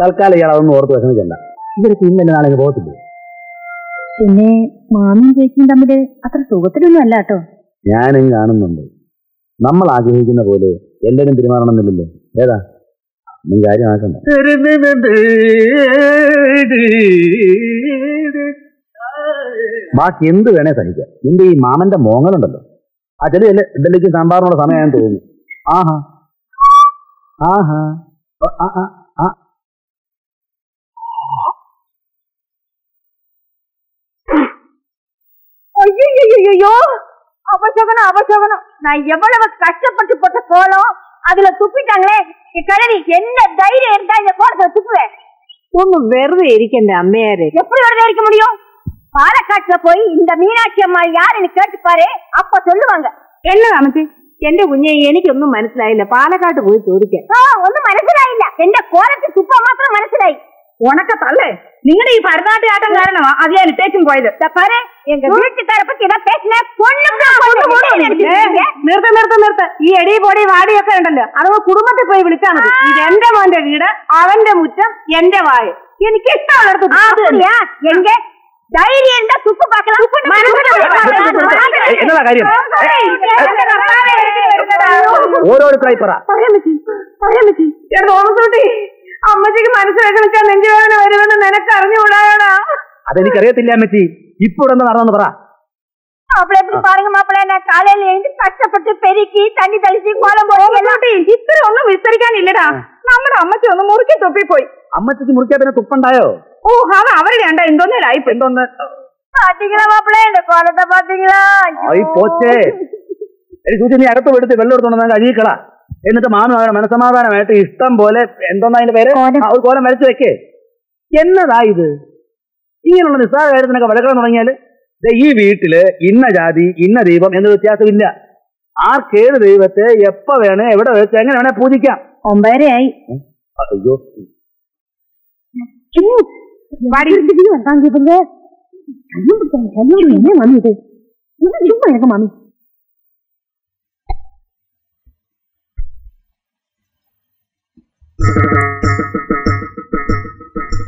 തൽക്കാലം ഇയാൾ അതൊന്നും ഓർത്ത് വിഷമിക്കണ്ട. ഇവർക്ക് ഇന്നലെ നാളെ പോകത്തില്ല പോകത്തില്ലേ? പിന്നെ മാമിയും ചേച്ചിയും തമ്മിൽ അത്ര സുഖത്തിലൊന്നും അല്ല കേട്ടോ. ഞാനും കാണുന്നുണ്ട്. നമ്മൾ ആഗ്രഹിക്കുന്ന പോലെ എല്ലാവരും പെരുമാറണമെന്നില്ലല്ലോ ഏതാ? നീ കാര്യമാക്കണ്ട ബാക്കി എന്ത് വേണേ സഹിക്കാം. നിന്റെ ഈ മാമന്റെ മോങ്ങലുണ്ടല്ലോ. ആ ചെറിയ ഇഡലിക്ക് സാമ്പാറിനുള്ള സമയം തോന്നുന്നു. ആഹാ. ആഹാ. ആ, ആ, அவசகனம் அவசகனம் நான் எவ்வளவு கஷ்டப்பட்டு போட்ட கோலம் அதுல துப்பிட்டாங்களே கிழவி என்ன தைரியம் இருந்தா இந்த கோலத்துல துப்புவேன் ഒന്ന് വെറുതെ ഇരിക്കണ്ട അമ്മയാരെ എപ്പോഴും വെറുതെ ഇരിക്ക മുടിയോ പാലക്കാട്ടിലെ പോയി ഇന്ത മീനാക്ഷി അമ്മ യാരെന്ന് കേട്ടുപാരേ അപ്പ ചൊല്ലുവാങ്ക എന്നതാ മറ്റേ എന്റെ കുഞ്ഞെ എനിക്കൊന്നും മനസ്സിലായില്ല പാലക്കാട്ട് പോയി ചോദിക്കാൻ ആ ഒന്നും മനസ്സിലായില്ല എന്റെ കോലത്തിൽ തുപ്പാൻ മാത്രം മനസ്സിലായി ഉണക്ക തള്ളേ നിങ്ങളുടെ ഈ ഭരതനാട്യാട്ടം കാരണമാ അത് ഞാൻ ഇട്ടേച്ചും പോയത് இந்த பாரு எங்க வீட்டுக்கார பத்தி நான் பேசினேன் பொண்ணுங்க നിർത്ത നിർത്ത നിർത്ത ഈ എടി പൊടി വാടിയൊക്കെ ഉണ്ടല്ലോ അതൊക്കെ കുടുംബത്തിൽ പോയി വിളിച്ചാൽ മതി ഇത് എന്റെ മോന്റെ വീട് അവന്റെ മുറ്റം എന്റെ വായ എനിക്ക് ഇഷ്ടമുള്ളിടത്ത് അത് തന്നെ. அப்படியா எங்க தைரியம் இருந்தா துப்பு பார்க்கலாம் ഏയ്, എന്നതാ കാര്യം ഓരോരുത്തരായി പറ പറയാൻ പറ്റി പറയാൻ പറ്റി ചേട്ടാ തോമസൂട്ടി അമ്മച്ചിക്ക് മനസ്സിലാക്കണിച്ചാ നെഞ്ചുവേദന വരുമെന്ന് നിനക്ക് അറിഞ്ഞുകൂടായോടാ അതെനിക്കറിയത്തില്ല അമ്മച്ചി ഇപ്പൊ ഇവിടെ എന്താ നടന്നെന്ന് പറ மாப்பிள்ளை எப்படி பாருங்க மாப்பிள்ளை நான் காலையில எழுந்து கஷ்டப்பட்டு பெருக்கி தண்ணி தெளிச்சு கோலம் போட்டு எல்லாம் ഇത്ര ഒന്നും വിസ്തരിക്കാനില്ലടാ നമ്മുടെ അമ്മച്ചി ഒന്ന് മുറുക്കി തൊപ്പിപ്പോയി അമ്മച്ചിക്ക് മുറിക്കാൻ പിന്നെ തുപ്പുണ്ടായോ ഓ അത് അവരുടെ ഉണ്ടാ എന്തോന്നേലായിപ്പോ എന്തോന്ന് பாத்தீங்களா மாப்பிள்ளை இந்த கோலத்தை பாத்தீங்களா ആയി പോച്ചേ എടി സൂചി നീ അടുത്ത എടുത്ത് വെള്ളം എടുത്തോണ്ട് കഴിയിക്കള എന്നിട്ട് മാമി അവനെ മനസമാധാനമായിട്ട് ഇഷ്ടം പോലെ എന്തോന്നാ അതിന്റെ പേര് ഒരു കോലം വരച്ചു വെക്കേ എന്നതാ ഇത് ഇങ്ങനെയുള്ള നിസ്സാര കാര്യത്തിനൊക്കെ വഴക്കണം തുടങ്ങിയാൽ ദേ ഈ വീട്ടിൽ ഇന്ന ജാതി ഇന്ന ദൈവം എന്ന വ്യത്യാസമില്ല ആർക്കേത് ദൈവത്തെ എപ്പ വേണേ എവിടെ വെച്ച് എങ്ങനെ വേണേ പൂജിക്കാം ഒമ്പതരയായി അയ്യോ ചുമ്മാ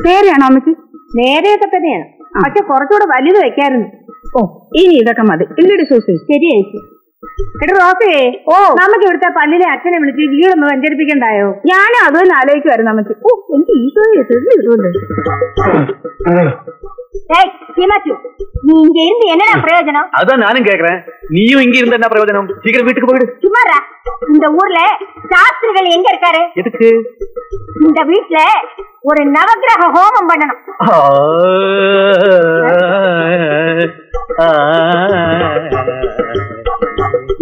നേരെയാണോ അമ്മച്ചി? നേരെയൊക്കെ തന്നെയാണ്. പക്ഷെ കുറച്ചുകൂടെ വലുത് വെക്കായിരുന്നു. ഓ. ഇനി ഇതൊക്കെ മതി. ഇല്ലടി സൂസി ശരി ചേച്ചി എടാ റോസേ ഓ നമുക്ക് ഇവിടുത്തെ പള്ളിയിലെ അച്ഛനെ വിളിച്ച് വീടൊന്ന് വഞ്ചരിപ്പിക്കണ്ടായോ ഞാനും അത് തന്നെ ആലോചിക്കുമായിരുന്നു നമുക്ക് ഓ എനിക്ക് ഈശോയെ തെറി കിട്ടുമല്ലോ நீ இங்க இருந்து என்னடா பிரயோஜனம் அதுதான் நானும் கேக்குறேன் நீயும் இங்க இருந்த என்ன பிரயோஜனம் சீக்கிரம் வீட்டுக்கு போயிடு சும்மாரா இந்த ஊர்ல சாஸ்திரிகள் எங்க இருக்காரு எதுக்கு இந்த வீட்ல ஒரு நவக்கிரக ஹோமம் பண்ணணும்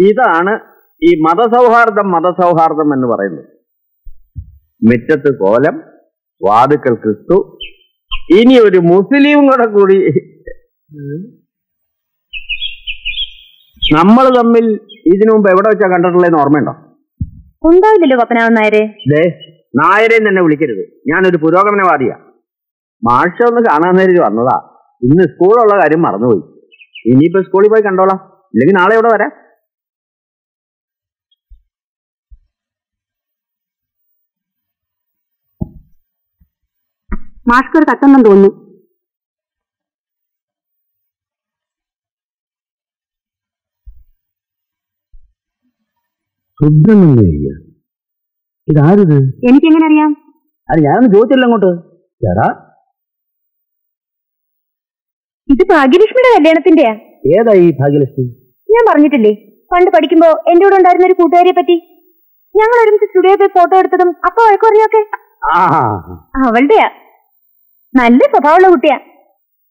ഇതാണ് ഈ മതസൗഹാർദ്ദം മതസൗഹാർദ്ദം എന്ന് പറയുന്നത്. മുറ്റത്ത് കോലം വാതുക്കൽ ക്രിസ്തു ഇനി ഒരു മുസ്ലിം കൂടെ കൂടി നമ്മൾ തമ്മിൽ ഇതിനു മുമ്പ് എവിടെ വെച്ചാ കണ്ടിട്ടുള്ളതെന്ന് ഓർമ്മയുണ്ടോ? ഉണ്ടാവില്ലല്ലോ പപ്പനാവൻ നായരെ? ദേ നായരെയും തന്നെ വിളിക്കരുത്. ഞാനൊരു പുരോഗമനവാദിയാ. മാഷ ഒന്ന് കാണാൻ നേരിട്ട് വന്നതാ. ഇന്ന് സ്കൂളുള്ള കാര്യം മറന്നുപോയി. ഇനിയിപ്പോ സ്കൂളിൽ പോയി കണ്ടോളാം. ഇല്ലെങ്കിൽ നാളെ ഇവിടെ വരാം. മാഷ്ക്ക് ഒരു കത്തെന്നും തോന്നുന്നു. ഇതാരത്? എനിക്കെങ്ങനെ അറിയാം? അത് ഞാനൊന്നും ചോദിച്ചില്ല അങ്ങോട്ട്. ചേടാ. ഇത് ഭാഗ്യലക്ഷ്മിയുടെ കല്യാണത്തിന്റെയാ? ഈ ഭാഗ്യലക്ഷ്മി? ഞാൻ പറഞ്ഞിട്ടില്ലേ പണ്ട് പഠിക്കുമ്പോ എന്റെ കൂടെ ഉണ്ടായിരുന്ന ഒരു കൂട്ടുകാരിയെ പറ്റി. ഞങ്ങൾ ഒരുമിച്ച് സ്റ്റുഡിയോ പോയി ഫോട്ടോ എടുത്തതും അപ്പൊ വഴക്കുറഞ്ഞൊക്കെ അവളുടെയാ. നല്ല സ്വഭാവമുള്ള കുട്ടിയാ.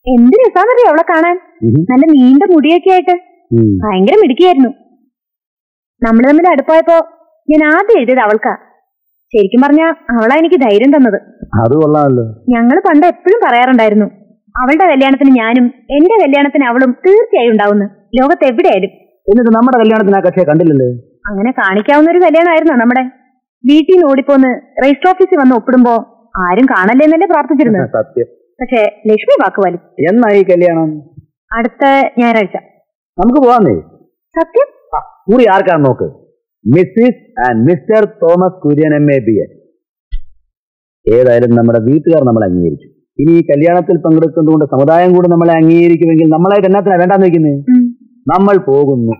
എന്ത് രസാന്നറിയോ അവളെ കാണാൻ? നല്ല നീണ്ട മുടിയൊക്കെ ആയിട്ട്. ഭയങ്കര മിടുക്കിയായിരുന്നു. നമ്മൾ തമ്മിൽ അടുപ്പായപ്പോ ഞാൻ ആദ്യം എഴുതിയത് അവൾക്കാ. ശരിക്കും പറഞ്ഞ അവളാ എനിക്ക് ധൈര്യം തന്നത്. അത് കൊള്ളാമല്ലോ. ഞങ്ങൾ പണ്ട് എപ്പോഴും പറയാറുണ്ടായിരുന്നു അവളുടെ കല്യാണത്തിന് ഞാനും എന്റെ കല്യാണത്തിന് അവളും തീർച്ചയായും ഉണ്ടാവുന്നു. ലോകത്ത് എവിടെയായാലും എന്നിട്ട് നമ്മുടെ കല്യാണത്തിന് ആ കക്ഷിയെ കണ്ടില്ലല്ലേ? അങ്ങനെ കാണിക്കാവുന്ന ഒരു കല്യാണമായിരുന്നു നമ്മുടെ? വീട്ടിൽ നിന്ന് ഓടിപ്പോന്ന് രജിസ്റ്റർ ഓഫീസിൽ വന്ന് ഒപ്പിടുമ്പോ ആരും കാണല്ലേ എന്നല്ലേ പ്രാർത്ഥിച്ചിരുന്നത്? സത്യം. പക്ഷെ ലക്ഷ്മി വാക്ക് വലി എന്നായി കല്യാണം? അടുത്ത ഞായറാഴ്ച. നമുക്ക് പോവാന്നേ. സത്യം? കൂടി ആർക്കാണ് നോക്ക്? Mrs and Mr Thomas Kurian M A B A. ഏതായാലും നമ്മുടെ വീട്ടുകാർ നമ്മളെ അംഗീകരിച്ചു. ഇനി ഈ കല്യാണത്തിൽ പങ്കെടുക്കുന്നതുകൊണ്ട് സമുദായം കൂടെ നമ്മളെ അംഗീകരിക്കുമെങ്കിൽ നമ്മളായിട്ട് എന്നാത്തിനാ വേണ്ടാന്ന് വെക്കുന്നത് നമ്മൾ പോകുന്നു.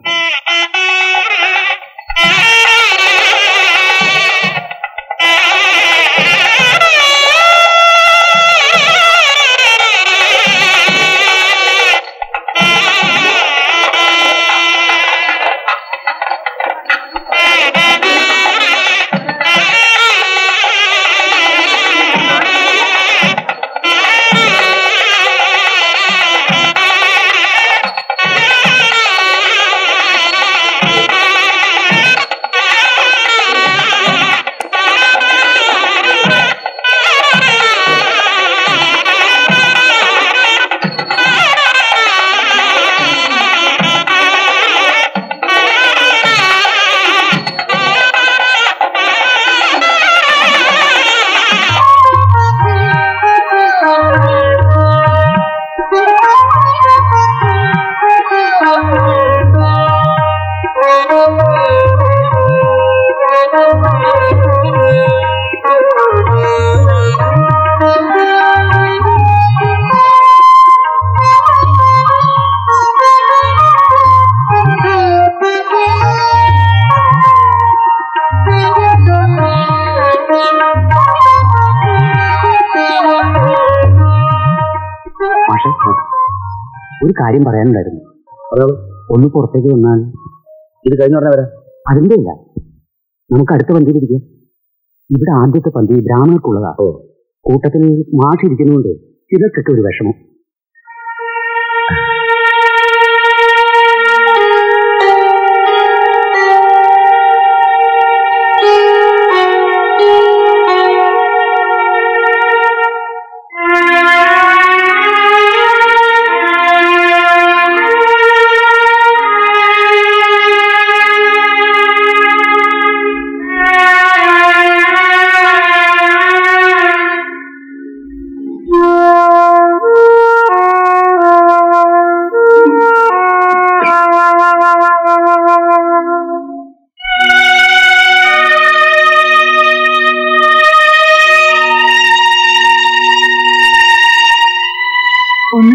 കാര്യം പറയാനുണ്ടായിരുന്നു. ഒന്ന് പുറത്തേക്ക് വന്നാൽ ഇത് കഴിഞ്ഞ പറഞ്ഞാൽ വരാം. അതിന്റെ ഇല്ല. നമുക്ക് അടുത്ത പന്തിയിലിരിക്കാം ഇവിടെ ആദ്യത്തെ പന്തി ബ്രാഹ്മണർക്കുള്ളതാ. കൂട്ടത്തിൽ മാഷ് ഇരിക്കുന്നതുകൊണ്ട് ചിലർക്കൊക്കെ ഒരു വിഷമം.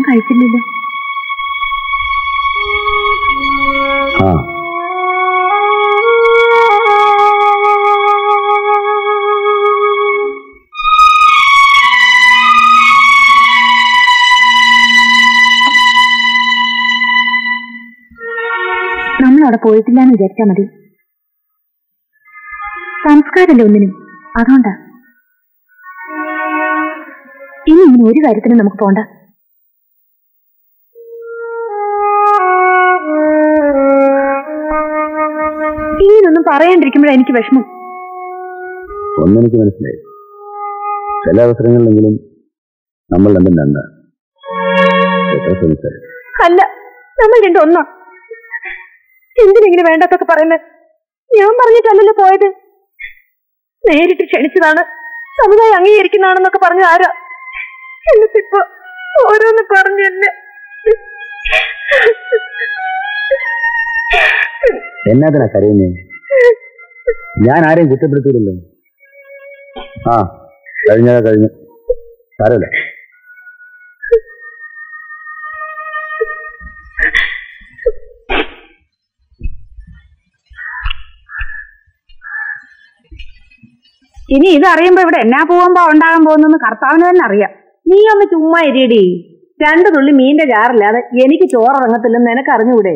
ടൈപ്പില്ലല്ലോ ആ. നമ്മൾ അവിടെ പോയിട്ടില്ല എന്ന് വിചാരിച്ചാ മതി. സംസ്കാരമല്ലേ ഒന്നിനും? അതുകൊണ്ടാ. ഇനി ഇങ്ങനെ ഒരു കാര്യത്തിനും നമുക്ക് പോണ്ട. പറയാണ്ടിരിക്കുമ്പോഴാണ് എനിക്ക് വിഷമം. ഒന്നെനിക്ക് മനസ്സിലായി. ചില അവസരങ്ങളിലെങ്കിലും നമ്മൾ രണ്ടും രണ്ട. എത്ര അല്ല നമ്മൾ രണ്ടും ഒന്നാ. എന്തിനെങ്കിലും വേണ്ടാത്തൊക്കെ പറയുന്നത് ഞാൻ പറഞ്ഞിട്ടല്ലല്ലോ പോയത്. നേരിട്ട് ക്ഷണിച്ചതാണ്. സമുദായം അംഗീകരിക്കുന്നതാണെന്നൊക്കെ പറഞ്ഞ ആരാ? എന്നിട്ടിപ്പോ ഓരോന്ന് പറഞ്ഞു എന്നെ. എന്നാ കരയുന്നേ? ഞാൻ ആരെയും കുറ്റപ്പെടുത്തിയില്ലല്ലോ ആ കഴിഞ്ഞാ കഴിഞ്ഞു. സാരല്ല ഇനി ഇത് അറിയുമ്പോ ഇവിടെ എന്നാ പോകുമ്പോ ഉണ്ടാകാൻ പോകുന്നെന്ന് കർത്താവിന് തന്നെ അറിയാം. നീ ഒന്ന് ചുമ്മാ ഇരിയടി. രണ്ടു തുള്ളി മീന്റെ ചാറില്ലാതെ എനിക്ക് ചോറിറങ്ങത്തില്ലെന്ന് നിനക്ക് അറിഞ്ഞുകൂടെ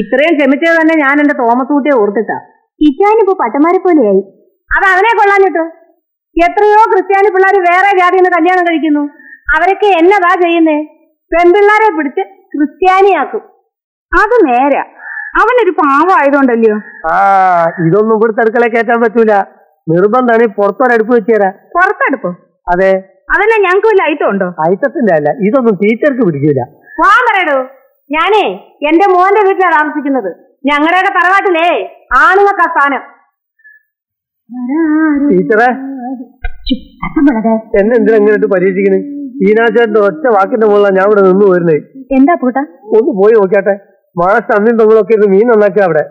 ഇത്രയും ക്ഷമിച്ചത് തന്നെ ഞാൻ എന്റെ തോമസ് കുട്ടിയെ ഓർത്തിട്ടാ. ഇച്ചാനിപ്പോ പട്ടമാരെ പോലെയായി അത് അവനെ കൊള്ളാഞ്ഞിട്ട് എത്രയോ ക്രിസ്ത്യാനി പിള്ളേർ വേറെ ജാതിയിൽ നിന്ന് കല്യാണം കഴിക്കുന്നു. അവരൊക്കെ എന്നതാ ചെയ്യുന്നേ. പെൺപിള്ളാരെ പിടിച്ച് ക്രിസ്ത്യാനിയാക്കും. അത് നേരാ. അവനൊരു പാവമായതുകൊണ്ടല്ലയോ? ആ ഇതൊന്നും ഇവിടുത്തെ അടുക്കള കയറ്റാൻ പറ്റൂല. നിർബന്ധമാണ് പുറത്തൊരടുപ്പ് വെച്ചേരാ. പുറത്തടുപ്പ്? അതെ. അതല്ല ഞങ്ങൾക്ക് വല്ല ഐറ്റം ഉണ്ടോ? ഐറ്റത്തിന്റെ അല്ല ഇതൊന്നും ടീച്ചർക്ക് പിടിക്കൂല. പോവാൻ പറയടോ. ഞാനേ എന്റെ മോന്റെ വീട്ടിലാണ് താമസിക്കുന്നത്. ഞങ്ങളുടെയൊക്കെ തറവാട്ടിലേ? ആണുങ്ങൾക്കാ സ്ഥാനം. ടീച്ചറെ. എന്നെ എന്തിനാ ഇങ്ങനെ പരീക്ഷിക്കണ് ഈനാച്ചേട്ടന്റെ ഒറ്റ വാക്കിന്റെ മുകളിലാണ് ഞാൻ ഇവിടെ നിന്ന് പോരുന്നേ എന്താ പൂട്ട? ഒന്ന് പോയി നോക്കിയാട്ടെ. മഴ അമ്മയും തൊങ്ങളൊക്കെ ഇരുന്ന് മീൻ നന്നാക്കുക അവിടെ.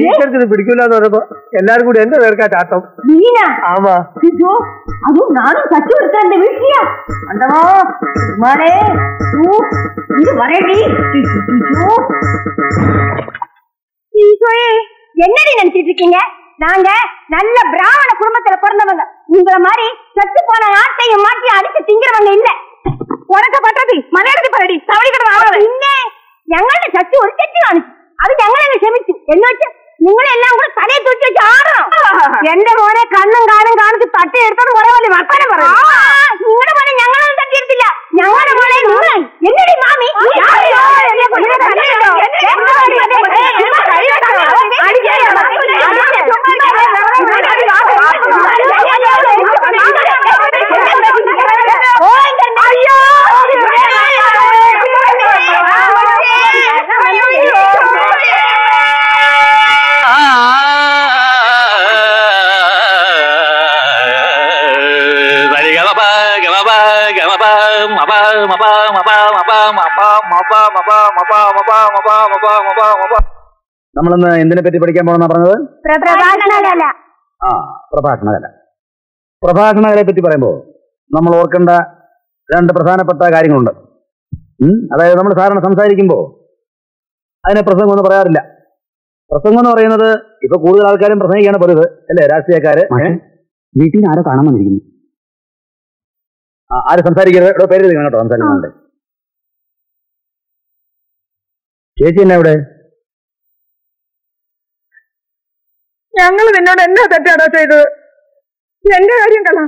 ടീച്ചർക്ക് പിടിക്കില്ല പിടിക്കൂല എന്ന് പറഞ്ഞപ്പോ എല്ലാരും കൂടി എന്റെ പേർക്കാ ചാട്ടം. ആമാ. അതും നാനും വീട്ടിലാ ഇത് ஈசோயே என்னடி நினைச்சிட்டு இருக்கீங்க நாங்க நல்ல பிராமண குடும்பத்துல பிறந்தவங்க உங்கள மாதிரி செத்து போன ஆட்டையும் மாட்டி அடிச்சு திங்கிறவங்க இல்ல ഉണക്ക പട്ടതി മലയാളത്തിൽ പറയടി തവളിക്കട ആളാണ് പിന്നെ ഞങ്ങളുടെ ചച്ചു ഒരു തെറ്റ് കാണിച്ചു അത് ഞങ്ങളെ ക്ഷമിച്ചു എന്ന് വെച്ച് നിങ്ങളെല്ലാം കൂടെ തലയെ തൂക്കി വെച്ച് ആടണം എന്റെ മോനെ കണ്ണും കാലും കാണിച്ച് തട്ടി എടുത്തത് കുറെ പോലെ വർത്താനം പറയാം നിങ്ങളുടെ മോനെ ഞങ്ങളൊന്നും തട്ടിയെടുത്തില്ല ഞങ്ങളുടെ മോനെ എന്നടി മാമി എന്നെ നമ്മളിന്ന് എന്തിനെ പറ്റി പഠിക്കാൻ പോകണം പറഞ്ഞത്? പ്രഭാഷണകല. ആ പ്രഭാഷണകല. പ്രഭാഷണകലയെ പറ്റി പറയുമ്പോൾ നമ്മൾ ഓർക്കേണ്ട രണ്ട് പ്രധാനപ്പെട്ട കാര്യങ്ങളുണ്ട്? അതായത് നമ്മൾ സാധാരണ സംസാരിക്കുമ്പോൾ അതിനെ പ്രസംഗം എന്ന് പറയാറില്ല. പ്രസംഗം എന്ന് പറയുന്നത് ഇപ്പൊ കൂടുതൽ ആൾക്കാരും പ്രസംഗിക്കാണ് പതിവ് അല്ലേ രാഷ്ട്രീയക്കാര്? വീട്ടിൽ ആരോ കാണാൻ വന്നിരിക്കുന്നു. ആര് സംസാരിക്കരുത്? പേര് കേട്ടോ സംസാരിക്കുന്നുണ്ട് ചേച്ചി എന്നാ ഇവിടെ? ഞങ്ങൾ നിന്നോട് എന്നാ തെറ്റാടാ ചെയ്തത്? എന്റെ കാര്യം കളാ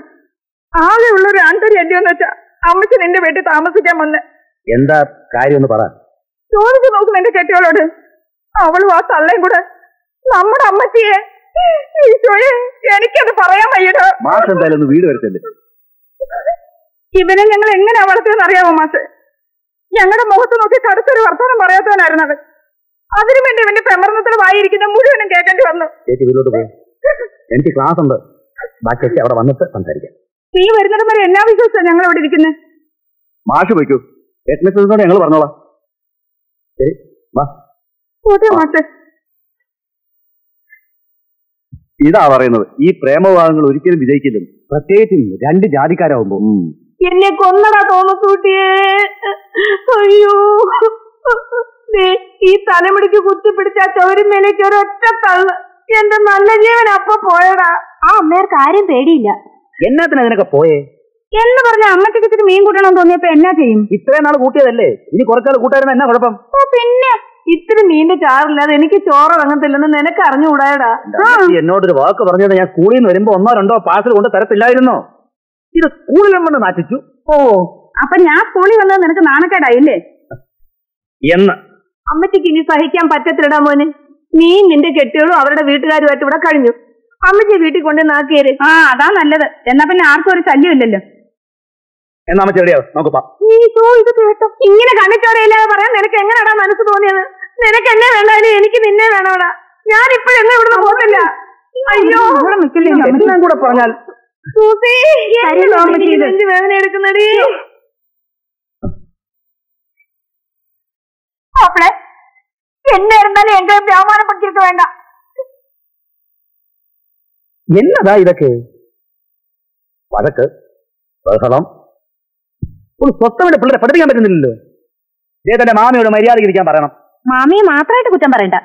ആകെ ഉള്ള ഒരു ആന്തരി അല്ലയോന്ന് വെച്ചാ അമ്മച്ച നിന്റെ വീട്ടിൽ താമസിക്കാൻ വന്ന്. എന്താ കാര്യം ഒന്ന് പറ. ചോദിച്ചു നോക്കും എന്റെ കെട്ടിയോളോട്. അവളും ആ തള്ളയും കൂടെ നമ്മുടെ അമ്മച്ചിയെ. ഈശോയെ എനിക്കത് പറയാൻ വയ്യടോ. മാസം എന്തായാലും ഒന്ന് വീട് വരത്തില്ലേ? ഇവനെ ഞങ്ങൾ എങ്ങനെ വളർത്തിയെന്ന് അറിയാമോ മാഷെ? ഞങ്ങളുടെ മുഖത്ത് നോക്കി കടുത്തൊരു വർത്തമാനം പറയാത്തവനായിരുന്നു അത് അതിനു വേണ്ടി ഇവന്റെ പ്രമർണത്തിൽ വായിരിക്കുന്ന മുഴുവനും കേൾക്കേണ്ടി വന്നു. ചേച്ചി വീട്ടിലോട്ട് പോയി. എനിക്ക് ക്ലാസ് ഉണ്ട്. ബാക്കി അവിടെ വന്നിട്ട് സംസാരിക്കാം. നീ വരുന്നത് വരെ എന്നാ വിശ്വസിച്ചാ ഞങ്ങൾ ഇവിടെ ഇരിക്കുന്നത് മാഷ് പോയിക്കൂ ഹെഡ്മിസ്റ്റേഴ്സിനോട് ഞങ്ങൾ പറഞ്ഞോളാം. ശരി വാ. മാഷെ. ഇതാ പറയുന്നത്. ഈ പ്രേമവിവാഹങ്ങൾ ഒരിക്കലും വിജയിക്കില്ലെന്ന്. പ്രത്യേകിച്ചും രണ്ട് ജാതിക്കാരാവുമ്പോ എന്നെ കൊന്നടാ തോമസ് കുട്ടിയെ. അയ്യോ. ഈ തലമുടിക്ക് കുത്തിപ്പിടിച്ച ചൗരിമേലേക്ക് ഒരൊറ്റ തള്ളു. എന്റെ നല്ല ജീവൻ അപ്പൊ പോയടാ. ആ അമ്മേർക്ക് ആരും പേടിയില്ല. എന്നാത്തിനൊക്കെ അതിനൊക്കെ പോയേ? എന്ന് പറഞ്ഞ അമ്മത്തേക്ക് ഇത്തിരി മീൻ കൂട്ടണം തോന്നിയപ്പോ എന്നാ ചെയ്യും? ഇത്രയും നാൾ കൂട്ടിയതല്ലേ? ഇനി കുറച്ചാൾ കൂട്ടായിരുന്ന എന്നാ കുഴപ്പം? ഓ പിന്നെ ഇത്തിരി മീന്റെ ചാറില്ലാതെ എനിക്ക് ചോറ് ഇറങ്ങത്തില്ലെന്ന് നിനക്ക് അറിഞ്ഞുകൂടായടാ. ഈ എന്നോടൊരു വാക്ക് പറഞ്ഞത് ഞാൻ സ്കൂളിൽ നിന്ന് വരുമ്പോ ഒന്നോ രണ്ടോ പാർസൽ കൊണ്ട് തരത്തില്ലായിരുന്നോ? ഇത് കൂടുതലും കൊണ്ട് നാറ്റിച്ചു ഓ അപ്പൊ ഞാൻ സ്കൂളിൽ വന്നത് നിനക്ക് നാണക്കേടായില്ലേ? എന്ന്. അമ്മച്ചിക്ക് ഇനി സഹിക്കാൻ പറ്റത്തില്ലടാ മോന്. നീ നിന്റെ കെട്ടികളും അവരുടെ വീട്ടുകാരുമായിട്ട് ഇവിടെ കഴിഞ്ഞു. അമ്മച്ചി വീട്ടിൽ കൊണ്ട് നാക്കിയേര് ആ അതാ നല്ലത്. എന്നാ പിന്നെ ആർക്കും ഒരു ശല്യം ഇല്ലല്ലോ. എന്നാ നോക്കപ്പാ ഇത് കേട്ടോ. ഇങ്ങനെ കണ്ടിട്ടോടെ പറയാൻ നിനക്ക് എങ്ങനെയാടാ മനസ്സ് തോന്നിയത്? നിനക്ക് എന്നെ വേണ്ടാലും എനിക്ക് നിന്നെ വേണോടാ. ഞാൻ ഇപ്പോഴെങ്ങും ഇവിടുന്ന് പോകുന്നില്ല അയ്യോ. കൂടെ പറഞ്ഞാൽ വേദന എടുക്കുന്നടി? മാപ്പിളെ എന്നെ വേണ്ട. എന്നതാ ഇതൊക്കെ? വഴക്ക് ബഹളം. ഒരു സ്വത്തമില്ല പിള്ളേരെ പഠിപ്പിക്കാൻ പറ്റുന്നില്ലല്ലോ. ചേട്ടന്റെ മാമയോട് മര്യാദയ്ക്ക് ഇരിക്കാൻ പറയണം. മാമിയെ മാത്രമായിട്ട് കുറ്റം പറയണ്ട.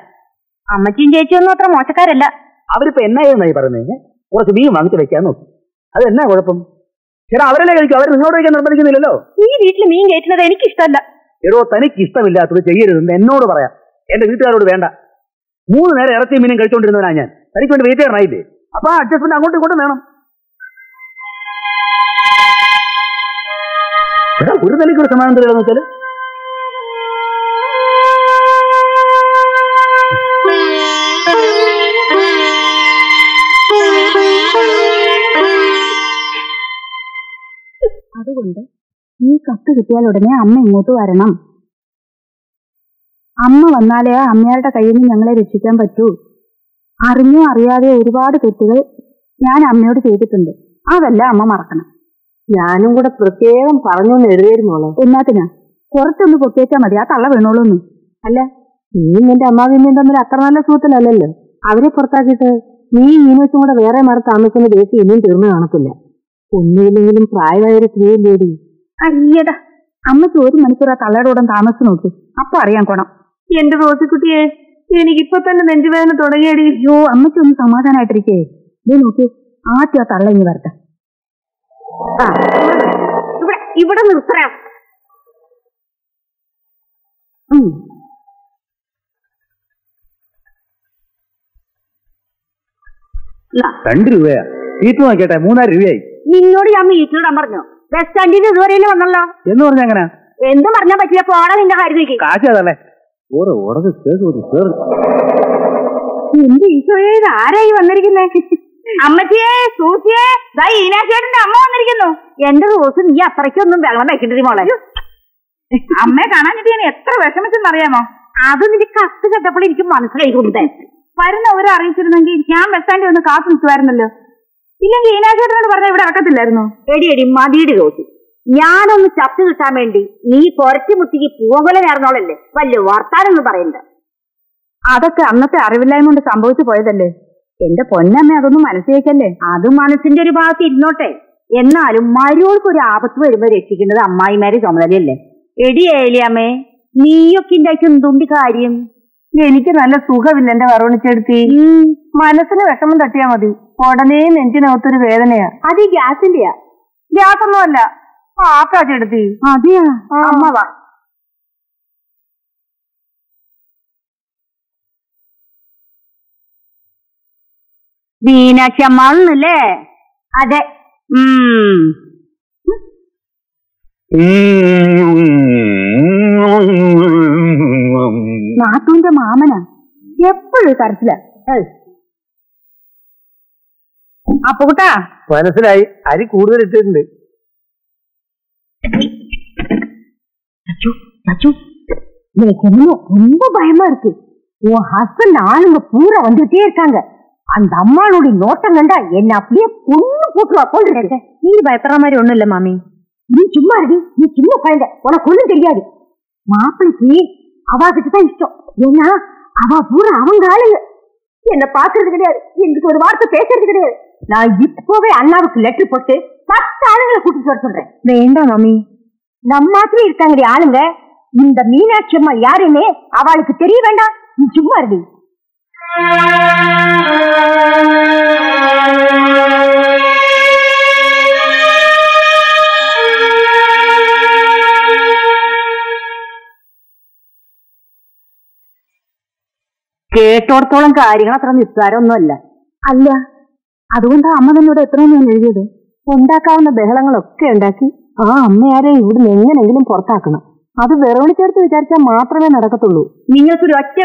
അമ്മച്ചിയും ചേച്ചിയൊന്നും അത്ര മോശക്കാരല്ല. അവരിപ്പോ എന്നായിരുന്നു ഈ പറയുന്നത് കുറച്ച് മീൻ വാങ്ങിച്ചു വെക്കാൻ നോക്കി. അത് എന്നാ കുഴപ്പം? ചേട്ടാ അവരല്ലേ കഴിക്കും? അവർ നിങ്ങളോട് കഴിക്കാൻ നിർബന്ധിക്കുന്നില്ലല്ലോ? ഈ വീട്ടിൽ മീൻ കയറ്റുന്നത് എനിക്ക് ഇഷ്ടമല്ല എടോ തനിക്ക് ഇഷ്ടമില്ലാത്തത് ചെയ്യരുതെന്ന് എന്നോട് പറയാം. എന്റെ വീട്ടുകാരോട് വേണ്ട. മൂന്ന് നേരം ഇറച്ചി മീനും കഴിച്ചുകൊണ്ടിരുന്നവനാ ഞാൻ. തനിക്ക് വേണ്ടി വീട്ടുകാരനായില്ലേ അപ്പൊ ആ അഡ്ജസ്റ്റ്മെന്റ് അങ്ങോട്ടും ഇങ്ങോട്ടും വേണം. ഒരു നിലയ്ക്ക് ഒരു സമാധാനം തരികയെന്ന് വെച്ചാൽ? അതുകൊണ്ട് ഈ കത്ത് കിട്ടിയാൽ ഉടനെ അമ്മ ഇങ്ങോട്ട് വരണം. അമ്മ വന്നാലേ ആ അമ്മയുടെ കയ്യിൽ നിന്ന് ഞങ്ങളെ രക്ഷിക്കാൻ പറ്റൂ. അറിഞ്ഞോ അറിയാതെ ഒരുപാട് തെറ്റുകൾ ഞാൻ അമ്മയോട് ചെയ്തിട്ടുണ്ട്. അതല്ല അമ്മ മറക്കണം. ഞാനും കൂടെ പ്രത്യേകം പറഞ്ഞു എഴുതിയിരുന്നോളെ എന്നാത്തിനാ കുറച്ചൊന്ന് പൊട്ടിയേച്ചാ മതി. ആ തള്ള വീണോളൂന്ന്. അല്ല നീ നിന്റെ അമ്മാവിമ്മയും തമ്മിൽ അത്ര നല്ല സുഹൃത്തിലല്ലല്ലോ? അവരെ പുറത്താക്കിയിട്ട് നീ ഈനോച്ചും കൂടെ വേറെ മാറി താമസിക്കുന്ന ദേശം ഇനിയും തീർന്നു കാണത്തില്ല. ഒന്നുമില്ലെങ്കിലും പ്രായമായൊരു സ്ത്രീയും പേടി അയ്യടാ അമ്മയ്ക്ക് ഒരു മണിക്കൂർ ആ തള്ളയുടെ താമസിച്ചു താമസിച്ച് നോക്കി. അപ്പൊ അറിയാൻ കൊണം. എന്റെ റോസിക്കുട്ടിയെ എനിക്കിപ്പൊ തന്നെ നെഞ്ചുവേദന തുടങ്ങിയടി. അയ്യോ അമ്മയ്ക്ക് ഒന്ന് സമാധാനമായിട്ടിരിക്കേ നീ നോക്കി ആദ്യം ആ തള്ള ഇനി വരട്ടെ. ഇവിടെ ഇവിടെ നിർത്തണം ഉം. രണ്ട് രൂപയാ. വീട്ടു നോക്കിയട്ടെ മൂന്നായിരം രൂപയായി. നിന്നോട് ഞാൻ വീട്ടിലിടാൻ പറഞ്ഞു. ബസ് സ്റ്റാൻഡിൽ ഇതുവരെ വന്നല്ലോ? എന്ന് പറഞ്ഞ അങ്ങനെ? എന്ത് പറഞ്ഞാ പറ്റില്ല പോണ നിന്റെ കാര്യത്തേക്ക് കാശ് അതല്ലേ ഓരോ ഈശോയെ ആരായി വന്നിരിക്കുന്നേ? അമ്മച്ചിയെ സൂസിയെ ദാ ഈനാശേട്ടന്റെ അമ്മ വന്നിരിക്കുന്നു. എന്റെ റോസ് നീ അത്രയ്ക്കൊന്നും വെള്ളം വെക്കേണ്ടത് മോളെ. അമ്മയെ കാണാൻ ഞാൻ എത്ര വിഷമിച്ചെന്നറിയാമോ അത് നിന്റെ കത്ത് കേട്ടപ്പോൾ എനിക്ക് മനസ്സിലായി കൊടുത്തേ ഒരു അറിയിച്ചിരുന്നെങ്കിൽ ഞാൻ ബസ് സ്റ്റാൻഡിൽ ഒന്ന് കാത്തു നിൽക്കുമായിരുന്നല്ലോ ഇല്ലെങ്കിൽ ഈനാശേട്ടനോട് പറഞ്ഞാൽ ഇവിടെ ഇറക്കത്തില്ലായിരുന്നു എടി എടി മതിയുടെ റോസി ഞാനൊന്ന് ചത്തു കിട്ടാൻ വേണ്ടി നീ പൊരട്ടി മുട്ടിക്ക് പൂവങ്കുല നേർന്നോളല്ലേ? വല്യ വർത്താനൊന്നും പറയണ്ട. അതൊക്കെ അന്നത്തെ അറിവില്ലായ്മ കൊണ്ട് സംഭവിച്ചു പോയതല്ലേ? എന്റെ പൊന്നമ്മ അതൊന്നും മനസ്സിലേക്കല്ലേ അത് മനസ്സിന്റെ ഒരു ഭാഗത്ത് ഇരുന്നോട്ടെ. എന്നാലും മരുവൾക്ക് ഒരു ആപത്ത് വരുമ്പോ രക്ഷിക്കുന്നത് അമ്മായിമാരെ ചുമതലയല്ലേ? എടി ഏലിയമ്മേ നീയൊക്കെ ഉണ്ടാക്കി എന്തുണ്ട് കാര്യം. എനിക്ക് നല്ല സുഖമില്ല എന്റെ വറവണിച്ചെടുത്തി മനസ്സിന് വിഷമം തട്ടിയാ മതി. ഉടനെ നെഞ്ചിനകത്തൊരു വേദനയാ. അത് ഈ ഗ്യാസിന്റെയാ. ഗ്യാസ് ഒന്നുമല്ല ആക്കാച്ചെടുത്തി അതെയാ അമ്മ വാ. മീനാക്ഷി അമ്മാന്നല്ലേ അതെ. ഉം. നാത്തൂന്റെ മാമനാ. എപ്പോഴും കരച്ചില്ല അപ്പൊ കുട്ടാ മനസ്സിലായി അരി കൂടുതൽ ഇട്ടിട്ടുണ്ട് ரொம்ப பயமா இருக்கு உன் ஹஸ்பண்ட் ஆளுங்க பூரா வந்துட்டே இருக்காங்க அந்த அம்மாளுடைய நோட்டம் கண்டா என்ன அப்படியே பொண்ணு போட்டுருவா போல் இருக்கு நீ பயப்படுற மாதிரி ஒண்ணும் இல்ல மாமி நீ சும்மா இருக்கு நீ சின்ன குழந்தை உனக்கு ஒண்ணும் தெரியாது மாப்பிளைக்கு அவாகிட்ட தான் இஷ்டம் ஏன்னா அவ பூரா அவங்க ஆளுங்க என்ன பாக்குறது கிடையாது எனக்கு ஒரு வார்த்தை பேசுறது கிடையாது நான் இப்பவே அண்ணாவுக்கு லெட்டர் போட்டு பத்து ஆளுங்களை கூட்டிட்டு வர சொல்றேன் வேண்டாம் மாமி நம்ம மாதிரி இருக்காங்கடி ஆளுங்க இந்த மீனாட்சி அம்மா யாருன்னு அவளுக்கு தெரிய வேண்டாம் நீ சும்மா இருடி കേട്ടോടത്തോളം കാര്യങ്ങൾ അത്ര നിസ്സാരമൊന്നുമല്ല അല്ല അതുകൊണ്ടാ അമ്മ തന്നോട് എത്രയും ഞാൻ എഴുതിയത്. ഉണ്ടാക്കാവുന്ന ബഹളങ്ങളൊക്കെ ഉണ്ടാക്കി ആ അമ്മയാരെ ഇവിടുന്ന് എങ്ങനെങ്കിലും പുറത്താക്കണം. അത് വിറവണിച്ചേർത്ത് വിചാരിച്ചാൽ മാത്രമേ നടക്കത്തുള്ളൂ. നിങ്ങൾക്കൊരു ഒറ്റ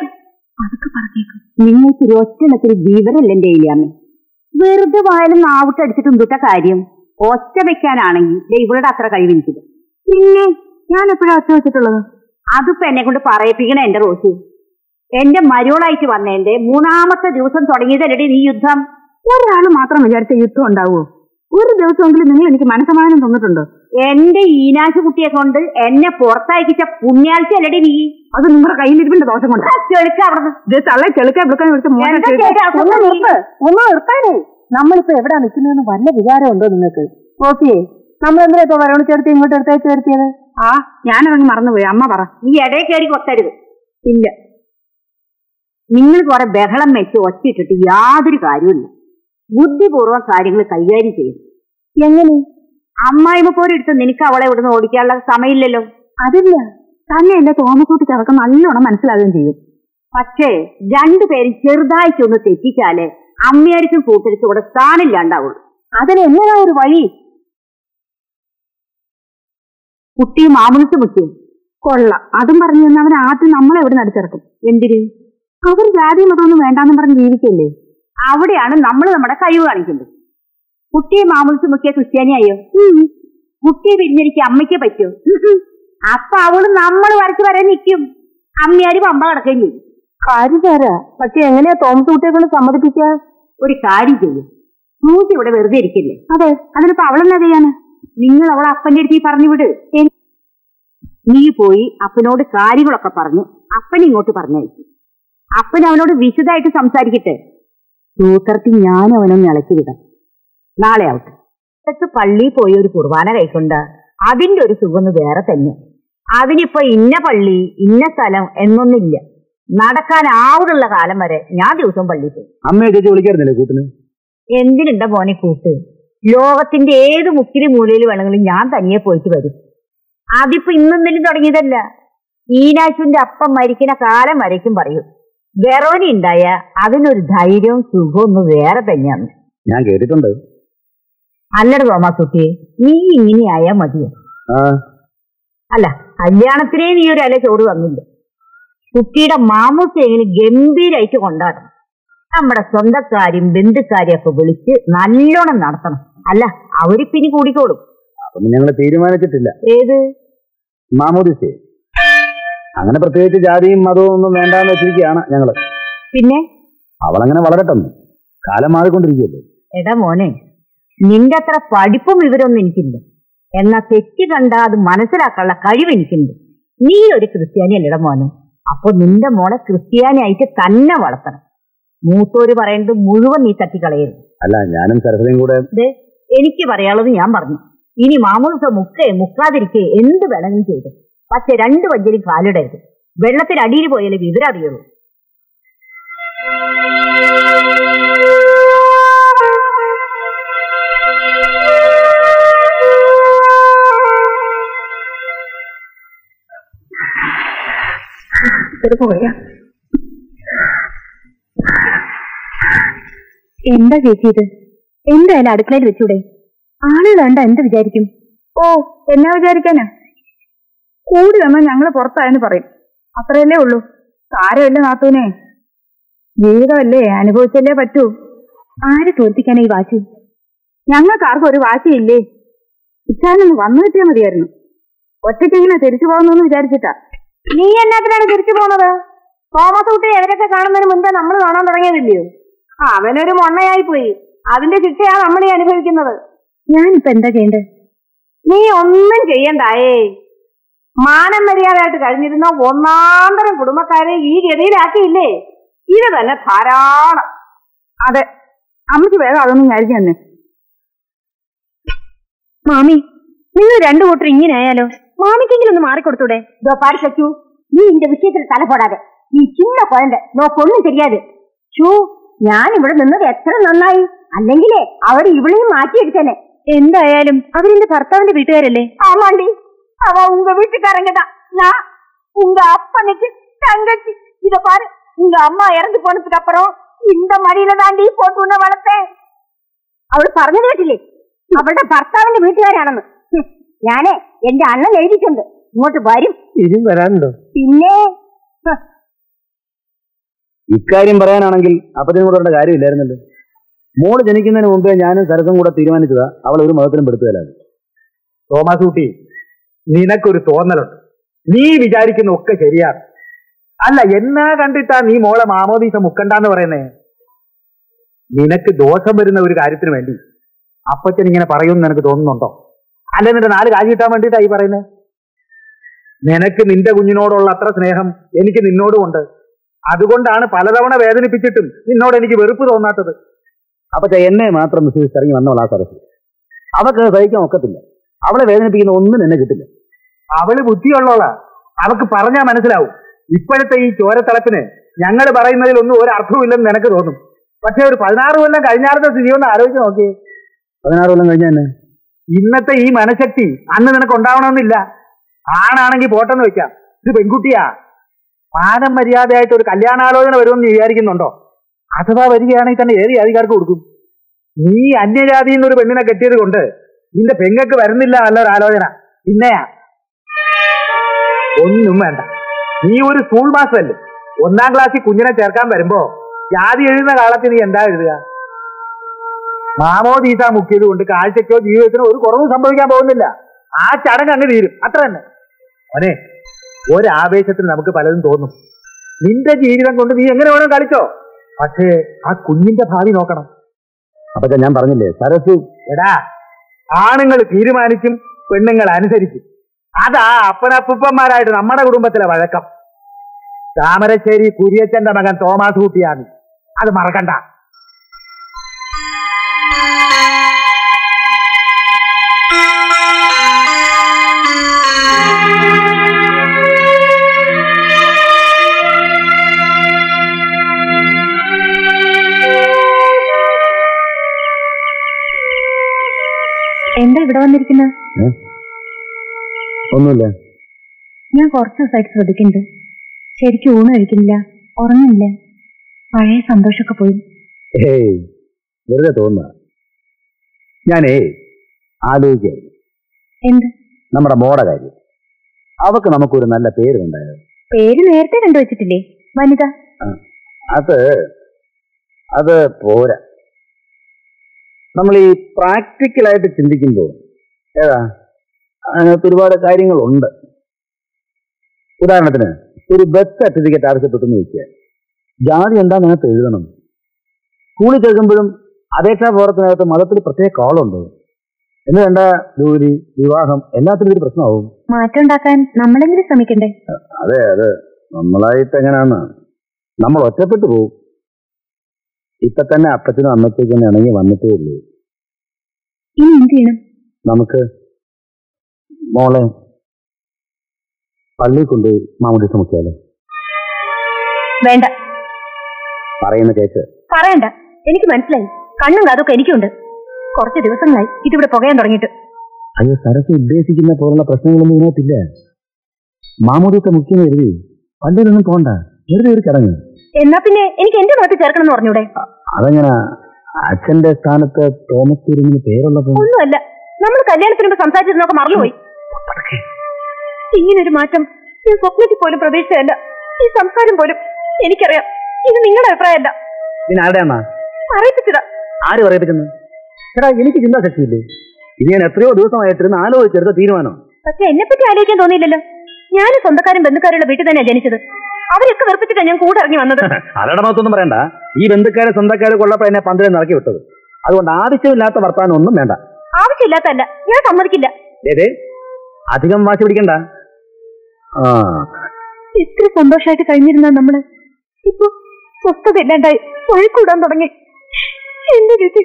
അതൊക്കെ പറഞ്ഞേക്കും. നിങ്ങൾക്കൊരു ഒറ്റണത്തിൽ ജീവനല്ല എന്റെ ഇല്ലാമ വെറുതെ വായാലും നാവിട്ടടിച്ചിട്ടും എന്തുട്ട കാര്യം. ഒറ്റ വെക്കാനാണെങ്കിൽ ഇവളുടെ അത്ര കഴിവെനിക്കില്ല പിന്നെ ഞാൻ എപ്പോഴാ ഒറ്റ വെച്ചിട്ടുള്ളത്? അതിപ്പോ എന്നെ കൊണ്ട് പറയിപ്പിക്കണ എന്റെ റോസു എന്റെ മരുവളായിട്ട് വന്നേന്റെ മൂന്നാമത്തെ ദിവസം തുടങ്ങിയതല്ലേ നീ യുദ്ധം. ഒരാൾ മാത്രം വിചാരിച്ച യുദ്ധം ഉണ്ടാവുമോ ഒരു ദിവസമെങ്കിലും നിങ്ങൾ എനിക്ക് മനസ്സമാനം തന്നിട്ടുണ്ടോ? എന്റെ ഈനാശു കുട്ടിയെ കൊണ്ട് എന്നെ പുറത്തയക്കിച്ച പുണ്യാഴ്ച അല്ലടി നീ. അത് നിങ്ങളുടെ കയ്യിലിരിപ്പിന്റെ ദോഷം കൊണ്ട്. ചെളുക്ക അവിടെ ഇത് തള്ളെ ചെളുക്കാൻ വിളിക്കാൻ വിളിച്ച ഒന്ന് നിർത്താനേ. നമ്മളിപ്പോ എവിടെ നിൽക്കുന്നതെന്ന് വല്ല വിചാരമുണ്ടോ നിങ്ങൾക്ക്? ഓക്കെ നമ്മൾ എന്താ ഇപ്പൊ വരവണിച്ചെടുത്ത് ഇങ്ങോട്ട് എടുത്തേക്ക് വരുത്തിയത്? ആ ഞാനതങ്ങ് മറന്നുപോയി. അമ്മ പറ. നീ ഇടയിൽ കയറി കൊത്തരുത്. ഇല്ല. നിങ്ങൾ കുറെ ബഹളം വെച്ച് ഒച്ചയിട്ടിട്ട് യാതൊരു കാര്യമില്ല ബുദ്ധിപൂർവം കാര്യങ്ങൾ കൈകാര്യം ചെയ്യും. എങ്ങനെ? അമ്മായിമ്മ പോരെടുത്ത് നിനക്ക് അവളെ ഇവിടുന്ന് ഓടിക്കാനുള്ള സമയമില്ലല്ലോ. അതില്ല. തന്നെ എന്റെ തോമക്കൂട്ടി അവർക്ക് നല്ലോണം മനസ്സിലാകുകയും ചെയ്യും. പക്ഷേ രണ്ടുപേരും ചെറുതായിട്ടൊന്ന് തെറ്റിച്ചാൽ അമ്മയായിരിക്കും കൂട്ടരിച്ച് ഇവിടെ സ്ഥാനില്ലാണ്ടാവുള്ളൂ അതിന് എന്നതാ ഒരു വഴി? കുട്ടി മാമുളിച്ച് മുട്ടിയും. കൊള്ള. അതും പറഞ്ഞു തന്നെ അവൻ ആദ്യം നമ്മളെ എവിടെ നടിച്ചിറക്കും എന്തിന്? അവർ ജാതി മതമൊന്നും വേണ്ടാന്ന് പറഞ്ഞ് ജീവിക്കല്ലേ? അവിടെയാണ് നമ്മൾ നമ്മുടെ കഴിവ് കാണിക്കുന്നത്. കുട്ടിയെ മാമുളിച്ച് മുക്കിയ ക്രിസ്ത്യാനിയായോ? കുട്ടിയെ പിരിഞ്ഞിരിക്കുക അമ്മയ്ക്ക് പറ്റുമോ? അപ്പൊ അവൾ നമ്മൾ വരച്ച് വരാൻ നിൽക്കും അമ്മയാര് പമ്പ കിടക്കുകയും ചെയ്യും. കാര്യം തരാ. പക്ഷെ എങ്ങനെയാ തോമസ് കുട്ടിയെ കൊണ്ട് സമ്മതിപ്പിക്കുക ഒരു കാര്യം ചെയ്യും. മൂത്തി ഇവിടെ വെറുതെ ഇരിക്കില്ലേ? അതെ. അതിനിപ്പോ അവളെന്നാ ചെയ്യാന്? നിങ്ങൾ അവളെ അപ്പന്റെ അടുത്ത് പറഞ്ഞു വിട്. നീ പോയി അപ്പനോട് കാര്യങ്ങളൊക്കെ പറഞ്ഞു അപ്പൻ ഇങ്ങോട്ട് പറഞ്ഞയച്ചു അപ്പൻ അവനോട് വിശദമായിട്ട് സംസാരിക്കട്ടെ. സൂത്രത്തിൽ ഞാൻ അവനൊന്ന് ഇളക്കി വിടാം നാളെ ആവട്ടെ. അടുത്ത് പള്ളിയിൽ പോയി ഒരു കുർബാന കൈക്കൊണ്ട് അതിന്റെ ഒരു സുഖം വേറെ തന്നെ. അതിനിപ്പോ ഇന്ന പള്ളി ഇന്ന സ്ഥലം എന്നൊന്നില്ല. നടക്കാൻ ആവുള്ള കാലം വരെ ഞാൻ ദിവസം പള്ളിയിൽ പോയി കൂട്ടിന്? എന്തിനുണ്ട മോനെ കൂട്ട്? ലോകത്തിന്റെ ഏത് മുക്കിരി മൂലയിൽ വേണമെങ്കിലും ഞാൻ തനിയെ പോയിട്ട് വരും. അതിപ്പോ ഇന്നൊന്നിലും തുടങ്ങിയതല്ല. ഈനാശുവിന്റെ അപ്പം മരിക്കുന്ന കാലം വരയ്ക്കും പറയും. വെറോനി ഉണ്ടായ അതിനൊരു ധൈര്യവും സുഖവും ഒന്ന് വേറെ തന്നെയാണ്. ഞാൻ കേട്ടിട്ടുണ്ട്. അല്ലട തോമാസുട്ടി നീ ഇങ്ങനെയായാ മതിയോ? അല്ല കല്യാണത്തിനേ നീ ഒരു അല ചോറ് തന്നില്ല. കുട്ടിയുടെ എങ്ങനെ ഗംഭീരായിട്ട് കൊണ്ടാടണം നമ്മുടെ സ്വന്തക്കാരും ബന്ധുക്കാരെയും ഒക്കെ വിളിച്ച് നല്ലോണം നടത്തണം. അല്ല അവർ പിന്നെ കൂടിക്കോളും ഞങ്ങൾ തീരുമാനിച്ചിട്ടില്ല. ഏത്? മാമോദിസേ. അങ്ങനെ പ്രത്യേകിച്ച് ജാതിയും മതവും ഒന്നും വേണ്ടാന്ന് വെച്ചിരിക്കുകയാണ് ഞങ്ങൾ. പിന്നെ? അവളങ്ങനെ വളരട്ടെന്ന്. കാലം മാറിക്കൊണ്ടിരിക്കുകയല്ലേ. എടാ മോനെ നിന്റെ അത്ര പഠിപ്പും വിവരമൊന്നും എനിക്കില്ല. എന്നാ തെറ്റ് കണ്ടാ അത് മനസ്സിലാക്കാനുള്ള കഴിവ് എനിക്കുണ്ട്. നീ ഒരു ക്രിസ്ത്യാനി അല്ലട മോനെ. അപ്പൊ നിന്റെ മോളെ ക്രിസ്ത്യാനി ആയിട്ട് തന്നെ വളർത്തണം. മൂത്തോര് പറയുന്നത് മുഴുവൻ നീ തട്ടിക്കളയരുത്. അല്ല ഞാനും സരസ്വതിയും കൂടെ എനിക്ക് പറയാനുള്ളത് ഞാൻ പറഞ്ഞു. ഇനി മാമൂസ മുക്കേ മുക്കാതിരിക്കേ എന്ത് വേണമെങ്കിലും ചെയ്തു. പക്ഷെ രണ്ട് വഞ്ചലും കാലിടരുത്. വെള്ളത്തിനടിയിൽ പോയാലേ വിവരം എന്താ ചേച്ചി ഇത്? എന്തായാലും അടുക്കളയിൽ വെച്ചൂടെ? ആളുകൾ കണ്ട എന്ത് വിചാരിക്കും? ഓ എന്നാ വിചാരിക്കാനാ? കൂടി വന്നാൽ ഞങ്ങൾ പുറത്തായെന്ന് പറയും. അത്രയല്ലേ ഉള്ളൂ. സാരമല്ലേ നാത്തൂനെ. ജീവിതമല്ലേ? അനുഭവിച്ചല്ലേ പറ്റൂ. ആര് തോൽപ്പിക്കാനാ ഈ വാശി? ഞങ്ങൾക്ക് ആർക്കും ഒരു വാശിയില്ലേ? ഇച്ചാനൊന്ന് വന്നു കിട്ടിയാൽ മതിയായിരുന്നു. ഒറ്റയ്ക്കെങ്ങനെ തിരിച്ചു പോകുന്നു വിചാരിച്ചിട്ടാ. നീ എന്നാത്തിനാണ് തിരിച്ചു പോകുന്നത്? തോമസ് കുട്ടി എവരൊക്കെ കാണുന്നതിന് മുൻപേ നമ്മൾ കാണാൻ തുടങ്ങിയതില്ലയോ? അവനൊരു മൊണ്ണയായി പോയി അതിന്റെ ശിക്ഷയാ നമ്മളീ അനുഭവിക്കുന്നത്. ഞാനിപ്പോ എന്താ ചെയ്യണ്ടേ നീ ഒന്നും ചെയ്യണ്ടായേ. മാനം മര്യാദയായിട്ട് കഴിഞ്ഞിരുന്ന ഒന്നാന്തരം കുടുംബക്കാരെ ഈ ഗതിയിലാക്കിയില്ലേ? ഇത് തന്നെ ധാരാളം. അതെ. അമ്മയ്ക്ക് വേറെ അതൊന്നും വിചാരിക്കാൻ മാമി നിങ്ങൾ രണ്ടു കൂട്ടർ ഇങ്ങനെ ആയാലോ മാമിക്കെങ്കിലും ഒന്ന് മാറിക്കൊടുത്തൂടെ? കൊടുത്തൂടെ പാടി സച്ചു. നീ ഇന്റെ വിഷയത്തിൽ തലപോടാതെ നീ ചിന്ന പോയന്റെ. നോക്കൊന്നും ശരിയാതെ ഷൂ ഞാൻ ഇവിടെ നിന്നത് എത്ര നന്നായി. അല്ലെങ്കിലേ അവിടെ ഇവിടെയും മാറ്റിയെടുക്കാനെ എന്തായാലും അവരെന്റെ ഭർത്താവിന്റെ വീട്ടുകാരല്ലേ? ആ മാണ്ടി. அவ உங்க வீட்டுக்காரங்க தான் நான் உங்க அப்பனுக்கு தங்கச்சி இத பாரு உங்க அம்மா இறந்து போனதுக்கு அப்புறம் இந்த மடியில தாண்டி போட்டு உன்னை வளர்த்தேன் അവള് പറഞ്ഞത് കേട്ടില്ലേ അവളുടെ ഭർത്താവിന്റെ വീട്ടുകാരാണെന്ന് ഹും, ഞാനേ എന്റെ അണ്ണൻ എഴുതിയിട്ടുണ്ട് ഇങ്ങോട്ട് വരും ഇനിയും വരാനുണ്ടോ പിന്നെ ഹ, ഇക്കാര്യം പറയാനാണെങ്കിൽ അപ്പത്തിനും കൂടെ വരേണ്ട കാര്യമില്ലായിരുന്നല്ലോ മോള് ജനിക്കുന്നതിന് മുമ്പേ ഞാനും സരസും കൂടെ തീരുമാനിച്ചതാ അവൾ ഒരു മതത്തിലും പെടുത്തുകയില്ലാതെ തോമസ് കുട്ടി നിനക്കൊരു തോന്നലുണ്ട്. നീ വിചാരിക്കുന്ന ഒക്കെ ശരിയാണ്. അല്ല എന്നാ കണ്ടിട്ടാ നീ മോളെ മാമോദീസ മുക്കണ്ടെന്ന് പറയുന്നേ? നിനക്ക് ദോഷം വരുന്ന ഒരു കാര്യത്തിന് വേണ്ടി. അപ്പച്ചൻ ഇങ്ങനെ പറയുമെന്ന് നിനക്ക് തോന്നുന്നുണ്ടോ? അല്ല നിന്റെ നാല് കാശ് കിട്ടാൻ വേണ്ടിയിട്ടാ ഈ പറയുന്നത് നിനക്ക് നിന്റെ കുഞ്ഞിനോടുള്ള അത്ര സ്നേഹം എനിക്ക് നിന്നോടുമുണ്ട് അതുകൊണ്ടാണ് പലതവണ വേദനിപ്പിച്ചിട്ടും നിന്നോട് എനിക്ക് വെറുപ്പ് തോന്നാത്തത്. അപ്പച്ച എന്നെ മാത്രം വിശ്വസിച്ചിറങ്ങി വന്നവൾ ആ സരസ് അവക്ക് സഹിക്കാൻ ഒക്കത്തില്ല. അവളെ വേദനിപ്പിക്കുന്ന ഒന്നും എന്നെ കിട്ടില്ല. അവൾ ബുദ്ധിയുള്ളവളാ. അവക്ക് പറഞ്ഞാ മനസ്സിലാവും. ഇപ്പോഴത്തെ ഈ ചോരത്തിളപ്പിന് ഞങ്ങൾ പറയുന്നതിൽ ഒന്നും ഒരു അർത്ഥവും നിനക്ക് തോന്നും. പക്ഷെ ഒരു പതിനാറ് കൊല്ലം കഴിഞ്ഞാലത്തെ സ്ഥിതി ഒന്ന് ആലോചിച്ച് നോക്കി. പതിനാറ് കൊല്ലം കഴിഞ്ഞ തന്നെ ഇന്നത്തെ ഈ മനഃശക്തി അന്ന് നിനക്ക് ഉണ്ടാവണമെന്നില്ല. ആണാണെങ്കിൽ പോട്ടെന്ന് വെക്കാം. ഇത് പെൺകുട്ടിയാ. മാനം മര്യാദയായിട്ട് ഒരു കല്യാണാലോചന വരുമെന്ന് വിചാരിക്കുന്നുണ്ടോ? അഥവാ വരികയാണെങ്കിൽ തന്നെ ഏത് ജാതിക്കാർക്ക് കൊടുക്കും? നീ അന്യജാതിയിൽ നിന്ന് ഒരു പെണ്ണിനെ കെട്ടിയത് കൊണ്ട് നിന്റെ പെങ്ങക്ക് വരുന്നില്ല നല്ലൊരു ആലോചന. പിന്നെയാ ഒന്നും വേണ്ട. നീ ഒരു സ്കൂൾ മാസ്റ്റർ അല്ലേ? ഒന്നാം ക്ലാസ്സിൽ കുഞ്ഞിനെ ചേർക്കാൻ വരുമ്പോ ജാതി എഴുതുന്ന കാലത്ത് നീ എന്താ എഴുതുക? മാമോദീസ മുക്കിയത് കൊണ്ട് കാഴ്ചയ്ക്കോ ജീവിതത്തിനോ ഒരു കുറവും സംഭവിക്കാൻ പോകുന്നില്ല. ആ ചടങ്ങ് അങ്ങ് തീരും. അത്ര തന്നെ. മോനെ ഒരാവേശത്തിൽ നമുക്ക് പലതും തോന്നും. നിന്റെ ജീവിതം കൊണ്ട് നീ എങ്ങനെ വേണം കളിച്ചോ? പക്ഷേ ആ കുഞ്ഞിന്റെ ഭാവി നോക്കണം. അപ്പൊ ഞാൻ പറഞ്ഞില്ലേ സരസ് എടാ ആണുങ്ങൾ തീരുമാനിക്കും പെണ്ണുങ്ങൾ അനുസരിക്കും അതാ അപ്പനപ്പുപ്പന്മാരായിട്ട് നമ്മുടെ കുടുംബത്തിലെ വഴക്കം. താമരശ്ശേരി കുര്യച്ചന്റെ മകൻ തോമാസ് കുട്ടിയാണ്. അത് മറക്കണ്ട. എന്താ ഇവിടെ വന്നിരിക്കുന്നത് ഒന്നുമില്ല. ഞാൻ കുറച്ച് ദിവസമായിട്ട് ശ്രദ്ധിക്കുന്നുണ്ട്. ശരിക്കും ഊണ് കഴിക്കുന്നില്ല ഉറങ്ങുന്നില്ല. പഴയ സന്തോഷമൊക്കെ പോയി. ഏയ് വെറുതെ തോന്നുക ഞാനേ ആലോചിക്കായിരുന്നു എന്ത്? നമ്മുടെ മോടെ കാര്യം. അവക്ക് നമുക്കൊരു നല്ല പേര് ഉണ്ടായത് പേര് നേരത്തെ കണ്ടുവച്ചിട്ടില്ലേ? വനിത. അത് അത് പോരാ. നമ്മൾ ഈ പ്രാക്ടിക്കലായിട്ട് ചിന്തിക്കുമ്പോൾ ഏതാ? അതിനകത്ത് ഒരുപാട് കാര്യങ്ങളുണ്ട്. ഉദാഹരണത്തിന് ഒരു ബസ് സർട്ടിഫിക്കറ്റ് ആവശ്യപ്പെട്ടെന്ന് വെക്കുക ജാതി എന്താണെന്ന് അതിനകത്ത് എഴുതണം. സ്കൂളിൽ കേൾക്കുമ്പോഴും അപേക്ഷാ ഫോറത്തിനകത്ത് മതത്തിൽ പ്രത്യേക കോളുണ്ട്. എന്ന് വേണ്ട ജോലി വിവാഹം എല്ലാത്തിനും ഒരു പ്രശ്നമാവും. മാറ്റം ഉണ്ടാക്കാൻ നമ്മളെങ്കിലും ശ്രമിക്കണ്ടേ അതെ അതെ. നമ്മളായിട്ട് എങ്ങനെയാണ്? നമ്മൾ ഒറ്റപ്പെട്ടു പോകും ഇപ്പൊ തന്നെ അപ്പച്ചനും അമ്മച്ചേക്കും ഇണങ്ങി വന്നിട്ടേ ഉള്ളൂ. ഇനി എന്ത് ചെയ്യണം? നമുക്ക് മോളെ പള്ളി കൊണ്ടുപോയി മാമുടി ചുമക്കിയാലോ വേണ്ട. പറയുന്ന കേക്ക്. പറയണ്ട. എനിക്ക് മനസ്സിലായി. കണ്ണും കാതൊക്കെ എനിക്കുണ്ട്. കുറച്ച് ദിവസങ്ങളായി ഇതിവിടെ പുകയാൻ തുടങ്ങിയിട്ട്. അയ്യോ സരസ് ഉദ്ദേശിക്കുന്ന പോലുള്ള പ്രശ്നങ്ങളൊന്നും ഇതിനകത്തില്ല. മാമൂദിയൊക്കെ മുഖ്യം എഴുതി പള്ളിയിലൊന്നും പോണ്ട. വെറുതെ ഒരു ചടങ്ങ്. എന്നാ പിന്നെ എനിക്ക് എന്റെ മതത്തിൽ ചേർക്കണം എന്ന് പറഞ്ഞൂടെ? അതെങ്ങനെ അച്ഛന്റെ സ്ഥാനത്ത് തോമസ് കുരുങ്ങിന് പേരുള്ളപ്പോ ഒന്നുമല്ല. നമ്മൾ കല്യാണത്തിന് മുമ്പ് സംസാരിച്ചതിനൊക്കെ മറന്നുപോയി. ഇങ്ങനൊരു മാറ്റം ഈ സ്വപ്നത്തിൽ പോലും പ്രതീക്ഷിച്ചതല്ല. ഈ സംസാരം പോലും എനിക്കറിയാം. ഇത് നിങ്ങളുടെ അഭിപ്രായമല്ല. പിന്നെ പറയിപ്പിച്ചതാ. ആര് പറയിപ്പിച്ചെന്ന് എടാ എനിക്ക് ചിന്താശക്തിയില്ലേ ഇത് ഞാൻ എത്രയോ ദിവസമായിട്ടിരുന്ന് ആലോചിച്ചെടുത്ത തീരുമാനം. പക്ഷെ എന്നെ പറ്റി ആലോചിക്കാൻ തോന്നിയില്ലല്ലോ. ഞാൻ സ്വന്തക്കാരും ബന്ധുക്കാരുള്ള വീട്ടിൽ തന്നെയാ ജനിച്ചത്. അവരൊക്കെ വെറുപ്പിച്ചിട്ടാണ് ഞാൻ കൂടെ ഇറങ്ങി വന്നത്. അവരുടെ മൊത്തൊന്നും പറയണ്ട. ഈ ബന്ധുക്കാരെ സ്വന്തക്കാരെ കൊള്ളപ്പോ എന്നെ പന്തലിൽ നിറക്കി വിട്ടത്. അതുകൊണ്ട് ആവശ്യമില്ലാത്ത വർത്താനം ഒന്നും വേണ്ട. ആവശ്യമില്ലാത്തല്ല ഞാൻ സമ്മതിക്കില്ല. അധികം വാശി പിടിക്കണ്ട. ആ. ഇത്ര സന്തോഷമായിട്ട് കഴിഞ്ഞിരുന്ന നമ്മൾ? ഇപ്പൊ സ്വസ്ഥത ഇല്ലാണ്ടായി ഒഴുക്കൂടാൻ തുടങ്ങി. എന്റെ വിധി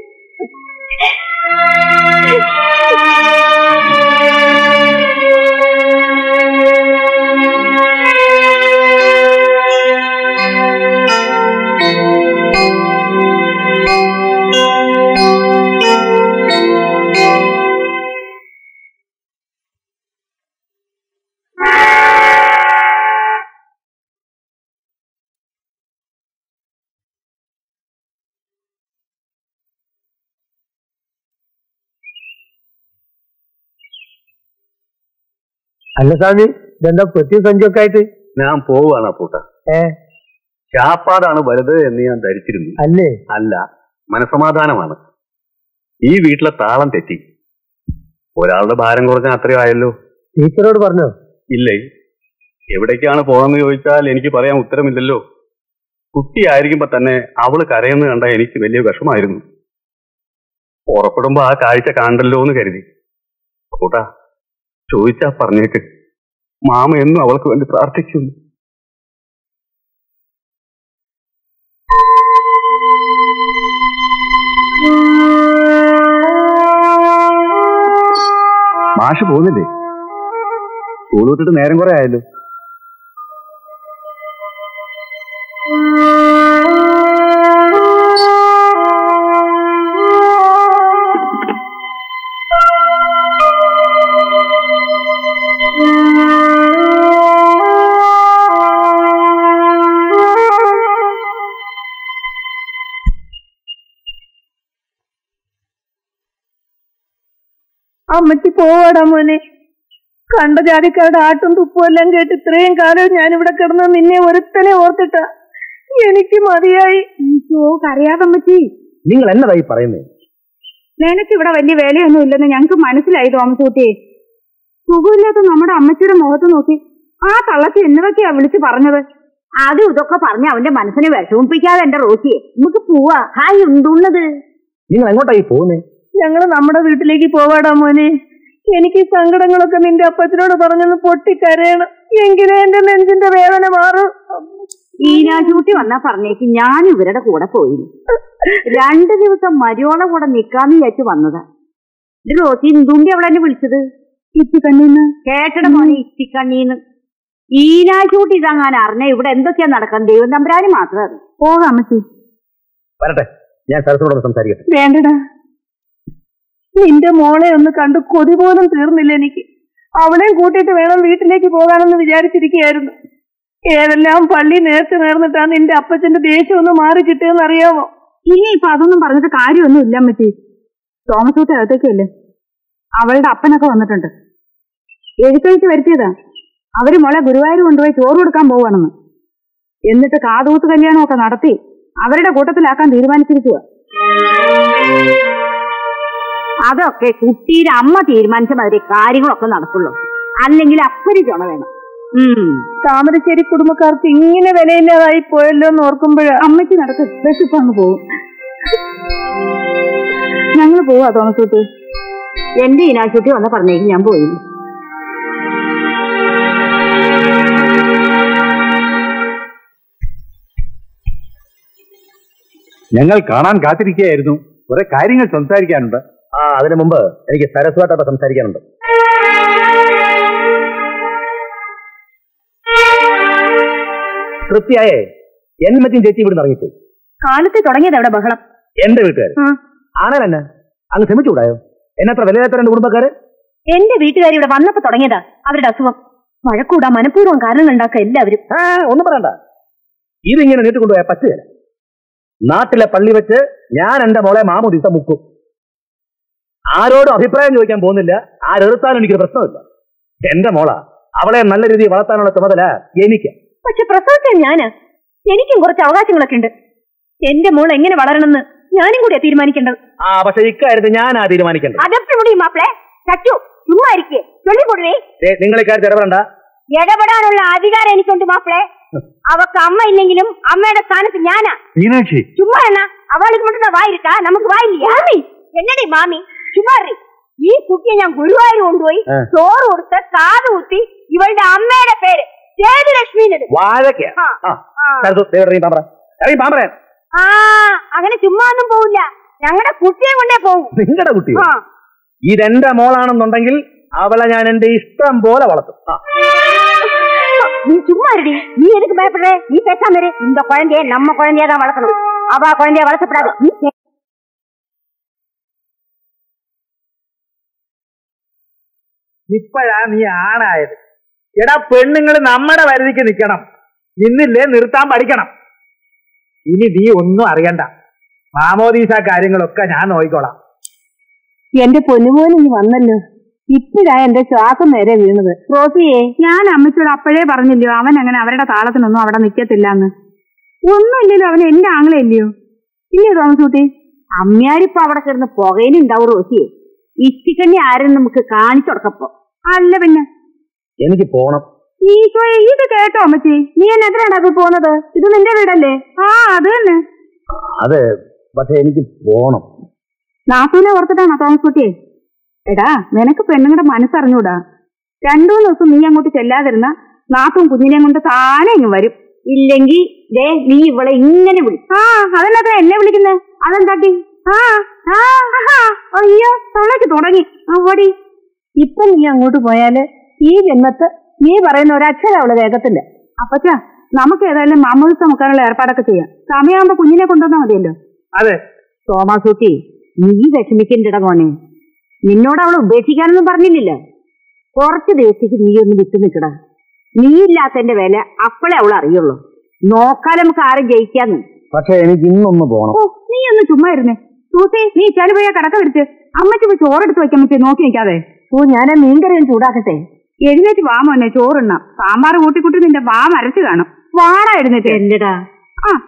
അല്ല സ്വാമി ഇതെന്താ പെട്ടി സഞ്ചൊക്കെ ആയിട്ട് ഞാൻ പോവാണ് അപ്പൂട്ട ഏ? ചാപ്പാടാണ് വലുത് എന്ന് ഞാൻ ധരിച്ചിരുന്നു. അല്ലേ? അല്ല മനസമാധാനമാണ് ഈ വീട്ടിലെ താളം തെറ്റി. ഒരാളുടെ ഭാരം കുറഞ്ഞാൽ അത്രയും ആയല്ലോ. ടീച്ചറോട് പറഞ്ഞോ? ഇല്ലേ? എവിടേക്കാണ് പോകണമെന്ന് ചോദിച്ചാൽ എനിക്ക് പറയാൻ ഉത്തരമില്ലല്ലോ. കുട്ടിയായിരിക്കുമ്പോ തന്നെ അവൾ കരയുന്നത് കണ്ട എനിക്ക് വലിയ വിഷമായിരുന്നു പുറപ്പെടുമ്പോ ആ കാഴ്ച കാണണ്ടല്ലോ എന്ന് കരുതി. കൂട്ടാ ചോദിച്ചാ പറഞ്ഞേക്ക്. മാമ എന്നും അവൾക്ക് വേണ്ടി പ്രാർത്ഥിക്കുന്നു. മാഷ് പോകുന്നില്ലേ? സ്കൂൾ വിട്ടിട്ട് നേരം കുറെ ആയല്ലോ. അമ്മച്ചി പോവാടാ മോനെ. കണ്ട ജാതിക്കാരുടെ ആട്ടും തുപ്പും എല്ലാം കേട്ട് ഇത്രയും കാലം ഞാനിവിടെ കിടന്ന് നിന്നെ ഒരുത്തനെ ഓർത്തിട്ട. എനിക്ക് മതിയായി. കരയാതമ്മച്ചി നിങ്ങൾ എന്നതായി പറയുന്നേ? നിനക്ക് ഇവിടെ വലിയ വേലയൊന്നും ഇല്ലെന്ന് ഞങ്ങൾക്ക് മനസ്സിലായി തോമസൂട്ടി സുഖമില്ലാത്ത നമ്മുടെ അമ്മച്ചിയുടെ മുഖത്ത് നോക്കി. ആ തള്ളത്തി എന്നതൊക്കെയാ വിളിച്ചു പറഞ്ഞത്? ആദ്യം ഇതൊക്കെ പറഞ്ഞ് അവന്റെ മനസ്സിനെ വിഷമിപ്പിക്കാതെ എന്റെ റോസിയെ. നമുക്ക് പോവാ. ഹായ് ഉണ്ടുള്ളത് നിങ്ങൾ എങ്ങോട്ടായി പോകുന്നത് ഞങ്ങൾ നമ്മുടെ വീട്ടിലേക്ക് പോവാടാ മോനെ. എനിക്ക് സങ്കടങ്ങളൊക്കെ നിന്റെ അപ്പച്ചനോട് പറഞ്ഞൊന്ന് പൊട്ടിക്കരയണം. എങ്കിലേ എന്റെ നെഞ്ചിന്റെ വേദന മാറും. ഈനാശൂട്ടി വന്നാ പറഞ്ഞേക്ക് ഞാൻ ഇവരുടെ കൂടെ പോയി രണ്ടു ദിവസം മരിയോളെ കൂടെ നിക്കാന്ന് വിചാരിച്ചു വന്നതാ. ഇത് റോസി ഇന്ദുണ്ടി അവളെ എന്നെ വിളിച്ചത്? ഇത്തിക്കണ്ണീന്ന്? കേട്ടട മോനെ ഇത്തിക്കണ്ണീന്ന്. ഈനാശൂട്ടി ഇതങ്ങനെ അറിഞ്ഞ ഇവിടെ എന്തൊക്കെയാ നടക്കാൻ? ദൈവം തമ്പുരാന് മാത്രം അറിയും പോകാം അമ്മച്ചി. വരട്ടെ ഞാൻ സംസാരിക്കട്ടെ. വേണ്ടടാ. നിന്റെ മോളെ ഒന്ന് കണ്ട് കൊതി പോലും തീർന്നില്ല എനിക്ക്. അവളെയും കൂട്ടിയിട്ട് വേണം വീട്ടിലേക്ക് പോകാനെന്ന് വിചാരിച്ചിരിക്കുകയായിരുന്നു. ഏതെല്ലാം പള്ളി നേരത്തെ നേർന്നിട്ടാ നിന്റെ അപ്പച്ചന്റെ ദേഷ്യം ഒന്ന് മാറി കിട്ടിയെന്ന് അറിയാമോ ഇനി ഇപ്പൊ അതൊന്നും പറഞ്ഞിട്ട് കാര്യമൊന്നും ഇല്ല അമ്മച്ചി. തോമസ് ഊട്ടി അകത്തേക്കല്ലേ അവളുടെ അപ്പനൊക്കെ വന്നിട്ടുണ്ട്. എഴുത്തഴിച്ച് വരുത്തിയതാ. അവർ മോളെ ഗുരുവായൂർ കൊണ്ടുപോയി ചോറ് കൊടുക്കാൻ പോവാണെന്ന് എന്നിട്ട് കാതൂത്ത് കല്യാണമൊക്കെ നടത്തി അവരുടെ കൂട്ടത്തിലാക്കാൻ തീരുമാനിച്ചിരിക്കുക അതൊക്കെ കുട്ടിയുടെ അമ്മ തീരുമാനിച്ച മാതിരി കാര്യങ്ങളൊക്കെ നടക്കുള്ളൂ. അല്ലെങ്കിൽ അപ്പരി ചുണ വേണം. താമരശ്ശേരി കുടുംബക്കാർക്ക് ഇങ്ങനെ വിലയില്ലാതായി പോയല്ലോ എന്ന് ഓർക്കുമ്പോഴാ അമ്മയ്ക്ക് നടക്ക് വിശപ്പ് പോകും. പോവും ഞങ്ങൾ പോവാ തോമസൂട്ടി. എന്റെ ഇനാശുട്ടി വന്ന പറഞ്ഞേക്ക് ഞാൻ പോയി. ഞങ്ങൾ കാണാൻ കാത്തിരിക്കുകയായിരുന്നു. കുറെ കാര്യങ്ങൾ സംസാരിക്കാനുണ്ട്. ആ അതിനു മുമ്പ് എനിക്ക് സരസ്വാട്ടോടെ സംസാരിക്കാനുണ്ട്. തൃപ്തിയായേ എന്മറ്റും ചേച്ചി ഇവിടുന്ന് ഇറങ്ങിപ്പോയി. കാലത്ത് തുടങ്ങിയത് അവിടെ ബഹളം. എന്റെ വീട്ടുകാർ ആണല്ലെന്നെ അങ്ങ് ക്ഷമിച്ചുകൂടായോ? എന്നത്ര വിലയാത്ത രണ്ട് കുടുംബക്കാര്? എന്റെ വീട്ടുകാർ ഇവിടെ വന്നപ്പോ തുടങ്ങിയതാ അവരുടെ അസുഖം. വഴക്കൂടാ മനഃപൂർവം കാരണങ്ങൾ ഉണ്ടാക്കുക എല്ലാവരും. ഒന്നും പറയണ്ട. ഇതിങ്ങനെ നീട്ടിക്കൊണ്ടുപോയാൽ പറ്റുകയില്ല നാട്ടിലെ പള്ളി വെച്ച് ഞാൻ എന്റെ മോളെ മാമു ദിവസം മുക്കും. ആരോടും അഭിപ്രായം ചോദിക്കാൻ പോകുന്നില്ല. ആരെടുത്താലും എനിക്കൊരു പ്രശ്നമില്ല. എന്റെ മോളാ അവളെ നല്ല രീതിയിൽ വളർത്താനുള്ള ചുമതല എനിക്ക്. പക്ഷെ പ്രസവിക്കാൻ ഞാൻ? എനിക്കും കുറച്ച് അവകാശങ്ങളൊക്കെ ഉണ്ട്. എന്റെ മോൾ എങ്ങനെ വളരണമെന്ന് ഞാനും കൂടിയാ തീരുമാനിക്കേണ്ടത്. ആ പക്ഷെ ഇക്കാര്യത്തിൽ ഞാനാ തീരുമാനിക്കേണ്ടത്. നിങ്ങൾ ഇടപെടാനുള്ള അധികാരം എനിക്കുണ്ട് മാപ്പിളെ. അവക്ക് അമ്മ ഇല്ലെങ്കിലും അമ്മയുടെ സ്ഥാനത്ത് ഞാനാ. മീനാക്ഷി. ചുമ്മാ അവളിക്ക് മുട്ടുന്ന വായിരിക്കാ നമുക്ക് വായില്ല മാമി. എന്നടി മാമി? ചുമ്മാ ഇരി. ഈ കുട്ടിയെ ഞാൻ ഗുരുവായൂർ കൊണ്ടുപോയി ആ. ചോറ് കൊടുത്ത് കാത് കുത്തി ഇവളുടെ അമ്മയുടെ പേര് സേതുലക്ഷ്മി എന്നത് വാഴയ്ക്ക ആ. ആ ആ. സരസു, ദേ ഇറങ്ങി പാമ്പറ ഇറങ്ങി പാമ്പറ ആ അങ്ങനെ ചുമ്മാ ഒന്നും പോവില്ല ഞങ്ങളുടെ കുട്ടിയെ കൊണ്ടേ പോകും നിങ്ങളുടെ കുട്ടി ആ ഇതെന്റെ മോളാണെന്നുണ്ടെങ്കിൽ അവളെ ഞാൻ എന്റെ ഇഷ്ടം പോലെ വളർത്തും ആ. நீ சும்மா இருடி நீ எதுக்கு பயப்படுற நீ பேசாம இரு இந்த குழந்தைய நம்ம குழந்தைய தான் வளர்க்கணும் அவ குழந்தைய வளர்க்கப்படாது ഇപ്പോഴാ നീ ആണായത്. എടാ പെണ്ണുങ്ങൾ നമ്മുടെ വരുതിക്ക് നിൽക്കണം. നിന്നില്ലേ നിർത്താൻ പഠിക്കണം. ഇനി നീ ഒന്നും അറിയണ്ട. മാമോദീസ കാര്യങ്ങളൊക്കെ ഞാൻ നോക്കിക്കോളാം. എന്റെ പൊന്നുപോലെ നീ വന്നല്ലോ. ഇപ്പോഴാ എന്റെ ശ്വാസം നേരെ വീണത്. റോസിയെ ഞാൻ അമ്മച്ചോട് അപ്പോഴേ പറഞ്ഞില്ലയോ? അവൻ അങ്ങനെ അവരുടെ താളത്തിനൊന്നും അവിടെ നിൽക്കത്തില്ലെന്ന് ഒന്നുമില്ലല്ലോ അവൻ എന്റെ ആങ്ങളല്ലയോ ഇല്ലയോ തോമസൂട്ടി? അമ്മയാരിപ്പോ അവിടെ കിടന്ന് പുകയിലുണ്ടാവും റോസിയെ. ഇച്ചിക്കണ്ണി ആരും നമുക്ക് കാണിച്ചു കൊടുക്കപ്പോ അല്ല പിന്നെ. എനിക്ക് പോണം. ഈശോയെ ഇത് കേട്ടോ അമ്മച്ചി. നീ എന്നെ എത്രയാണ് അപ്പൊ പോകുന്നത് ഇത് നിന്റെ വീടല്ലേ? ആ അത് തന്നെ. അതെ പക്ഷെ എനിക്ക് പോണം. നാത്തൂനെ ഓർത്തിട്ടാണോ തോമസ് കുട്ടിയെ എടാ നിനക്ക് പെണ്ണുങ്ങളുടെ മനസ്സറിഞ്ഞൂടാ. രണ്ടു മൂന്ന് ദിവസം നീ അങ്ങോട്ട് ചെല്ലാതിരുന്ന നാത്തും കുഞ്ഞിനെ കൊണ്ട് താനെ ഇങ്ങ് വരും. ഇല്ലെങ്കിൽ ദേ നീ ഇവളെ ഇങ്ങനെ വിളി ആ അതല്ലാതെ എന്നെ വിളിക്കുന്നേ? അതെന്താട്ടി ആ ആ അയ്യോ തുടങ്ങി. അവടി ഇപ്പൊ നീ അങ്ങോട്ട് പോയാൽ ഈ ജന്മത്ത് നീ പറയുന്ന ഒരക്ഷരം അവൾ വേഗത്തില്ല അപ്പച്ചാ നമുക്ക് ഏതായാലും മാമോദിസം മുക്കാനുള്ള ഏർപ്പാടൊക്കെ ചെയ്യാം. സമയമാകുമ്പോ കുഞ്ഞിനെ കൊണ്ടുവന്നാ മതിയല്ലോ. അതെ. തോമാസൂട്ടി നീ വിഷമിക്കണ്ടട മോനെ. നിന്നോട് അവൾ ഉപേക്ഷിക്കാനൊന്നും പറഞ്ഞില്ലല്ലോ കുറച്ച് ദിവസത്തേക്ക് നീ ഒന്ന് വിട്ടു നിൽക്കടാ. നീ ഇല്ലാത്തതിന്റെ വില അപ്പോഴേ അവൾ അറിയുള്ളൂ. നോക്കാൻ നമുക്ക് ആരും ജയിക്കാന്ന്. പക്ഷെ എനിക്ക് ഇന്നൊന്ന് പോണം. ഓ നീ ഒന്ന് ചുമ്മാ ഇരുന്നേ. സൂസി നീ ചാൽ പോയാ കടക്ക വിരിച്ച് അമ്മയ്ക്ക് ചോറെടുത്ത് വെക്കാൻ പറ്റിയ? നോക്കി നിൽക്കാതെ. ഓ ഞാൻ ആ മീൻകറിയും ചൂടാക്കട്ടെ. എഴുന്നേറ്റ് വാ മോനെ ചോറുണ്ണാം. സാമ്പാർ കൂട്ടിക്കുട്ടി നിന്റെ വാ മരച്ച് കാണും. വാടാ എഴുന്നേറ്റ്. എന്റെടാ ആ.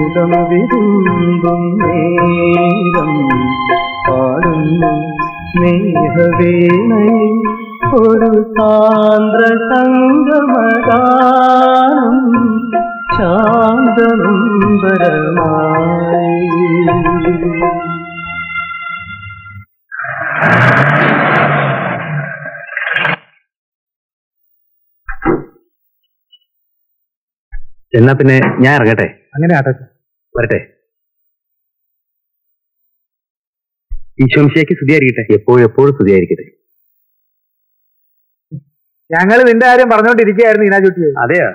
ഭൂതം വിരുമ്പും നേരം. പാടുന്നു സ്നേഹവേണയിൽ ഒരു സാന്ദ്ര സംഗമഗാനം ശാന്തനുംബരമായി എന്നാ പിന്നെ ഞാൻ ഇറങ്ങട്ടെ? അങ്ങനെ ആട്ടെ. വരട്ടെ. സ്തുതി സ്തുതിയായിരിക്കട്ടെ. എപ്പോഴും എപ്പോഴും സ്തുതിയായിരിക്കട്ടെ. ഞങ്ങൾ നിന്റെ കാര്യം പറഞ്ഞോണ്ടിരിക്കുകയായിരുന്നു ഇനാ ചുട്ടി. അതെയോ?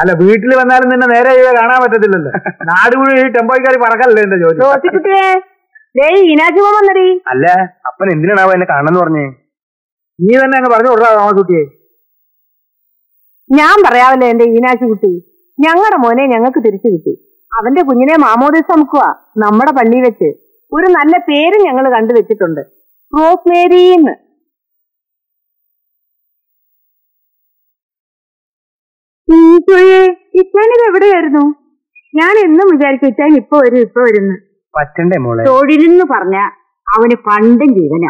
അല്ല വീട്ടിൽ വന്നാലും നിന്നെ നേരെ ചെയ്ത് കാണാൻ പറ്റത്തില്ലല്ലോ. നാട് മുഴുവൻ ഈ കാര്യം പറക്കല്ലേ എന്റെ ജോലി? അല്ല അപ്പൻ എന്തിനാണാവോ എന്നെ കാണണമെന്ന് പറഞ്ഞേ? നീ തന്നെ അങ്ങ് പറഞ്ഞു കൊടുക്കാം താമസക്കുട്ടിയെ ഞാൻ പറയാവല്ലോ എന്റെ ഈനാശു കുട്ടി? ഞങ്ങളുടെ മോനെ ഞങ്ങൾക്ക് തിരിച്ചു കിട്ടി. അവന്റെ കുഞ്ഞിനെ മാമോദിസ നമുക്കുക നമ്മുടെ പള്ളി വെച്ച്. ഒരു നല്ല പേര് ഞങ്ങൾ കണ്ടുവച്ചിട്ടുണ്ട് റോസ്മേരിന്ന്. ഇച്ചാനിത് എവിടെയായിരുന്നു? ഞാൻ എന്നും വിചാരിച്ചു ഇച്ചാൻ ഇപ്പൊ വരും ഇപ്പൊ വരുന്നു. പറ്റണ്ടേ മോളെ? തൊഴിലെന്ന് പറഞ്ഞ അവന് പണ്ടും ജീവന.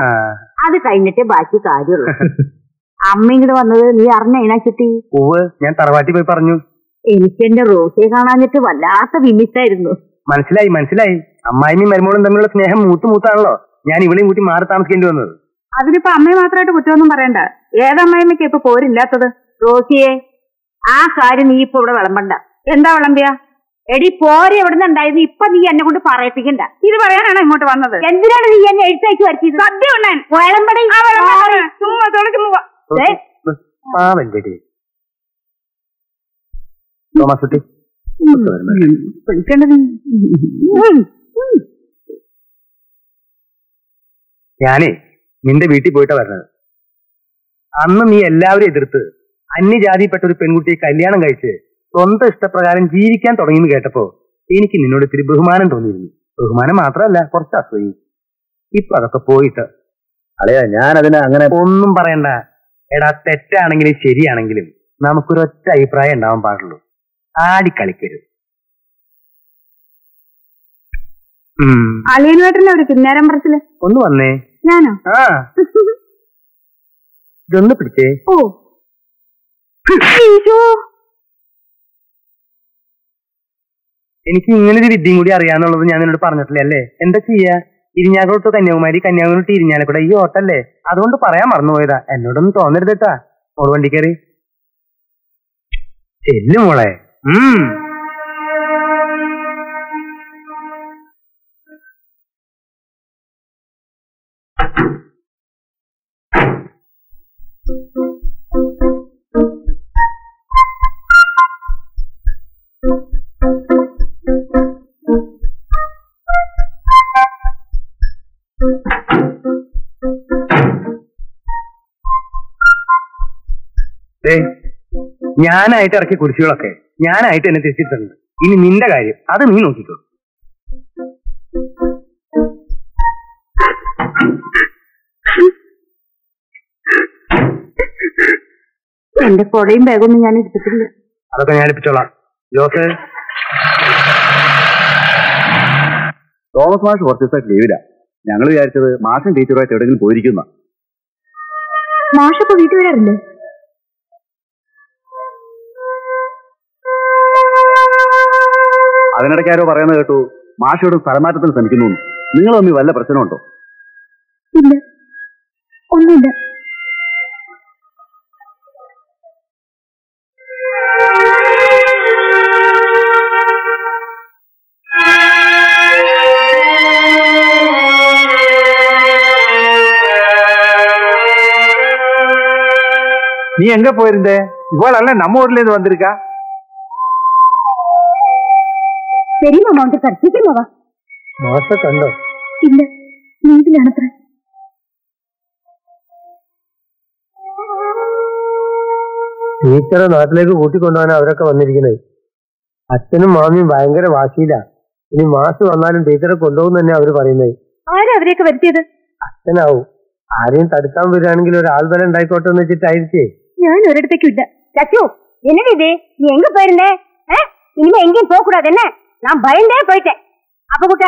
അത് കഴിഞ്ഞിട്ടേ ബാക്കി കാര്യമുള്ളൂ. അമ്മ ഇങ്ങോട്ട് വന്നത് നീ അറിഞ്ഞ ഇനാച്ചിട്ടി ഉവ് ഞാൻ തറവാട്ടി പോയി പറഞ്ഞു. എനിക്ക് എന്റെ റോസിയെ കാണാഞ്ഞിട്ട് വല്ലാത്ത വിമിച്ചായിരുന്നു മനസ്സിലായി മനസ്സിലായി. അമ്മായിമ്മയും മരുമോളും തമ്മിലുള്ള സ്നേഹം മൂത്ത് മൂത്താണല്ലോ. ഞാൻ ഇവിടെയും കൂട്ടി മാറി താമസിക്കേണ്ടി വന്നത്. അതിനിപ്പോ അമ്മയെ മാത്രമായിട്ട് കുറ്റമൊന്നും പറയണ്ട. ഏതമ്മായിമ്മയ്ക്ക് ഇപ്പൊ പോരില്ലാത്തത്? റോസിയെ ആ കാര്യം നീ ഇപ്പൊ ഇവിടെ വിളമ്പണ്ട. എന്താ വിളമ്പിയ? എടി പോരെ എവിടെ നിന്നുണ്ടായിരുന്നു ഇപ്പൊ നീ എന്നെ കൊണ്ട് പറയിപ്പിക്കണ്ട. ഇത് പറയാനാണ് ഇങ്ങോട്ട് വന്നത്? എന്തിനാണ് നീ എന്നെ എഴുത്തയച്ചു വരുത്തിയത്? സദ്യ ഉണ്ണാൻ. വിളമ്പടി. ചുമ്മാ ഞാനേ നിന്റെ വീട്ടിൽ പോയിട്ടാ വരണത് അന്ന് നീ എല്ലാവരും എതിർത്ത് അന്യജാതിപ്പെട്ട ഒരു പെൺകുട്ടിയെ കല്യാണം കഴിച്ച് സ്വന്തം ഇഷ്ടപ്രകാരം ജീവിക്കാൻ തുടങ്ങിയെന്ന് കേട്ടപ്പോ എനിക്ക് നിന്നോട് ഇത്തിരി ബഹുമാനം തോന്നിയിരുന്നു. ബഹുമാനം മാത്രമല്ല കുറച്ച് അസൂയി ഇപ്പൊ അതൊക്കെ പോയിട്ട്. അളിയാ ഞാൻ അതിനെ അങ്ങനെ ഒന്നും പറയണ്ട. എടാ തെറ്റാണെങ്കിലും ശരിയാണെങ്കിലും നമുക്കൊരൊറ്റ അഭിപ്രായം ഉണ്ടാവാൻ പാടുള്ളൂ. ആടിക്കളിക്കരുത്. ഒരു പറച്ചിൽ? ഒന്ന് വന്നേ. ഞാനോ? ആ. ഇതൊന്ന് പിടിച്ചേ. ഓ. എനിക്ക് ഇങ്ങനെ ഒരു വിദ്യയും കൂടി അറിയാന്നുള്ളത് ഞാൻ നിന്നോട് പറഞ്ഞിട്ടില്ല അല്ലേ? എന്താ ചെയ്യാ? ഇരിഞ്ഞാകുളത്ത് കന്യാകുമാരി കന്യാകുമാരി ഇരിഞ്ഞാലക്കുട. ഈ ഓട്ടല്ലേ? അതുകൊണ്ട് പറയാൻ മറന്നുപോയതാ. എന്നോടൊന്നും തോന്നരുത് കേട്ടാ മോൾ വണ്ടി കയറി ചെല്ലു മോളെ. ഉം. ഞാനായിട്ട് ഇറക്കിയ കുരിശുകളൊക്കെ ഞാനായിട്ട് എന്നെ തിരിച്ചിട്ടുണ്ട് ഇനി നിന്റെ കാര്യം അത് നീ നോക്കിക്കോ. എന്റെ കൊടയും ബാഗൊന്നും ഞാൻ എടുത്തിട്ടില്ല. അതൊക്കെ ഞാൻ എടുപ്പിച്ചോളാം. ജോസ്. തോമസ് മാഷ് കുറച്ച് ദിവസമായിട്ട് ലീവില്ല ഞങ്ങൾ വിചാരിച്ചത് മാഷും ടീച്ചറുമായിട്ട് എവിടെയെങ്കിലും പോയിരിക്കുന്ന. മാഷപ്പോ വീട്ടിൽ വരാറില്ലേ? അതിനിടയ്ക്ക് ആരോ പറയുന്നത് കേട്ടു മാഷയോട് സ്ഥലമാറ്റത്തിന് ശ്രമിക്കുന്നു നിങ്ങൾ തമ്മിൽ വല്ല പ്രശ്നമുണ്ടോ ഇല്ല ഒന്നുമില്ല நீ எங்க போயிருந்த இவ்வளவு நம்ம ஊர்ல இருந்து வந்திருக்கா பெரியம்மா மாவட்ட சார் சீக்கிரமா வா மாச கண்டோ இல்ல நீதில் ടീച്ചറെ നാട്ടിലേക്ക് കൂട്ടിക്കൊണ്ടുപോകാൻ അവരൊക്കെ വന്നിരിക്കുന്നത്. അച്ഛനും മാമിയും ഭയങ്കര വാശിയില്ല ഇനി മാസ് വന്നാലും ടീച്ചറെ കൊണ്ടുപോകും തന്നെ അവർ പറയുന്നത്. ആരാ അവരെയൊക്കെ വരുത്തിയത്? അച്ഛനാവും. ആരെയും തടുക്കാൻ വരികയാണെങ്കിൽ ഒരു ആൾബലം ഉണ്ടായിക്കോട്ടെ എന്ന് വെച്ചിട്ടായിരിക്കേ. ഞാൻ ഒരിടത്തേക്കില്ല സത്യോ എന്നതേ നീ എങ്ക പോയിരുന്നേ? ഇനി എങ്കിലും പോകൂടാതെന്നെ நான் பயந்தே போயிட்டேன் അപ്പൊ കുട്ട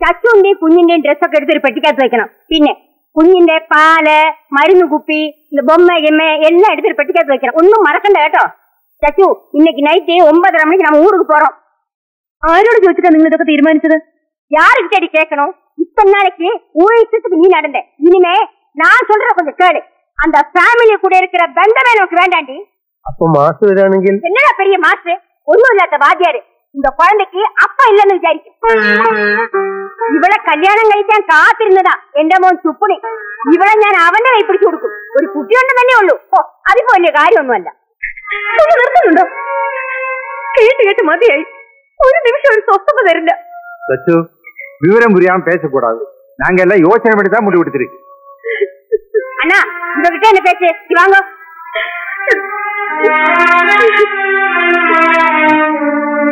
ചച്ചുവിന്റെയും കുഞ്ഞിന്റെയും ഡ്രസ്സൊക്കെ എടുത്തൊരു പെട്ടിക്കകത്ത് വെക്കണം പിന്നെ കുഞ്ഞിന്റെ പാല് മരുന്ന് കുപ്പി ബൊമ്മ എമ്മ എല്ലാം എടുത്തൊരു പെട്ടിക്കകത്ത് വെക്കണം ഒന്നും മറക്കണ്ട കേട്ടോ ചച്ചു ഇന്നേക്ക് നൈറ്റ് ഒമ്പതര മണിക്ക് നമ്മൾ ഊർക്ക് പോറോം ആരോട് ചോദിച്ചിട്ടാ നിങ്ങൾ ഇതൊക്കെ തീരുമാനിച്ചത് யாருக்கு தேடி கேட்கணும் இத்தனை நாளைக்கு ஊழிச்சத்துக்கு நீ நடந்த இனிமே நான் சொல்ற கொஞ்சம் கேளு அந்த ஃபேமிலி கூட இருக்கிற பந்தமே நமக்கு வேண்டாண்டி அப்போ மாசு வராണെങ്കിൽ என்னடா பெரிய மாசு ஒண்ணும் இல்லாத வாத்தியாரு இந்த குழந்தைக்கு அப்பா இல்லைன்னு விசாரிக்கும் ഇവളെ കല്യാണം കഴിക്കാൻ കാത്തിരുന്നതാ എന്റെ മോൻ ചുപ്പണി ഇവളെ ഞാൻ അവന്റെ കൈ പിടിച്ചു കൊടുക്കും ഒരു കുട്ടിയുണ്ട് തന്നെ ഉള്ളൂ ഓ അതിപ്പോ വലിയ കാര്യമൊന്നുമല്ല ഒന്ന് നിർത്തുന്നുണ്ടോ കേട്ട് കേട്ട് മതിയായി ഒരു നിമിഷം ഒരു സ്വസ്ഥത തരില്ല சச்சு விவரம் புரியாம பேசக்கூடாது நாங்க எல்லாம் யோசனை பண்ணி தான் முடிவு எடுத்திருக்கு அண்ணா இவகிட்ட என்ன பேச்சு நீ வாங்க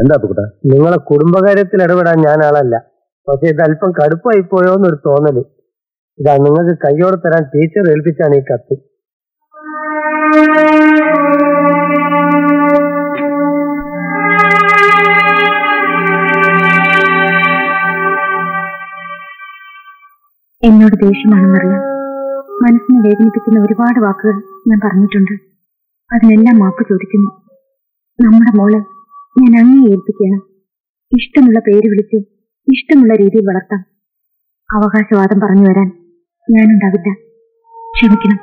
എന്താ അപ്പുക്കുട്ട നിങ്ങളെ കുടുംബകാര്യത്തിൽ ഇടപെടാൻ ഞാൻ ആളല്ല. പക്ഷെ ഇത് അല്പം കടുപ്പായി പോയോ എന്നൊരു തോന്നൽ. ഇതാ നിങ്ങൾക്ക് കയ്യോടെ തരാൻ ടീച്ചർ ഏൽപ്പിച്ചാണ് ഈ കത്ത്. എന്നോട് ദേഷ്യമാണെന്നറിയാം മനസ്സിനെ വേദനിപ്പിക്കുന്ന ഒരുപാട് വാക്കുകൾ ഞാൻ പറഞ്ഞിട്ടുണ്ട്. അതിനെല്ലാം മാപ്പ് ചോദിക്കുന്നു. നമ്മുടെ മോളെ ഞാൻ അങ്ങേ ഏൽപ്പിക്കണം ഇഷ്ടമുള്ള പേര് വിളിച്ച് ഇഷ്ടമുള്ള രീതിയിൽ വളർത്താം. അവകാശവാദം പറഞ്ഞു വരാൻ ഞാനുണ്ടാവില്ല. ക്ഷമിക്കണം.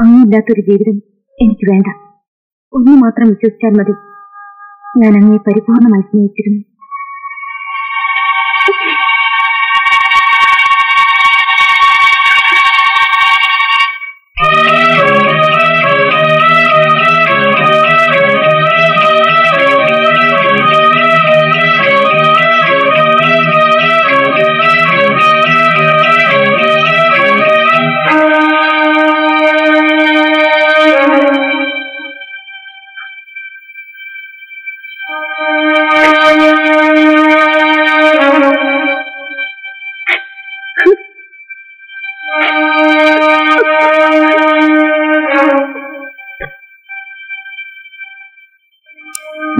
അങ്ങില്ലാത്തൊരു ജീവിതം എനിക്ക് വേണ്ട. ഒന്നു മാത്രം വിശ്വസിച്ചാൽ മതി. ഞാൻ അങ്ങേ പരിപൂർണമായി സ്നേഹിച്ചിരുന്നു.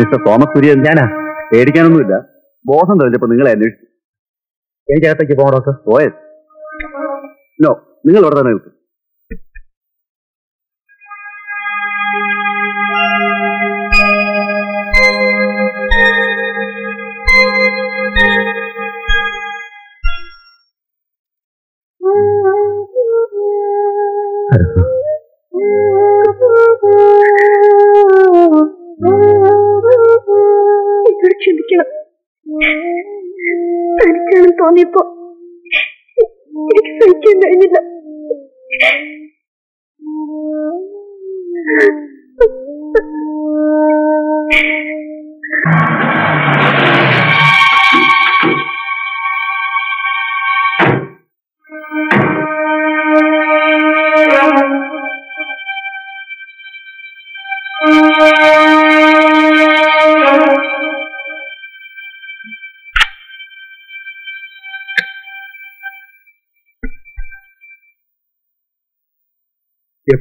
മിസ്റ്റർ തോമസ് കുര്യൻ. ഞാനാ? പേടിക്കാനൊന്നുമില്ല. ബോധം തെളിഞ്ഞപ്പോ നിങ്ങളെ അന്വേഷിച്ചു. എനിക്കകത്തേക്ക് പോകണോ പോയത് നോ നിങ്ങൾ ഇവിടെ തന്നെ നിൽക്കും.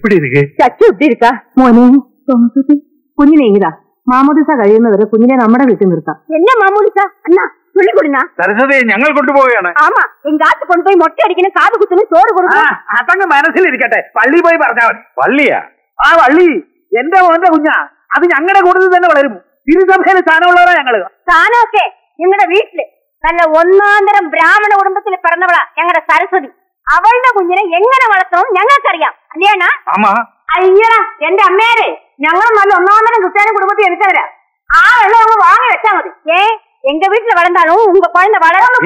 எப்படி இருக்கு ചച്ചു எப்படி இருக்கா മോനെ കുഞ്ഞിനെ ഇതാ മാമോദിസ കഴിയുന്നവരെ കുഞ്ഞിനെ നമ്മുടെ വീട്ടിൽ നിർത്താം என்ன மாமூலிசா அண்ணா சொல்லி கொடுண்ணா സരസ്വതി ഞങ്ങൾ കൊണ്ടുപോവുകയാണ് ஆமா எங்க ஆத்து கொண்டு போய் மொட்டை அடிக்கணும் காது குத்தணும் சோறு கொடுக்கணும் അതങ്ങ് മനസ്സിലിരിക്കട്ടെ പള്ളി പോയി പറഞ്ഞാൽ മതി പള്ളിയാ ആ പള്ളി എന്റെ മോന്റെ കുഞ്ഞാ അത് ഞങ്ങളുടെ കൂടുതൽ തന്നെ വളരും തിരുസഭയിൽ സ്ഥാനമുള്ളവരാ ഞങ്ങള് സ്ഥാനമൊക്കെ ഞങ്ങളുടെ വീട്ടില് നല്ല ഒന്നാന്തരം ബ്രാഹ്മണ കുടുംബത്തിൽ പിറന്നവളാ ഞങ്ങളുടെ സരസ്വതി അവളുടെ കുഞ്ഞിനെ എങ്ങനെ വളർത്തണം ഞങ്ങൾക്കറിയാം. അല്ലേണ അമ്മ അയ്യടാ എന്റെ അമ്മേരെ ഞങ്ങൾ നല്ല ഒന്നാന്തരം ക്രിസ്ത്യാനി കുടുംബത്തിൽ എടുത്തവരാ ആ വെള്ളം അങ്ങ് വാങ്ങി വെച്ചാ മതി. ഏ എങ്ക വീട്ടിൽ വളർന്നാലും ഉങ്ക കുഴந்த വളർന്നു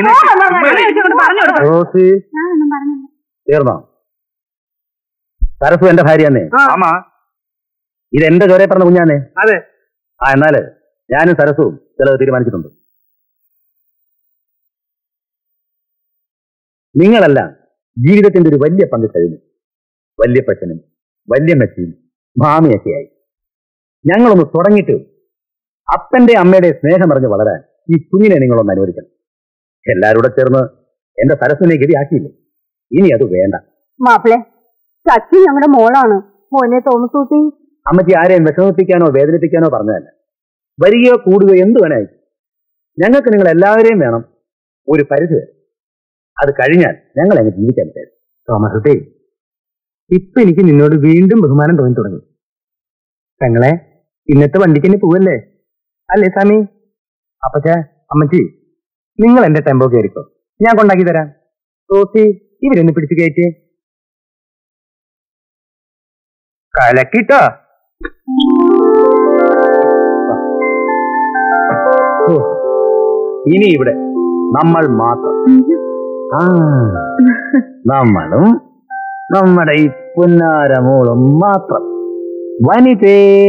സരസു എന്റെ ഭാര്യയാന്നേ ഇത് എന്റെ ചോരയെ പറഞ്ഞ കുഞ്ഞാന്നേ. അതെ. ആ എന്നാൽ ഞാനും സരസും ചിലത് തീരുമാനിച്ചിട്ടുണ്ട്. നിങ്ങളെല്ലാം ജീവിതത്തിന്റെ ഒരു വലിയ പങ്ക് കഴിഞ്ഞു. വല്യപ്പച്ചനും വല്യമ്മച്ചിയും മാമിയൊക്കെയായി ഞങ്ങളൊന്ന് തുടങ്ങിയിട്ട് അപ്പന്റെ അമ്മയുടെ സ്നേഹം അറിഞ്ഞ് വളരാൻ ഈ കുഞ്ഞിനെ നിങ്ങളൊന്ന് അനുവദിക്കണം. എല്ലാവരും കൂടെ ചേർന്ന് എന്റെ സരസ്വിനെ ഗതിയാക്കിയില്ലേ? ഇനി അത് വേണ്ട. മാപ്പിളെ സച്ചി ഞങ്ങളുടെ മോളാണ്. മോനെ തോമസ് ഊട്ടി അമ്മച്ചി ആരെയും വിഷമിപ്പിക്കാനോ വേദനിപ്പിക്കാനോ പറഞ്ഞതല്ല. വരികയോ കൂടുകയോ എന്ത് വേണേ ഞങ്ങൾക്ക് നിങ്ങൾ എല്ലാവരെയും വേണം ഒരു പരിധി വരെ. അത് കഴിഞ്ഞാൽ ഞങ്ങൾ അങ്ങ് ജീവിക്കാൻ പറ്റും തോമസ് ഇപ്പൊ എനിക്ക് നിന്നോട് വീണ്ടും ബഹുമാനം തോന്നി തുടങ്ങി. തങ്ങളെ ഇന്നത്തെ വണ്ടിക്ക് തന്നെ പോവല്ലേ? അല്ലേ സ്വാമി? അപ്പച്ച അമ്മച്ചി നിങ്ങൾ എന്റെ ടെമ്പോ കയറിക്കോ. ഞാൻ കൊണ്ടാക്കി തരാം. റോസി ഇവരൊന്ന് പിടിച്ചു കയറ്റി. കലക്കിട്ടോ? ഇനി ഇവിടെ നമ്മൾ മാത്രം. നമ്മളും നമ്മുടെ ഈ പുന്നാരമോളും മാത്രം. വനിതേ.